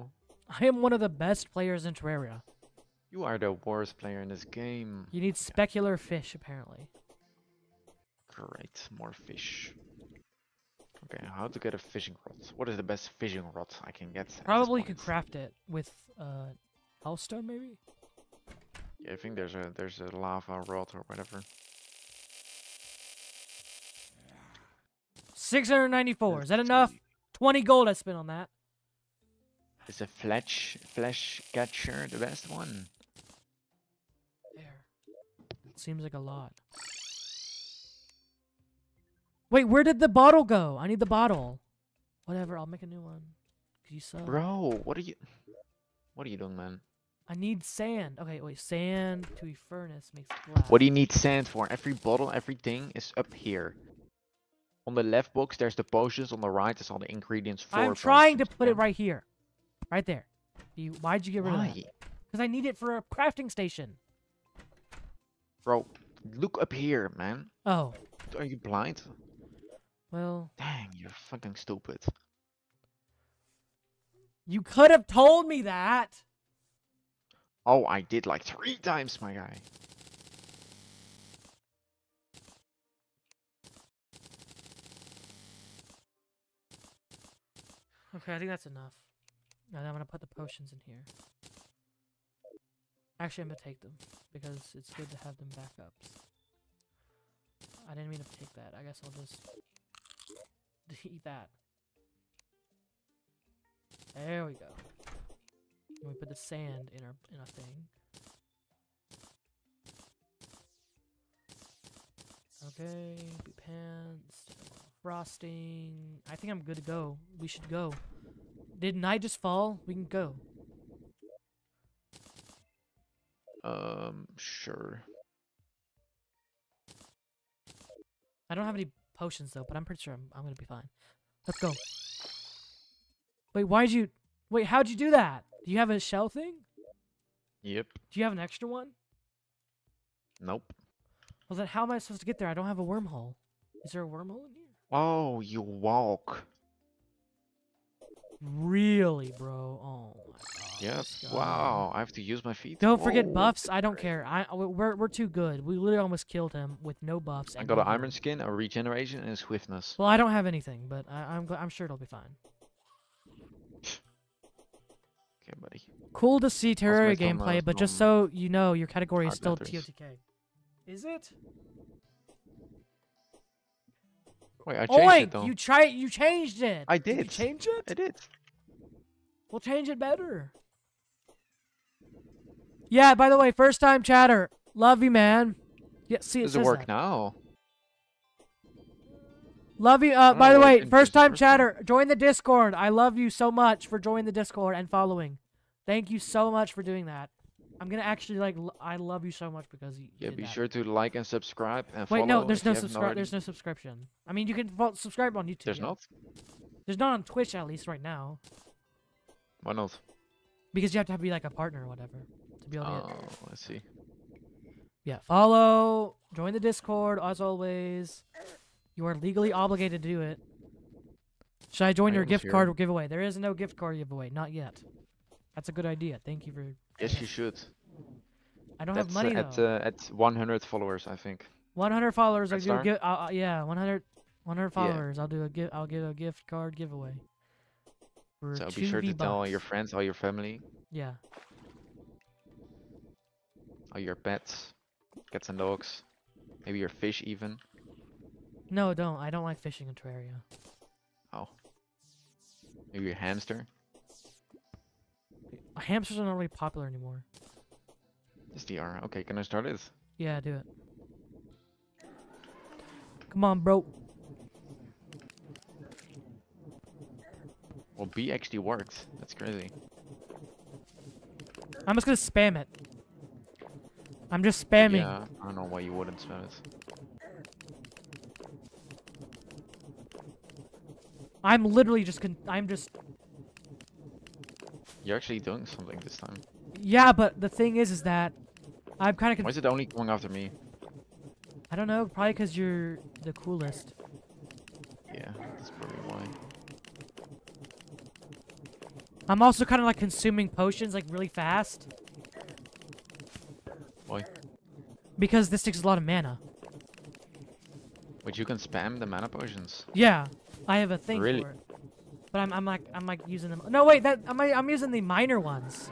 I am one of the best players in Terraria. You are the worst player in this game. You need specular fish, apparently. Great, more fish. Okay, how to get a fishing rod? What is the best fishing rod I can get? Probably could craft it with uh, hellstone, maybe. Yeah, I think there's a there's a lava rod or whatever. 694. Is that Let's enough? 20 gold I spent on that. Is a flesh flesh catcher the best one? There. Seems like a lot. Wait, where did the bottle go? I need the bottle. Whatever, I'll make a new one. 'Cause you suck. Bro, what are you? What are you doing, man? I need sand. Okay, wait. Sand to a furnace makes glass. What do you need sand for? Every bottle, everything is up here. On the left box, there's the potions. On the right, is all the ingredients for. I'm trying to put it right here. Right there. You, why'd you get rid of Why, that? Because I need it for a crafting station. bro? Look up here, man. Oh, Are you blind? well, Dang, you're fucking stupid. you could have told me that. Oh, I did like three times, my guy. Okay, I think that's enough. And I'm gonna put the potions in here. Actually, I'm gonna take them because it's good to have them backups. I didn't mean to take that. I guess I'll just eat that. There we go. And we put the sand in our in our thing. Okay, pants, frosting. I think I'm good to go. We should go. Did night just fall? We can go. Um, sure. I don't have any potions though, but I'm pretty sure I'm, I'm gonna be fine. Let's go. Wait, why'd you? Wait, how'd you do that? Do you have a shell thing? Yep. Do you have an extra one? Nope. Well, then how am I supposed to get there? I don't have a wormhole. Is there a wormhole in here? Oh, you walk. Really, bro? Oh my god. Yep. Wow, I have to use my feet. Don't forget buffs. I don't care. I we- we're we're too good. We literally almost killed him with no buffs. I got an iron skin, a regeneration, and a swiftness. Well, I don't have anything, but I, I'm I'm sure it'll be fine. Okay, buddy. Cool to see Terraria gameplay, but just so you know, your category is still letters. TOTK. Is it? Wait, I changed Oink! it though. You try you changed it. I you did. change it? I did. We'll change it better. Yeah. By the way, first time chatter. Love you, man. Yeah. See, it Does it work that. now? Love you. Uh, by the way, didn't first choose the time first time. chatter. Join the Discord. I love you so much for joining the Discord and following. Thank you so much for doing that. I'm gonna actually like. L- I love you so much because you. Yeah, be that. sure to like and subscribe and Wait, follow. no, there's no subscribe. There's no subscription. I mean, you can subscribe on YouTube. There's yeah. not. There's not on Twitch at least right now Why not? because you have to be like a partner or whatever to be able to. Get... Oh, I see. Yeah, follow, join the Discord as always. You are legally obligated to do it. Should I join I your gift hear card giveaway? There is no gift card giveaway, not yet. That's a good idea. Thank you for. Yes, you should. I don't That's have money uh, at though. uh, at 100 followers, I think. 100 followers, I Red do a give. Uh, uh, yeah, 100, 100 Yeah. followers. I'll do a give. I'll give a gift card giveaway. So be 2 sure to tell all your friends, all your family, Yeah. all your pets, cats and dogs, maybe your fish even. No, don't. I don't like fishing in Terraria. Oh. Maybe your hamster. Hamsters are not really popular anymore. They are. Okay, can I start it? Yeah, do it. Come on, bro. Well, B actually worked. That's crazy. I'm just gonna spam it. I'm just spamming. Yeah, I don't know why you wouldn't spam it. I'm literally just con- I'm just You're actually doing something this time. yeah, but the thing is is that I'm kind of Why is it only going after me? I don't know, probably cuz you're the coolest. Yeah, that's probably why. I'm also kind of like consuming potions like really fast Why? because this takes a lot of mana. But you can spam the mana potions. Yeah, I have a thing Really? for it. But I'm I'm like I'm like using them. No, wait, that I'm I'm using the minor ones.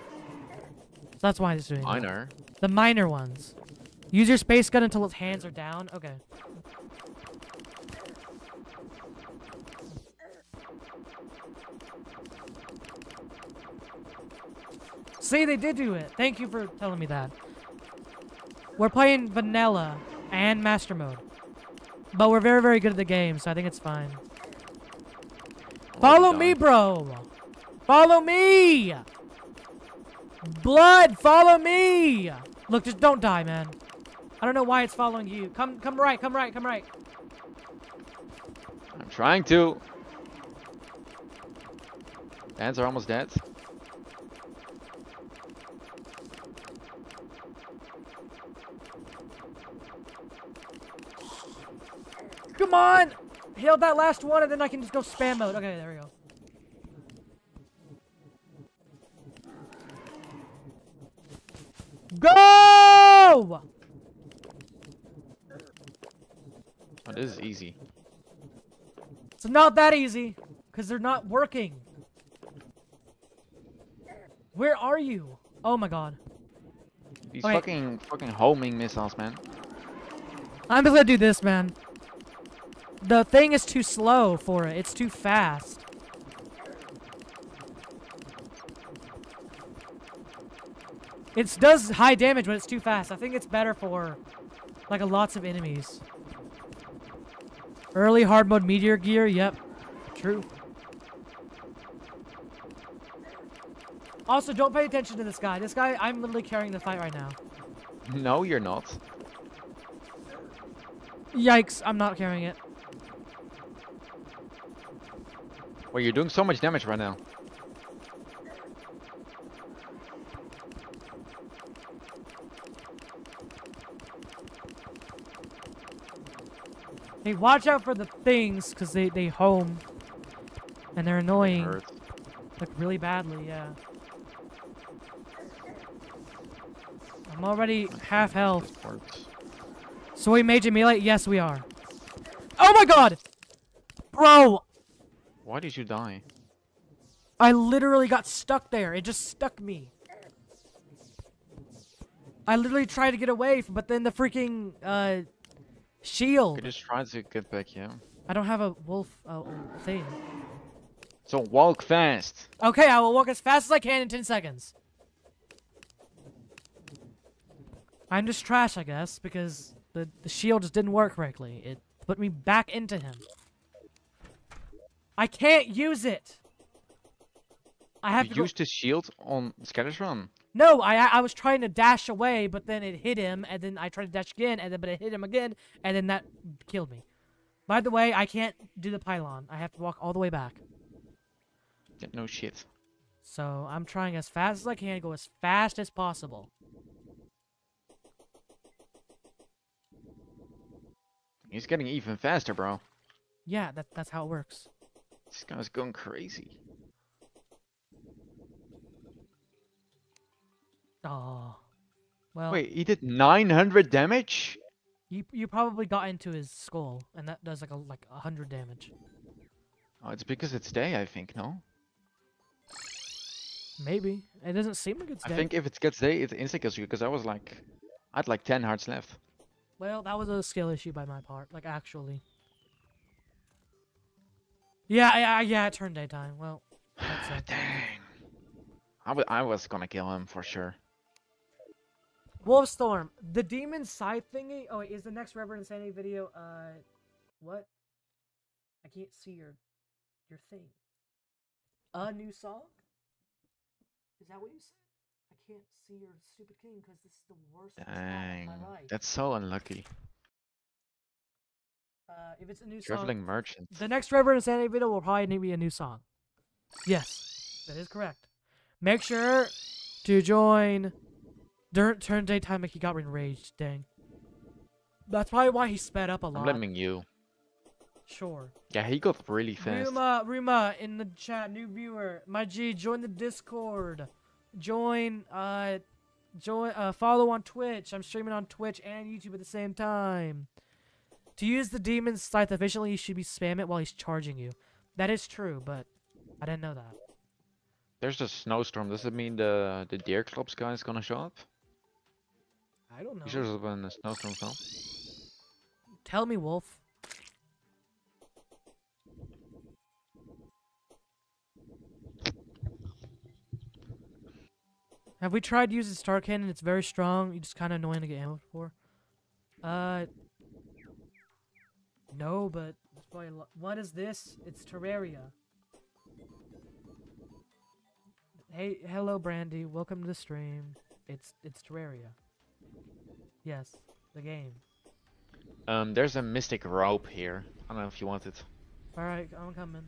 So that's why I'm just doing that. Minor. The minor ones. Use your space gun until its hands are down. Okay. See, they did do it. Thank you for telling me that. We're playing vanilla and master mode. But we're very, very good at the game, so I think it's fine. Follow me, bro. Follow me. Blood, follow me. Look, just don't die, man. I don't know why it's following you. Come, come right, come right, come right. I'm trying to. Ants are almost dead. Come on. Heal that last one, and then I can just go spam mode. Okay, there we go. Go! Oh, this is easy. It's not that easy, because they're not working. Where are you? Oh my god. These Wait. fucking fucking homing missiles, man. I'm just gonna do this, man. The thing is too slow for it. It's too fast. It does high damage, but it's too fast. I think it's better for like a lots of enemies. Early hard mode meteor gear. Yep, true. Also, don't pay attention to this guy. This guy, I'm literally carrying the fight right now. No, you're not. Yikes! I'm not carrying it. Well, you're doing so much damage right now. Hey, watch out for the things, because they, they home. And they're annoying. Like, really badly, yeah. I'm already half health. So we made you melee? Yes, we are. Oh my god! Bro! Why did you die? I literally got stuck there. It just stuck me. I literally tried to get away, but then the freaking, uh, shield. I just tried to get back, here. I don't have a wolf uh, thing. So walk fast. Okay, I will walk as fast as I can in 10 seconds. I'm just trash, I guess, because the, the shield just didn't work correctly. It put me back into him. I can't use it! I have You to used the shield on Scatter's Run. No, I I was trying to dash away, but then it hit him, and then I tried to dash again, and then but it hit him again, and then that killed me. By the way, I can't do the pylon. I have to walk all the way back. No shit. So I'm trying as fast as I can, to go as fast as possible. He's getting even faster, bro. Yeah, that that's how it works. This guy's going crazy. Oh, well, Wait, he did 900 damage? you you probably got into his skull, and that does like a like a hundred damage. Oh, it's because it's day, I think, no? Maybe it doesn't seem like it's day. I think if it gets day, it insta kills you, because I was like... I had like 10 hearts left. Well, that was a skill issue by my part, like actually. Yeah, yeah, yeah. It turned daytime. Well, that's it. Dang. I wa- I was gonna kill him for sure. Wolfstorm, the demon scythe thingy. Oh, wait, is the next Reverend Insanity video? Uh, what? I can't see your, your thing. A new song? Is that what you said? I can't see your stupid king because this is the worst spot of my Dang, life. that's so unlucky. Uh, if it's a new song, merchant. the next Reverend Insanity video will probably need me a new song. Yes, that is correct. Make sure to join during turn daytime. Like he got enraged. Dang. That's probably why he sped up a I'm lot. blaming you. Sure. Yeah, he got really fast. Ruma, Ruma in the chat, new viewer. My G, join the Discord. Join, uh, join, uh, follow on Twitch. I'm streaming on Twitch and YouTube at the same time. To use the demon's scythe efficiently, you should be spam it while he's charging you. That is true, but I didn't know that. There's a snowstorm. Does it mean the the Deerclops guy is gonna show up? I don't know. He shows up in the snowstorm now. Tell me, Wolf. Have we tried using Star Cannon? It's very strong. You just kind of annoying to get ammo for. Uh, no, but it's probably a lo- what is this? It's Terraria. Hey, hello, Brandy. Welcome to the stream. It's it's Terraria. Yes, the game. Um, there's a Mystic Robe here. I don't know if you want it. All right, I'm coming.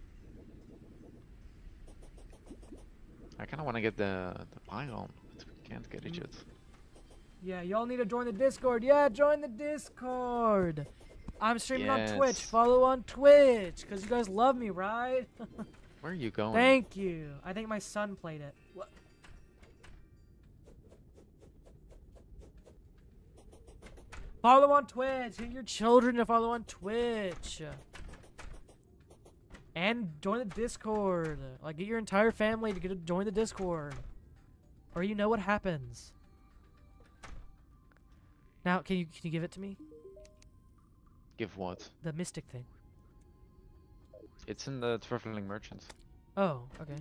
I kind of want to get the the pylon, but we can't get it Mm. yet. Yeah, y'all need to join the Discord. Yeah, join the Discord. I'm streaming on Twitch. Follow on Twitch, cause you guys love me, right? Where are you going? Thank you. I think my son played it. What? Follow on Twitch. Get your children to follow on Twitch. And join the Discord. Like, get your entire family to get to join the Discord. Or you know what happens. Now, can you can you give it to me? Give what? The mystic thing. It's in the traveling merchant. Oh, okay.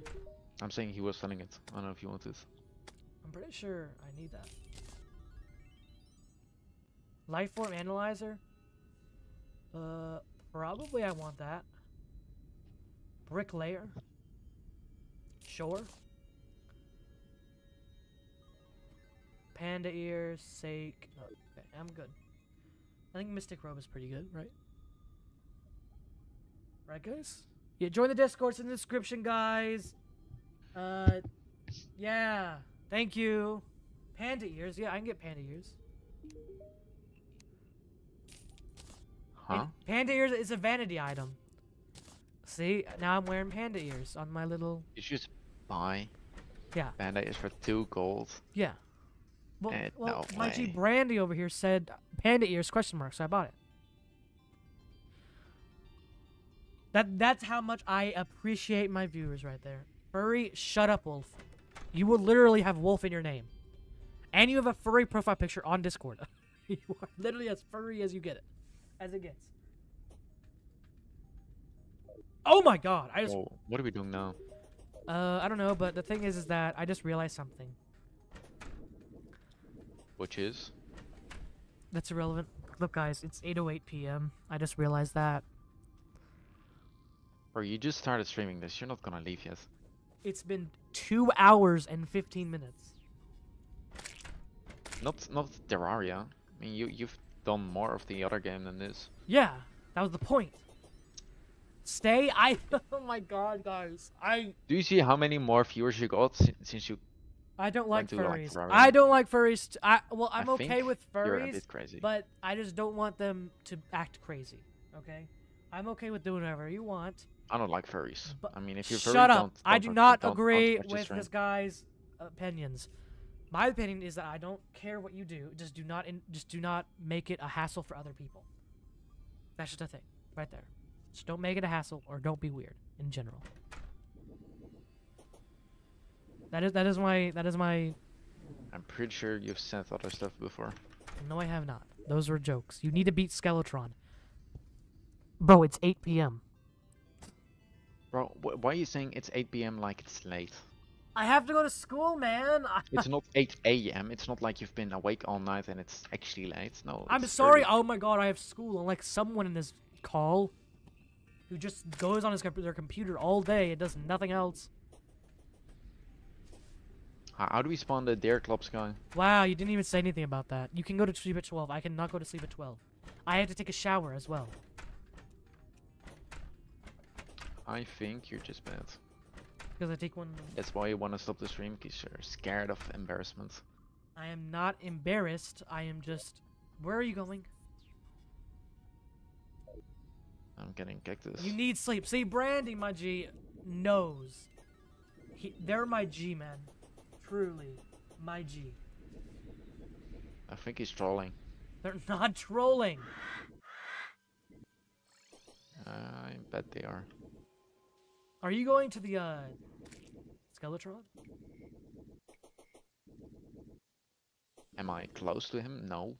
I'm saying he was selling it. I don't know if you want it. I'm pretty sure I need that. Lifeform analyzer? Uh, probably I want that. Bricklayer? Sure. Panda ears, sake. Okay, I'm good. I think Mystic Robe is pretty good, right? Right, guys? Yeah, join the Discord. It's in the description, guys. Uh, yeah. Thank you. Panda ears. Yeah, I can get panda ears. Huh? And panda ears is a vanity item. See, now I'm wearing panda ears on my little. You should just buy. Yeah. Panda is for two gold. Yeah. Well, Eh, well no my G. Brandy over here said panda ears question mark, so I bought it. That that's how much I appreciate my viewers right there. Furry, shut up, Wolf. You will literally have Wolf in your name, and you have a furry profile picture on Discord. you are literally as furry as you get it, as it gets. Oh my God! I just Oh, what are we doing now? uh I don't know, but the thing is, is that I just realized something Which is? that's irrelevant. Look, guys, it's 8:08 p.m. I just realized that. Or you just started streaming this. You're not gonna leave yet. It's been two hours and 15 minutes. Not not Terraria. I mean, you you've done more of the other game than this. Yeah, that was the point. Stay. I. oh my god, guys. I. Do you see how many more viewers you got since you? I don't like do like furries. Ferrari. I don't like furries. I well, I'm I okay with You're a furries, bit crazy. but I just don't want them to act crazy. Okay. I'm okay with doing whatever you want. I don't like furries. But I mean, if you're Shut furry, up. don't, I don't do watch- not don't agree with this guy's opinions. My opinion is that I don't care what you do. Just do not in, just do not make it a hassle for other people. That's just a thing, right there. Just don't make it a hassle, or don't be weird in general. That is that is my that is my. I'm pretty sure you've said other stuff before. No, I have not. Those were jokes. You need to beat Skeletron. Bro, it's 8 p.m. Bro, wh- why are you saying it's 8 p.m. like it's late? I have to go to school, man. It's not 8 a.m. It's not like you've been awake all night and it's actually late. No. I'm sorry. early. Oh my god, I have school. And like someone in this call who just goes on his comp- their computer all day and does nothing else. How, do we spawn the Deerclops guy? Wow, you didn't even say anything about that. You can go to sleep at 12. I cannot go to sleep at 12. I have to take a shower as well. I think you're just bad. Because I take one. That's why you want to stop the stream, because you're scared of embarrassment. I am not embarrassed. I am just. Where are you going? I'm getting cactus. You need sleep. See, Brandy, my G, knows. He, they're my G, man. Truly, my G. I think he's trolling. They're not trolling. I bet they are. Are you going to the uh, Skeletron? Am I close to him? No.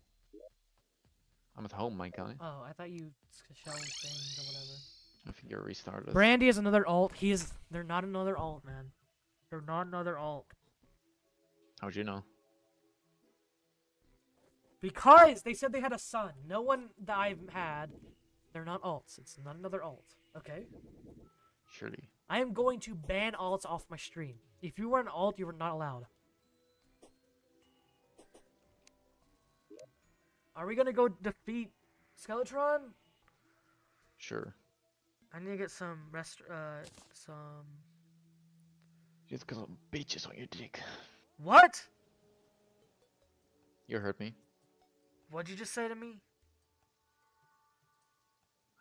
I'm at home, my guy. Oh, I thought you s- shell things or whatever. I think you're restarted. Brandy is another alt. He is. They're not another alt, man. They're not another alt. How'd you know? Because they said they had a son. No one that I've had. They're not alts. It's not another alt. Okay. Surely. I am going to ban alts off my stream. If you were an alt, you were not allowed. Are we gonna go defeat Skeletron? Sure. I need to get some rest. Uh, some. Just got some bitches on your dick. What? You heard me. What'd you just say to me?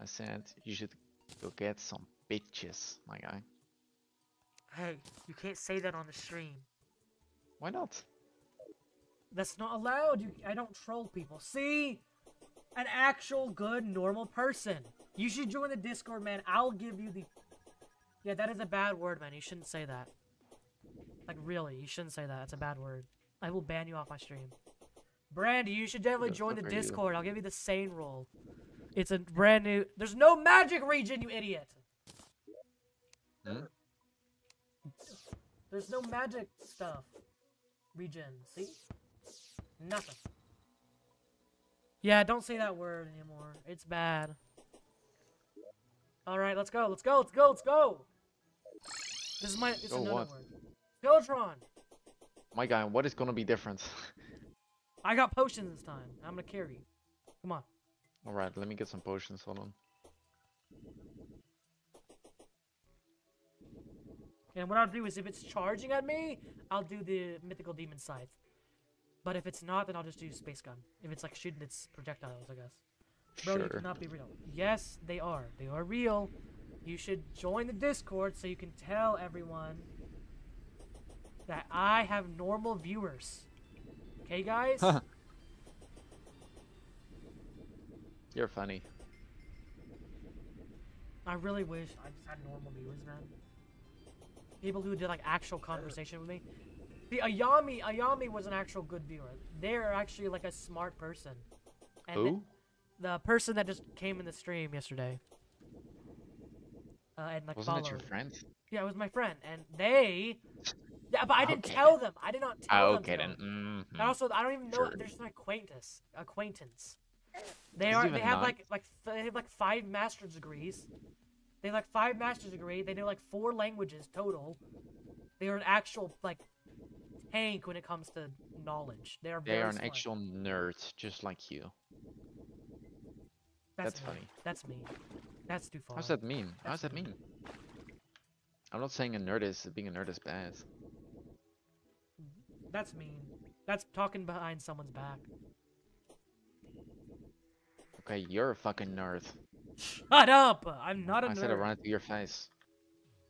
I said you should go get some bitches, my guy. Hey, you can't say that on the stream. Why not? That's not allowed. You, I don't troll people. See? An actual good normal person. You should join the Discord, man. I'll give you the. Yeah, that is a bad word, man. You shouldn't say that. Like really, you shouldn't say that. It's a bad word. I will ban you off my stream. Brandy, you should definitely the join the fuck are you? Discord. I'll give you the sane role. It's a brand new. There's no magic region, you idiot. Hmm? There's no magic stuff. Region. See? Nothing. Yeah, don't say that word anymore. It's bad. Alright, let's go. Let's go. Let's go. Let's go. This is my. It's Go another what? word. Skeletron. My guy, what is gonna be different? I got potions this time. I'm gonna carry. you. Come on. Alright, let me get some potions, hold on. And what I'll do is if it's charging at me, I'll do the mythical demon scythe. But if it's not, then I'll just do space gun. If it's like shooting its projectiles, I guess. Bro, you Sure. cannot be real. Yes, they are. They are real. You should join the Discord so you can tell everyone that I have normal viewers. Okay, guys? You're funny. I really wish I just had normal viewers, man. People who did like actual conversation with me. The Ayami, Ayami was an actual good viewer. They're actually like a smart person. And the- Who? The, person that just came in the stream yesterday. Uh, and like Wasn't it your followed. friend? Yeah, it was my friend, and they. Yeah, but I didn't Okay tell them. I did not tell Ah, them. okay then. go. mhm. And also, I don't even know. Sure. They're just an acquaintance. Acquaintance. They are. They have nice? like like they have like five master's degrees. They have like five master's degree. They know like four languages total. They are an actual like tank when it comes to knowledge. They are. They are an smart. actual nerd, just like you. That's, that's funny. That's me. That's too far. How's that mean? How's that mean. mean? I'm not saying a nerd is being a nerd is bad. That's mean. That's talking behind someone's back. Okay, you're a fucking nerd. Shut up! I'm not a I nerd. I said it right to your face.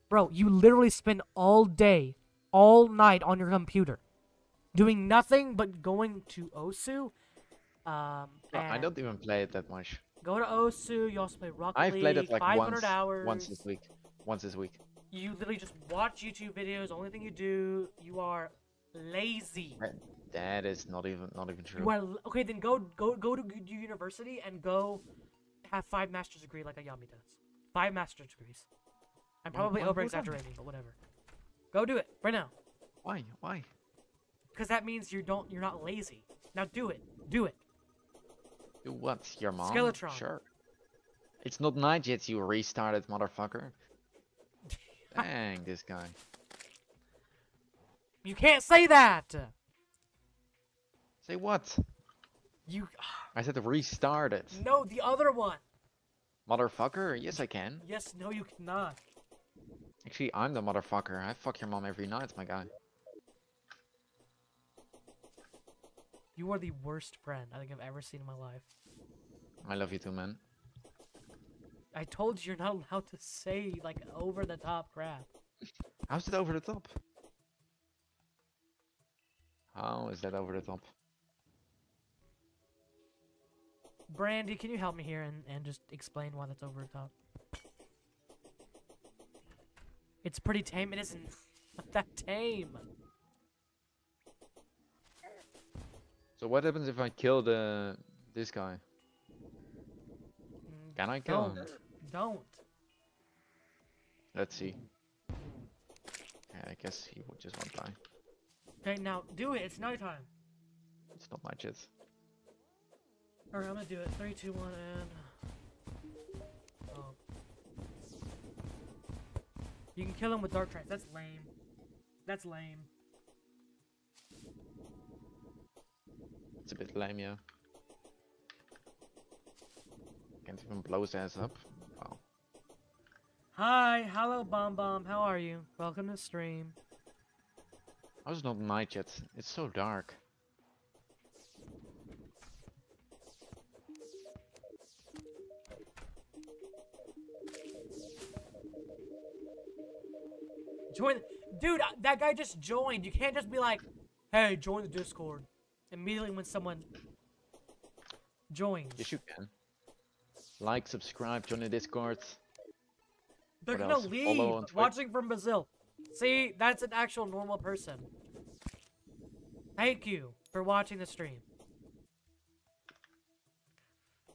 Bro, you literally spend all day, all night on your computer, doing nothing but going to Osu. Um, Bro, I don't even play it that much. go to Osu. You also play Rocket I've League. played it like 500 once, hours. once this week. Once this week. You literally just watch YouTube videos. Only thing you do, you are lazy. That is not even not even true. You are l- okay. Then go go go to university and go have five master's degree like Ayami does. Five master's degrees. I'm probably over exaggerating, but whatever. Go do it right now. Why? Why? Because that means you don't you're not lazy. Now do it. Do it. Do what? Your mom? Skeletron. Sure. It's not night yet, you restarted motherfucker. Dang, this guy. You can't say that. Say what? You I said to restart it. no the other one. Motherfucker? Yes, I can. Yes, no, you cannot. Actually, I'm the motherfucker. I fuck your mom every night, my guy. You are the worst friend I think I've ever seen in my life. I love you too, man. I told you you're not allowed to say like over the top crap. How's it over the top? How is that over the top? Brandy, can you help me here and, and just explain why that's over the top? It's pretty tame. It isn't that tame. So what happens if I kill the this guy? Mm, Can I kill Don't. him? Don't. Let's see. Yeah, I guess he would just won't die. Okay, now do it. It's nighttime. It's not my shit. Alright, I'm gonna do it. Three, two, one, and. Oh. You can kill him with dark trance. That's lame. That's lame. It's a bit lame, yeah. Can't even blow his ass up. Wow. Hi, hello, Bomb Bomb. How are you? Welcome to stream. I was not night yet. It's so dark. Join, dude. That guy just joined. You can't just be like, "Hey, join the Discord." Immediately when someone joins, Yes, you can. Like, subscribe, join the Discord. they're what gonna else? Leave. Watching from Brazil. See, that's an actual normal person. Thank you for watching the stream.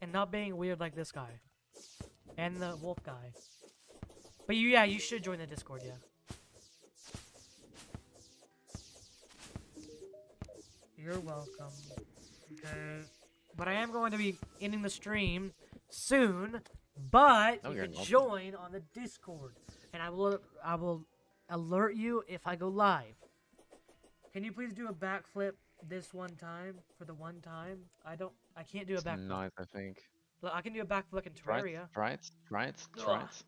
And not being weird like this guy. And the wolf guy. But you, yeah, you should join the Discord, yeah. You're welcome. Okay. But I am going to be ending the stream soon. But No, you can join on the Discord, and I will I will alert you if I go live. Can you please do a backflip this one time for the one time? I don't. I can't do a It's backflip. night, I think. Look, I can do a backflip in Terraria. try it, try it, try it.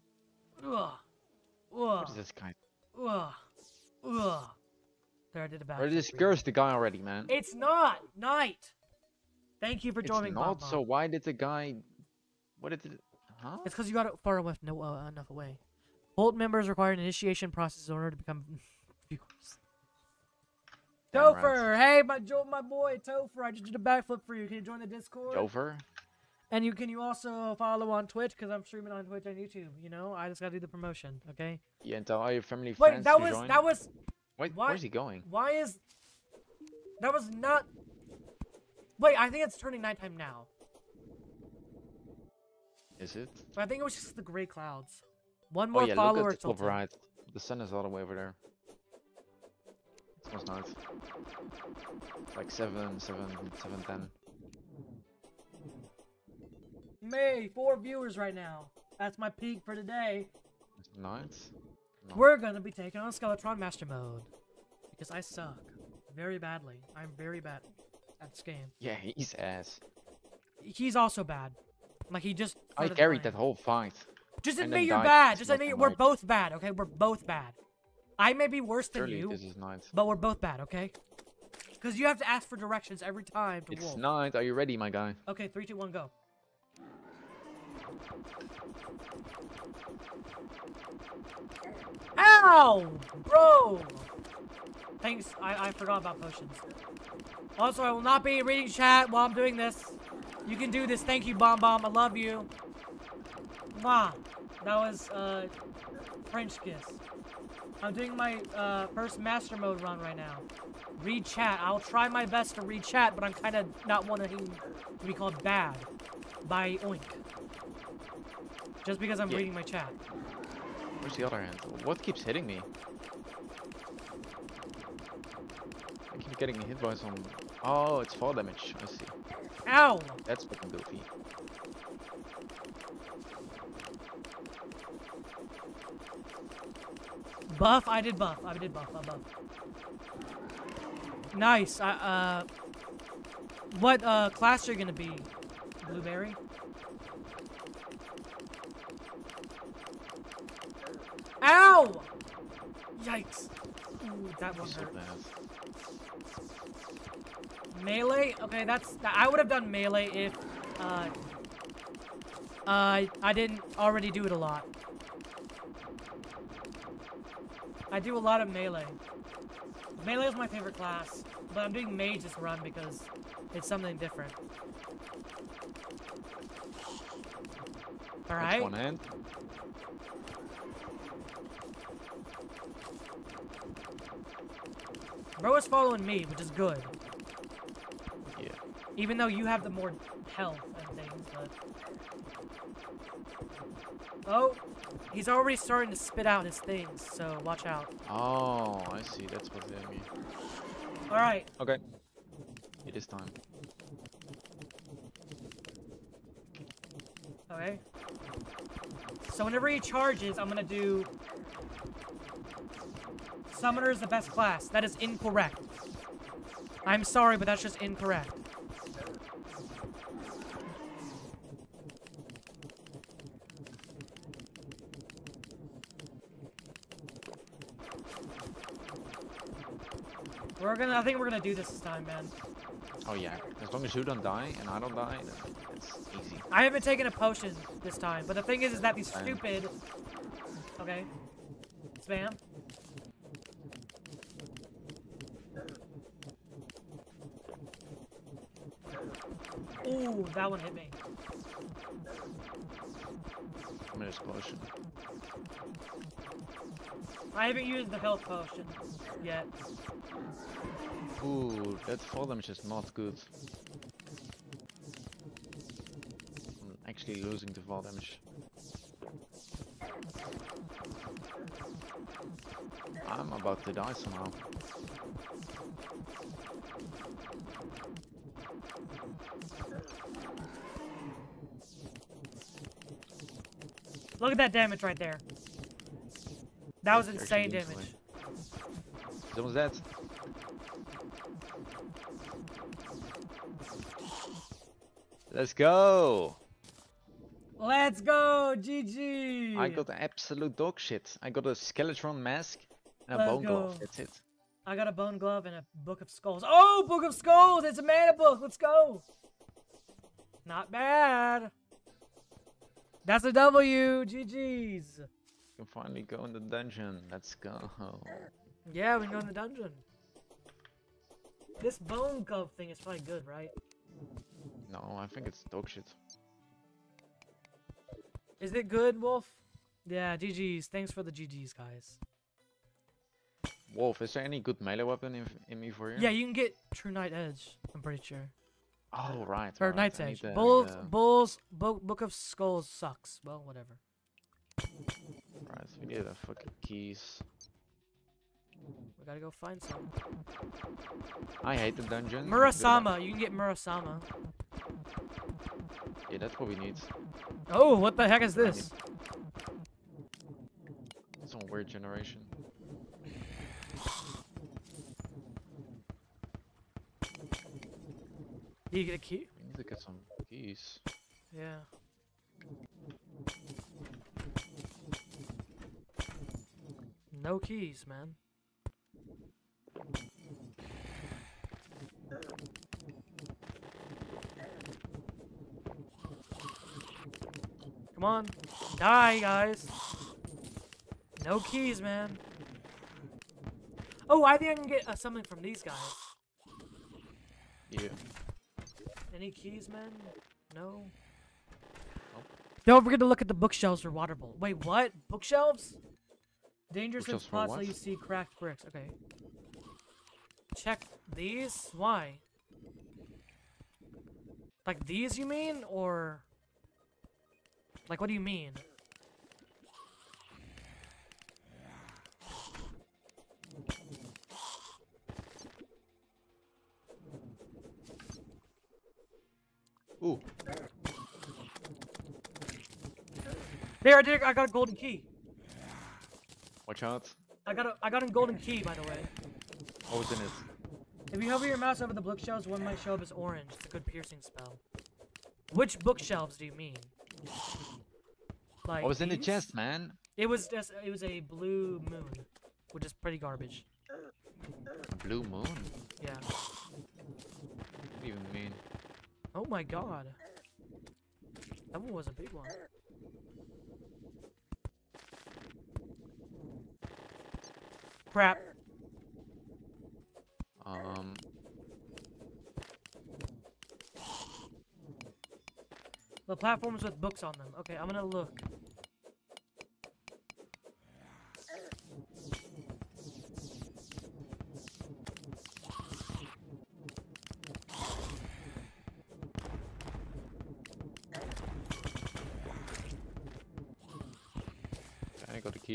Ugh. What this guy? Ugh. Ugh. There, I did a backflip. Or this cursed the guy already, man. It's not night. Thank you for It's joining. not, Bob so why did the guy... What did it... Huh? It's because you got it far enough, no, uh, enough away. Bolt members require an initiation process in order to become viewers. Topher, hey, my my boy Topher, I just did a backflip for you. Can you join the Discord? Dover? And you can you also follow on Twitch because I'm streaming on Twitch and YouTube. You know, I just gotta do the promotion. Okay. Yeah, and tell all your family Wait, friends that to was join. that was Wait, why- where's he going? why is that was not. Wait, I think it's turning nighttime now. Is it? I think it was just the gray clouds. One oh, more yeah, look follower at the till top 10. right. The sun is all the way over there. Almost night. Like 7, 7, 7, 10. May four viewers right now. That's my peak for today. Nice. We're gonna be taking on Skeletron Master Mode because I suck very badly. I'm very bad at this game. Yeah, he's ass. He's also bad. Like he just. I carried that whole fight. Just admit you're bad. Just admit we're both bad. Okay, we're both bad. I may be worse than Surely you, this is night. but we're both bad. Okay. Because you have to ask for directions every time to It's wolf. night. Are you ready, my guy? Okay, three, two, one, go. Ow! Bro! Thanks, I, I forgot about potions. Also, I will not be reading chat while I'm doing this. You can do this. Thank you, Bomb Bomb. I love you. Mwah. That was, uh, French kiss. I'm doing my, uh, first master mode run right now. Read chat. I'll try my best to read chat, but I'm kind of not wanting to be called bad by Oink. Just because I'm Yeah. reading my chat. Where's the other hand? What keeps hitting me? I keep getting hit by some... Oh, it's fall damage. I see. Ow! That's fucking goofy. Buff? I did buff. I did buff. I buff. Nice. I, uh, what uh class are you gonna be? Blueberry. Ow! Yikes. Ooh, that one hurt. Melee? Okay, that's. I would have done melee if. Uh, uh, I didn't already do it a lot. I do a lot of melee. Melee is my favorite class, but I'm doing mage this run because it's something different. That's Alright. one hand. Bro is following me, which is good. Yeah. Even though you have the more health and things, but... Oh! He's already starting to spit out his things, so watch out. Oh, I see. That's what hitting me. Alright, Okay. It is time. okay. So whenever he charges, I'm gonna do... Summoner is the best class. That is incorrect. I'm sorry, but that's just incorrect. We're gonna, I think we're gonna do this this time, man. Oh yeah. As long as you don't die and I don't die, then it's easy. I haven't taken a potion this time, but the thing is, is that these stupid. Okay. Spam. Ooh, that one hit me. I'm. I haven't used the health potion yet. Ooh, that fall damage is not good. I'm actually losing the fall damage. I'm about to die somehow. Look at that damage right there. That was insane damage. Someone's dead. Let's go! Let's go, GG. I got absolute dog shit. I got a skeleton mask and a Let's bone glove. That's it. I got a bone glove and a book of skulls. Oh, book of skulls! It's a mana book. Let's go. Not bad. That's a W. GG's. You can finally go in the dungeon. Let's go. Yeah, we can go in the dungeon. This bone glove thing is probably good, right? No, I think it's dog shit. Is it good, Wolf? Yeah, GG's. Thanks for the GG's, guys. Wolf, is there any good melee weapon in, in me for you? Yeah, you can get True Night Edge. I'm pretty sure. Oh, right. Or right. Night's Edge. the- Bulls, the- Bulls, Bo Book of Skulls sucks. Well, whatever. Right, we need the fucking keys. We gotta go find some. I hate the dungeon. Murasama. You can get Murasama. Yeah, that's what we need. Oh, what the heck is this? It's some weird generation. Did you get a key? We need to get some keys. Yeah. No keys, man. Come on. Die, guys. No keys, man. Oh, I think I can get uh, something from these guys. Yeah. Any keys, man? No. Nope. Don't forget to look at the bookshelves for Water Bolt. Wait, what? Bookshelves? Dangerous in spots let what? you see cracked bricks. Okay. Check these? Why? Like these, you mean? Or. Like, what do you mean? Ooh, There, I did. I got a golden key. watch out. I got a. I got a golden key, by the way. Oh, what was in it? If you hover your mouse over the bookshelves, one might show up as orange. It's a good piercing spell. Which bookshelves do you mean? Like oh, What was in the chest, man? It was just it was a blue moon, which is pretty garbage. A blue moon? Yeah. What do you even mean? Oh my god. That one was a big one. Crap. Um, The platforms with books on them. Okay, I'm gonna look.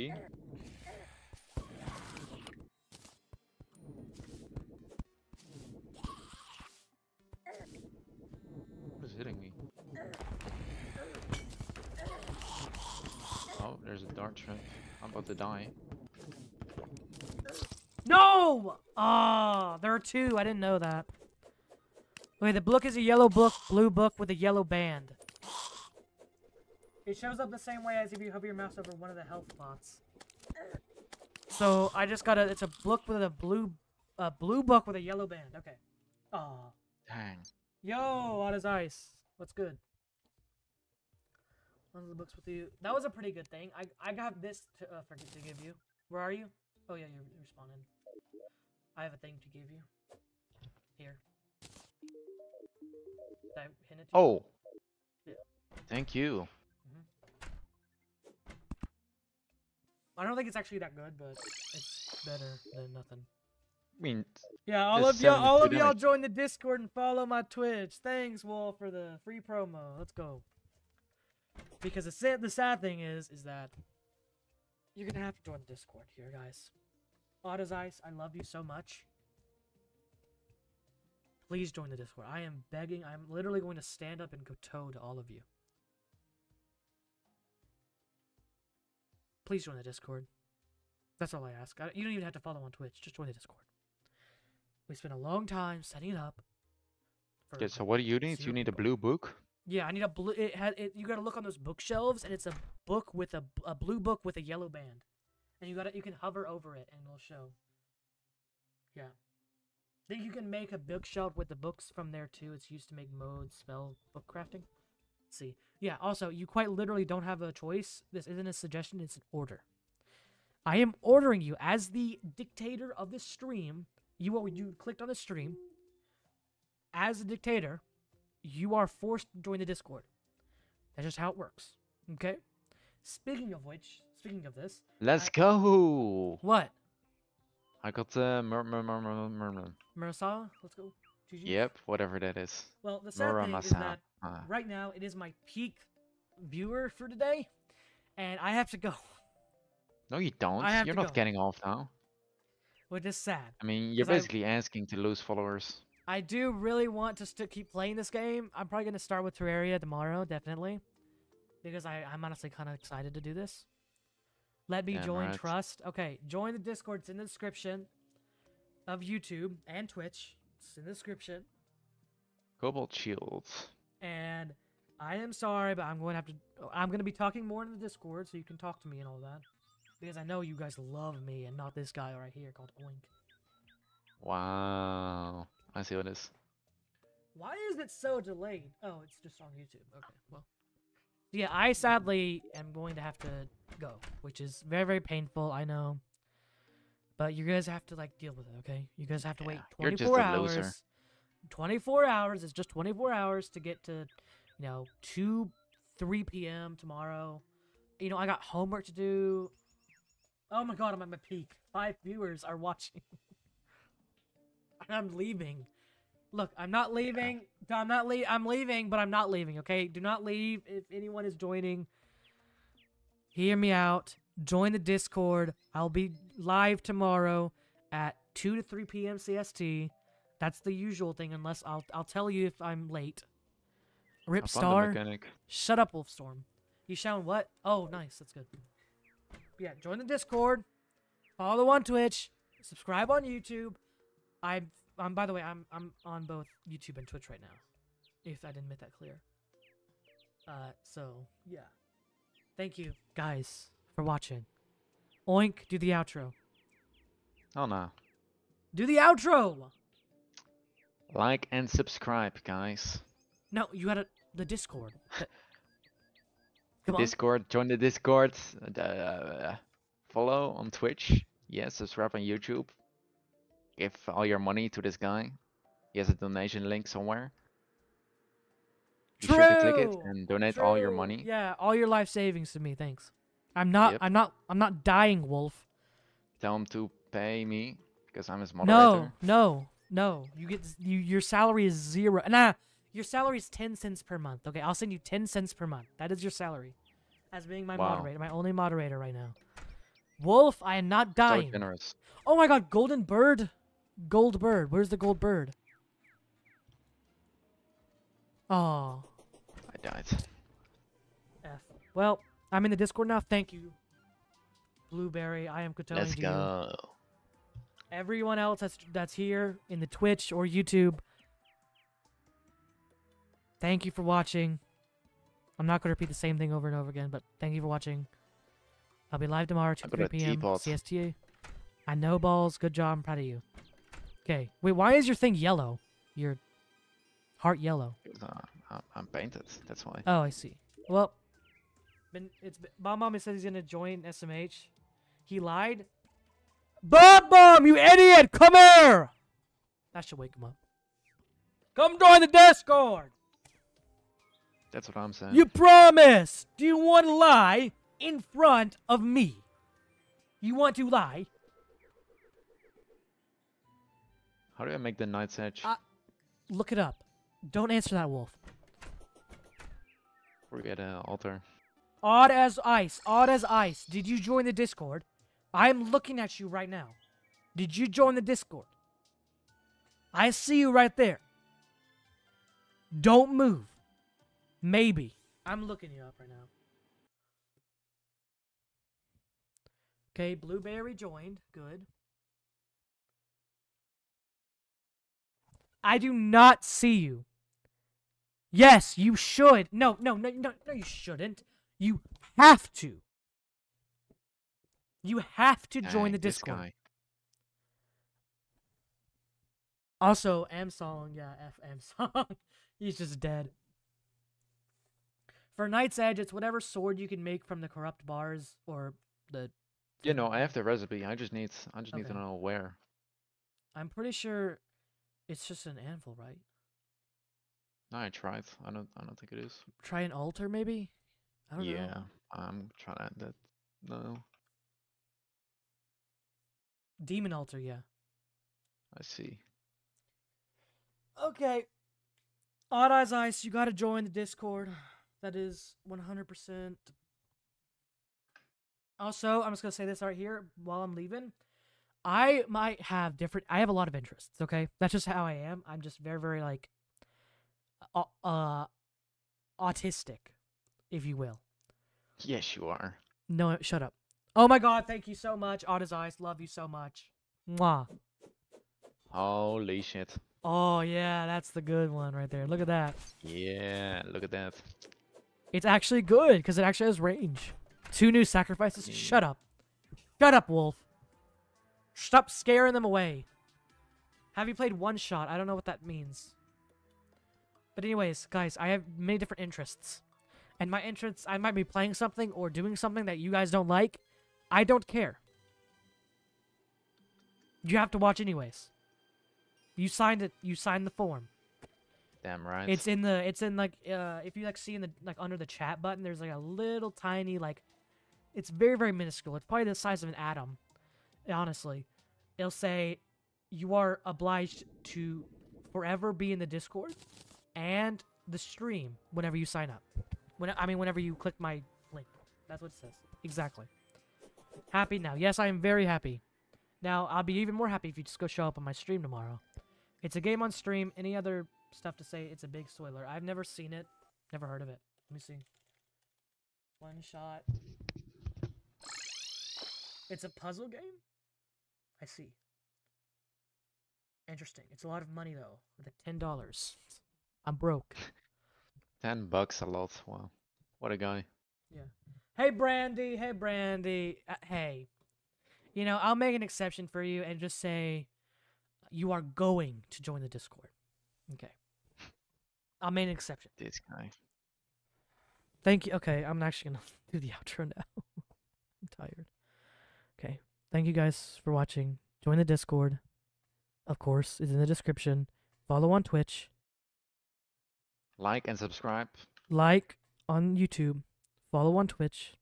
What is hitting me? Oh, there's a dart trap. I'm about to die. No! Ah, there are two. I didn't know that. Wait, the book is a yellow book, blue book with a yellow band. It shows up the same way as if you hover your mouse over one of the health spots. So I just got a. It's a book with a blue, a blue book with a yellow band. Okay. Ah. Dang. Yo, his ice. What's good? One of the books with you. That was a pretty good thing. I I got this to uh, forget to give you. Where are you? Oh yeah, you're responding. I have a thing to give you. Here. Did I hint it to you? Oh! Yeah. Thank you. I don't think it's actually that good, but it's better than nothing. I mean, Yeah, all of y'all, all of y'all join the Discord and follow my Twitch. Thanks, Wolf, for the free promo. Let's go. Because the sad, the sad thing is, is that you're gonna have to join the Discord here, guys. Otto's Ice, I love you so much. Please join the Discord. I am begging. I'm literally going to stand up and go toe to all of you. Please join the Discord. That's all I ask. I, you don't even have to follow on Twitch. Just join the Discord. We spent a long time setting it up. okay, so what do you need? You need a blue book? Yeah, I need a blue. It had it. You gotta look on those bookshelves, and it's a book with a, a blue book with a yellow band, and you gotta you can hover over it, and it'll show. Yeah. Then you can make a bookshelf with the books from there too. It's used to make mode spell book crafting. Let's see. Yeah. Also, you quite literally don't have a choice. This isn't a suggestion. It's an order. I am ordering you as the dictator of this stream. You are you clicked on the stream. As a dictator, you are forced to join the Discord. That's just how it works. Okay? Speaking of which, speaking of this, Let's I- go! what? I got uh, mur mur mur mur mur mur. Murasala? Let's go. GG. Yep, whatever that is. Well, the sad thing is that Ah. right now it is my peak viewer for today, and I have to go, No, you don't. I have You're to not go. getting off now. which is sad. I mean, you're 'Cause I- basically asking to lose followers. I do really want to st- keep playing this game. I'm probably gonna start with Terraria tomorrow, definitely, because I I'm honestly kind of excited to do this. Let me Damn join right. Trust. Okay, join the Discord. It's in the description of YouTube and Twitch. It's in the description. Cobalt shields. And I am sorry, but I'm going to have to. I'm going to be talking more in the Discord, so you can talk to me and all that, because I know you guys love me and not this guy right here called Oink. Wow. I see what it is. Why is it so delayed? Oh, it's just on YouTube. Okay, well. Yeah, I sadly am going to have to go, which is very, very painful, I know. But you guys have to, like, deal with it, okay? You guys have to wait Yeah, you're 24 just a hours. Loser. 24 hours is just 24 hours to get to, you know, 2, 3 p.m. tomorrow. You know, I got homework to do. Oh my god, I'm at my peak. Five viewers are watching. I'm leaving. Look, I'm not leaving. I'm not le- I'm leaving, but I'm not leaving, okay? Do not leave if anyone is joining. Hear me out. Join the Discord. I'll be live tomorrow at 2 to 3 p.m. CST. That's the usual thing unless I'll I'll tell you if I'm late. Rip I found the Star. Shut up, Wolfstorm. You sound what? Oh, nice. That's good. Yeah, join the Discord. Follow on Twitch. Subscribe on YouTube. I'm um, by the way, I'm I'm on both YouTube and Twitch right now. If I didn't make that clear. Uh, so yeah. Thank you guys for watching. Oink, do the outro. Oh no. Do the outro. Like and subscribe, guys. No, you got to the Discord. Come on. Discord, join the Discord. Uh, follow on Twitch. Yes, subscribe on YouTube. Give all your money to this guy. He has a donation link somewhere. Be sure to click it and donate all your money. Yeah, all your life savings to me, thanks. I'm not Yep. I'm not I'm not dying, Wolf. Tell him to pay me because I'm his moderator. no, no. No, you get you your salary is zero. Nah, your salary is 10 cents per month. Okay, I'll send you 10 cents per month. That is your salary. As being my Wow. moderator, my only moderator right now. Wolf, I am not So dying. generous. Oh my god, golden bird. Gold bird. Where's the gold bird? Oh, I died. F. Well, I'm in the Discord now. Thank you. Blueberry, I am kowtowing Let's to you. Everyone else that's that's here in the Twitch or YouTube. Thank you for watching. I'm not going to repeat the same thing over and over again, but thank you for watching. I'll be live tomorrow, 2 3 p.m. CSTA. I know balls. Good job. I'm proud of you. Okay. Wait, why is your thing yellow? Your heart yellow. Uh, I'm- painted. That's why. Oh, I see. Well, been it's been, Bomb Bomb says he's gonna join SMH. He lied. Bomb Bomb, you idiot! Come here. That should wake him up. Come join the Discord. That's what I'm saying. You promise! Do you want to lie in front of me? You want to lie? How do I make the Night's Edge? Uh, Look it up. Don't answer that, Wolf. we get an altar. Odd as ice. Odd as ice. Did you join the Discord? I'm looking at you right now. Did you join the Discord? I see you right there. Don't move. Maybe. I'm looking you up right now. Okay, Blueberry joined. Good. I do not see you. Yes, you should. No, no, no, no, no, you shouldn't. You have to. You have to join Dang, the Discord. Also, M song, yeah, F M song. He's just dead. For Night's Edge, it's whatever sword you can make from the corrupt bars or the. You know, I have the recipe. I just need. I just need to know where. I'm pretty sure it's just an anvil, right? No, I tried. I don't. I don't think it is. Try an altar, maybe. I don't yeah, know. I'm trying to. That. No, Demon altar, yeah. I see. Okay. Odd Eyes Ice, you gotta join the Discord. That is 100%. Also, I'm just gonna say this right here while I'm leaving. I might have different. I have a lot of interests. Okay, that's just how I am. I'm just very, very like, uh, uh autistic, if you will. Yes, you are. No, shut up. Oh my God! Thank you so much, Odd Eyes. Love you so much. Mwah. Holy shit. Oh yeah, that's the good one right there. Look at that. Yeah, look at that. It's actually good because it actually has range. Two new sacrifices. Mm. Shut up. Shut up, Wolf. Stop scaring them away. Have you played one shot? I don't know what that means. But anyways, guys, I have many different interests. And my interests, I might be playing something or doing something that you guys don't like. I don't care. You have to watch anyways. You signed it. You signed the form. Damn right. It's in the it's in like uh if you like see in the like under the chat button there's like a little tiny like it's very very minuscule. It's probably the size of an atom. Honestly. It'll say you are obliged to forever be in the Discord and the stream whenever you sign up. When I mean whenever you click my link. That's what it says. Exactly. Happy now. Yes, I am very happy. Now, I'll be even more happy if you just go show up on my stream tomorrow. It's a game on stream. Any other stuff to say? It's a big spoiler. I've never seen it. Never heard of it. Let me see. One shot. It's a puzzle game? I see. Interesting. It's a lot of money though. Ten dollars. I'm broke. Ten bucks a lot. Wow. What a guy. Yeah. Hey Brandy. Hey Brandy. Uh, hey. You know, I'll make an exception for you and just say you are going to join the Discord. Okay. I'll make an exception. This guy. Thank you. Okay, I'm actually gonna do the outro now. I'm tired. Okay. Thank you guys for watching. Join the Discord. Of course, it's in the description. Follow on Twitch. Like and subscribe. Like on YouTube. Follow on Twitch.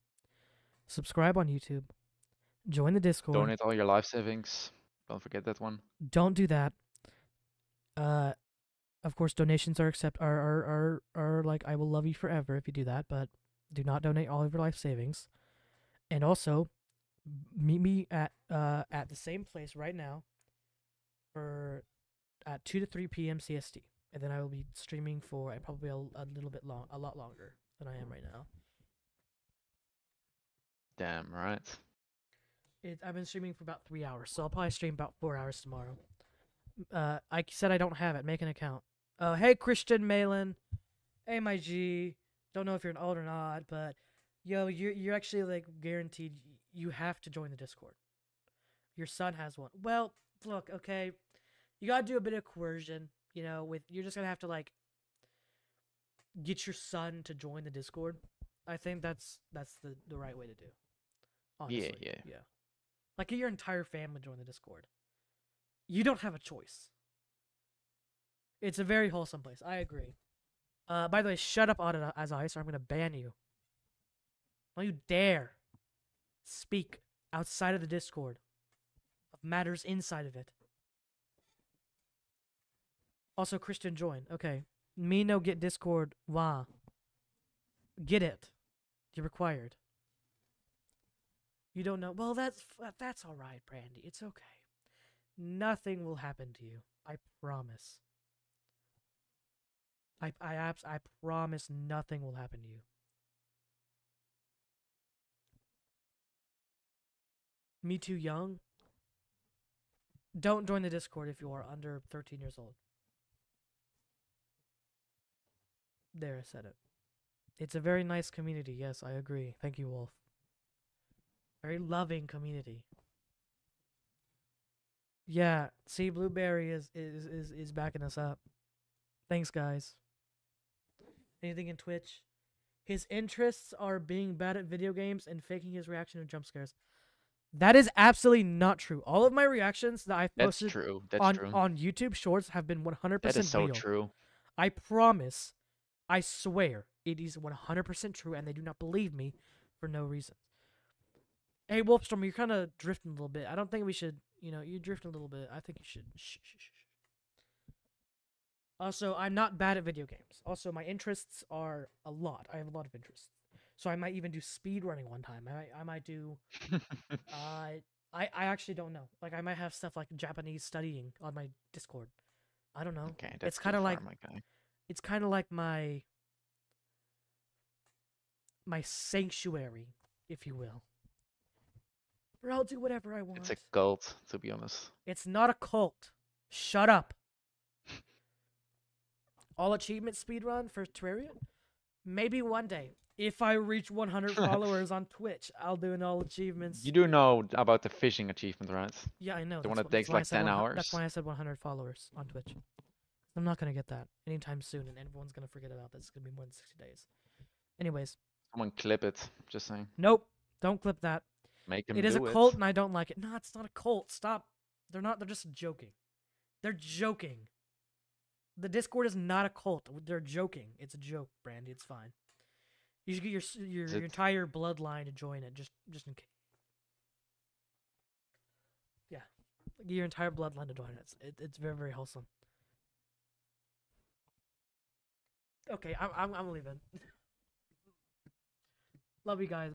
Subscribe on YouTube. Join the Discord. Donate all your life savings. Don't forget that one. Don't do that. Uh, of course, donations are accept are are are are like I will love you forever if you do that, but do not donate all of your life savings. And also, meet me at uh at the same place right now for at two to three p.m. CST, and then I will be streaming for probably a, a little bit long, a lot longer than I am right now. Damn right. It, I've been streaming for about three hours, so I'll probably stream about four hours tomorrow. Uh, I said I don't have it. Make an account. Uh, hey Christian Malin, hey my G. Don't know if you're an alt or not, but yo, you're you're actually like guaranteed. You have to join the Discord. Your son has one. Well, look, okay, you gotta do a bit of coercion. You know, with you're just gonna have to like get your son to join the Discord. I think that's that's the the right way to do. Honestly, yeah. yeah. Yeah. Like get your entire family join the Discord. You don't have a choice. It's a very wholesome place. I agree. Uh, by the way, shut up, Audit as I, or I'm gonna ban you. Don't you dare speak outside of the Discord of matters inside of it. Also, Christian join. Okay. Me no get Discord. Wah. Get it. You're required. You don't know. Well, that's uh, that's all right, Brandy. It's okay. Nothing will happen to you. I promise. I I abs- I promise nothing will happen to you. Me too young. Don't join the Discord if you are under 13 years old. There, I said it. It's a very nice community. Yes, I agree. Thank you, Wolf. Very loving community. Yeah, see, Blueberry is is is is backing us up. Thanks, guys. Anything in Twitch? His interests are being bad at video games and faking his reaction to jump scares. That is absolutely not true. All of my reactions that I've That's posted true. That's on true. on YouTube Shorts have been 100% that is so real. true. I promise, I swear, it is 100% true, and they do not believe me for no reason. Hey, Wolfstorm, you're kind of drifting a little bit. I don't think we should, you know, you're drifting a little bit. I think you should. Shh, shh, shh. Also, I'm not bad at video games. Also, my interests are a lot. I have a lot of interests. So I might even do speed running one time. I might, I might do uh, I I actually don't know. Like I might have stuff like Japanese studying on my Discord. I don't know. okay, that's it's kind of like it's kind of like my my sanctuary, if you will. Where I'll do whatever I want. It's a cult, to be honest. It's not a cult. Shut up. All achievement speedrun for Terraria? Maybe one day. If I reach 100 followers on Twitch, I'll do an all achievements. You do know about the fishing achievement, right? Yeah, I know. The one that takes like 10 hours. That's why I said 100 followers on Twitch. I'm not gonna get that anytime soon, and everyone's gonna forget about this. It's gonna be more than 60 days. Anyways, Someone clip it. Just saying. nope. Don't clip that. Make them It is a do cult, and I don't like it. No, it's not a cult. Stop. They're not. They're just joking. They're joking. The Discord is not a cult. They're joking. It's a joke, Brandy. It's fine. You should get your your, your entire bloodline to join it, just just in case. Yeah, get your entire bloodline to join it. It's, it, it's very very wholesome. Okay, I'm I'm I'm leaving. Love you guys.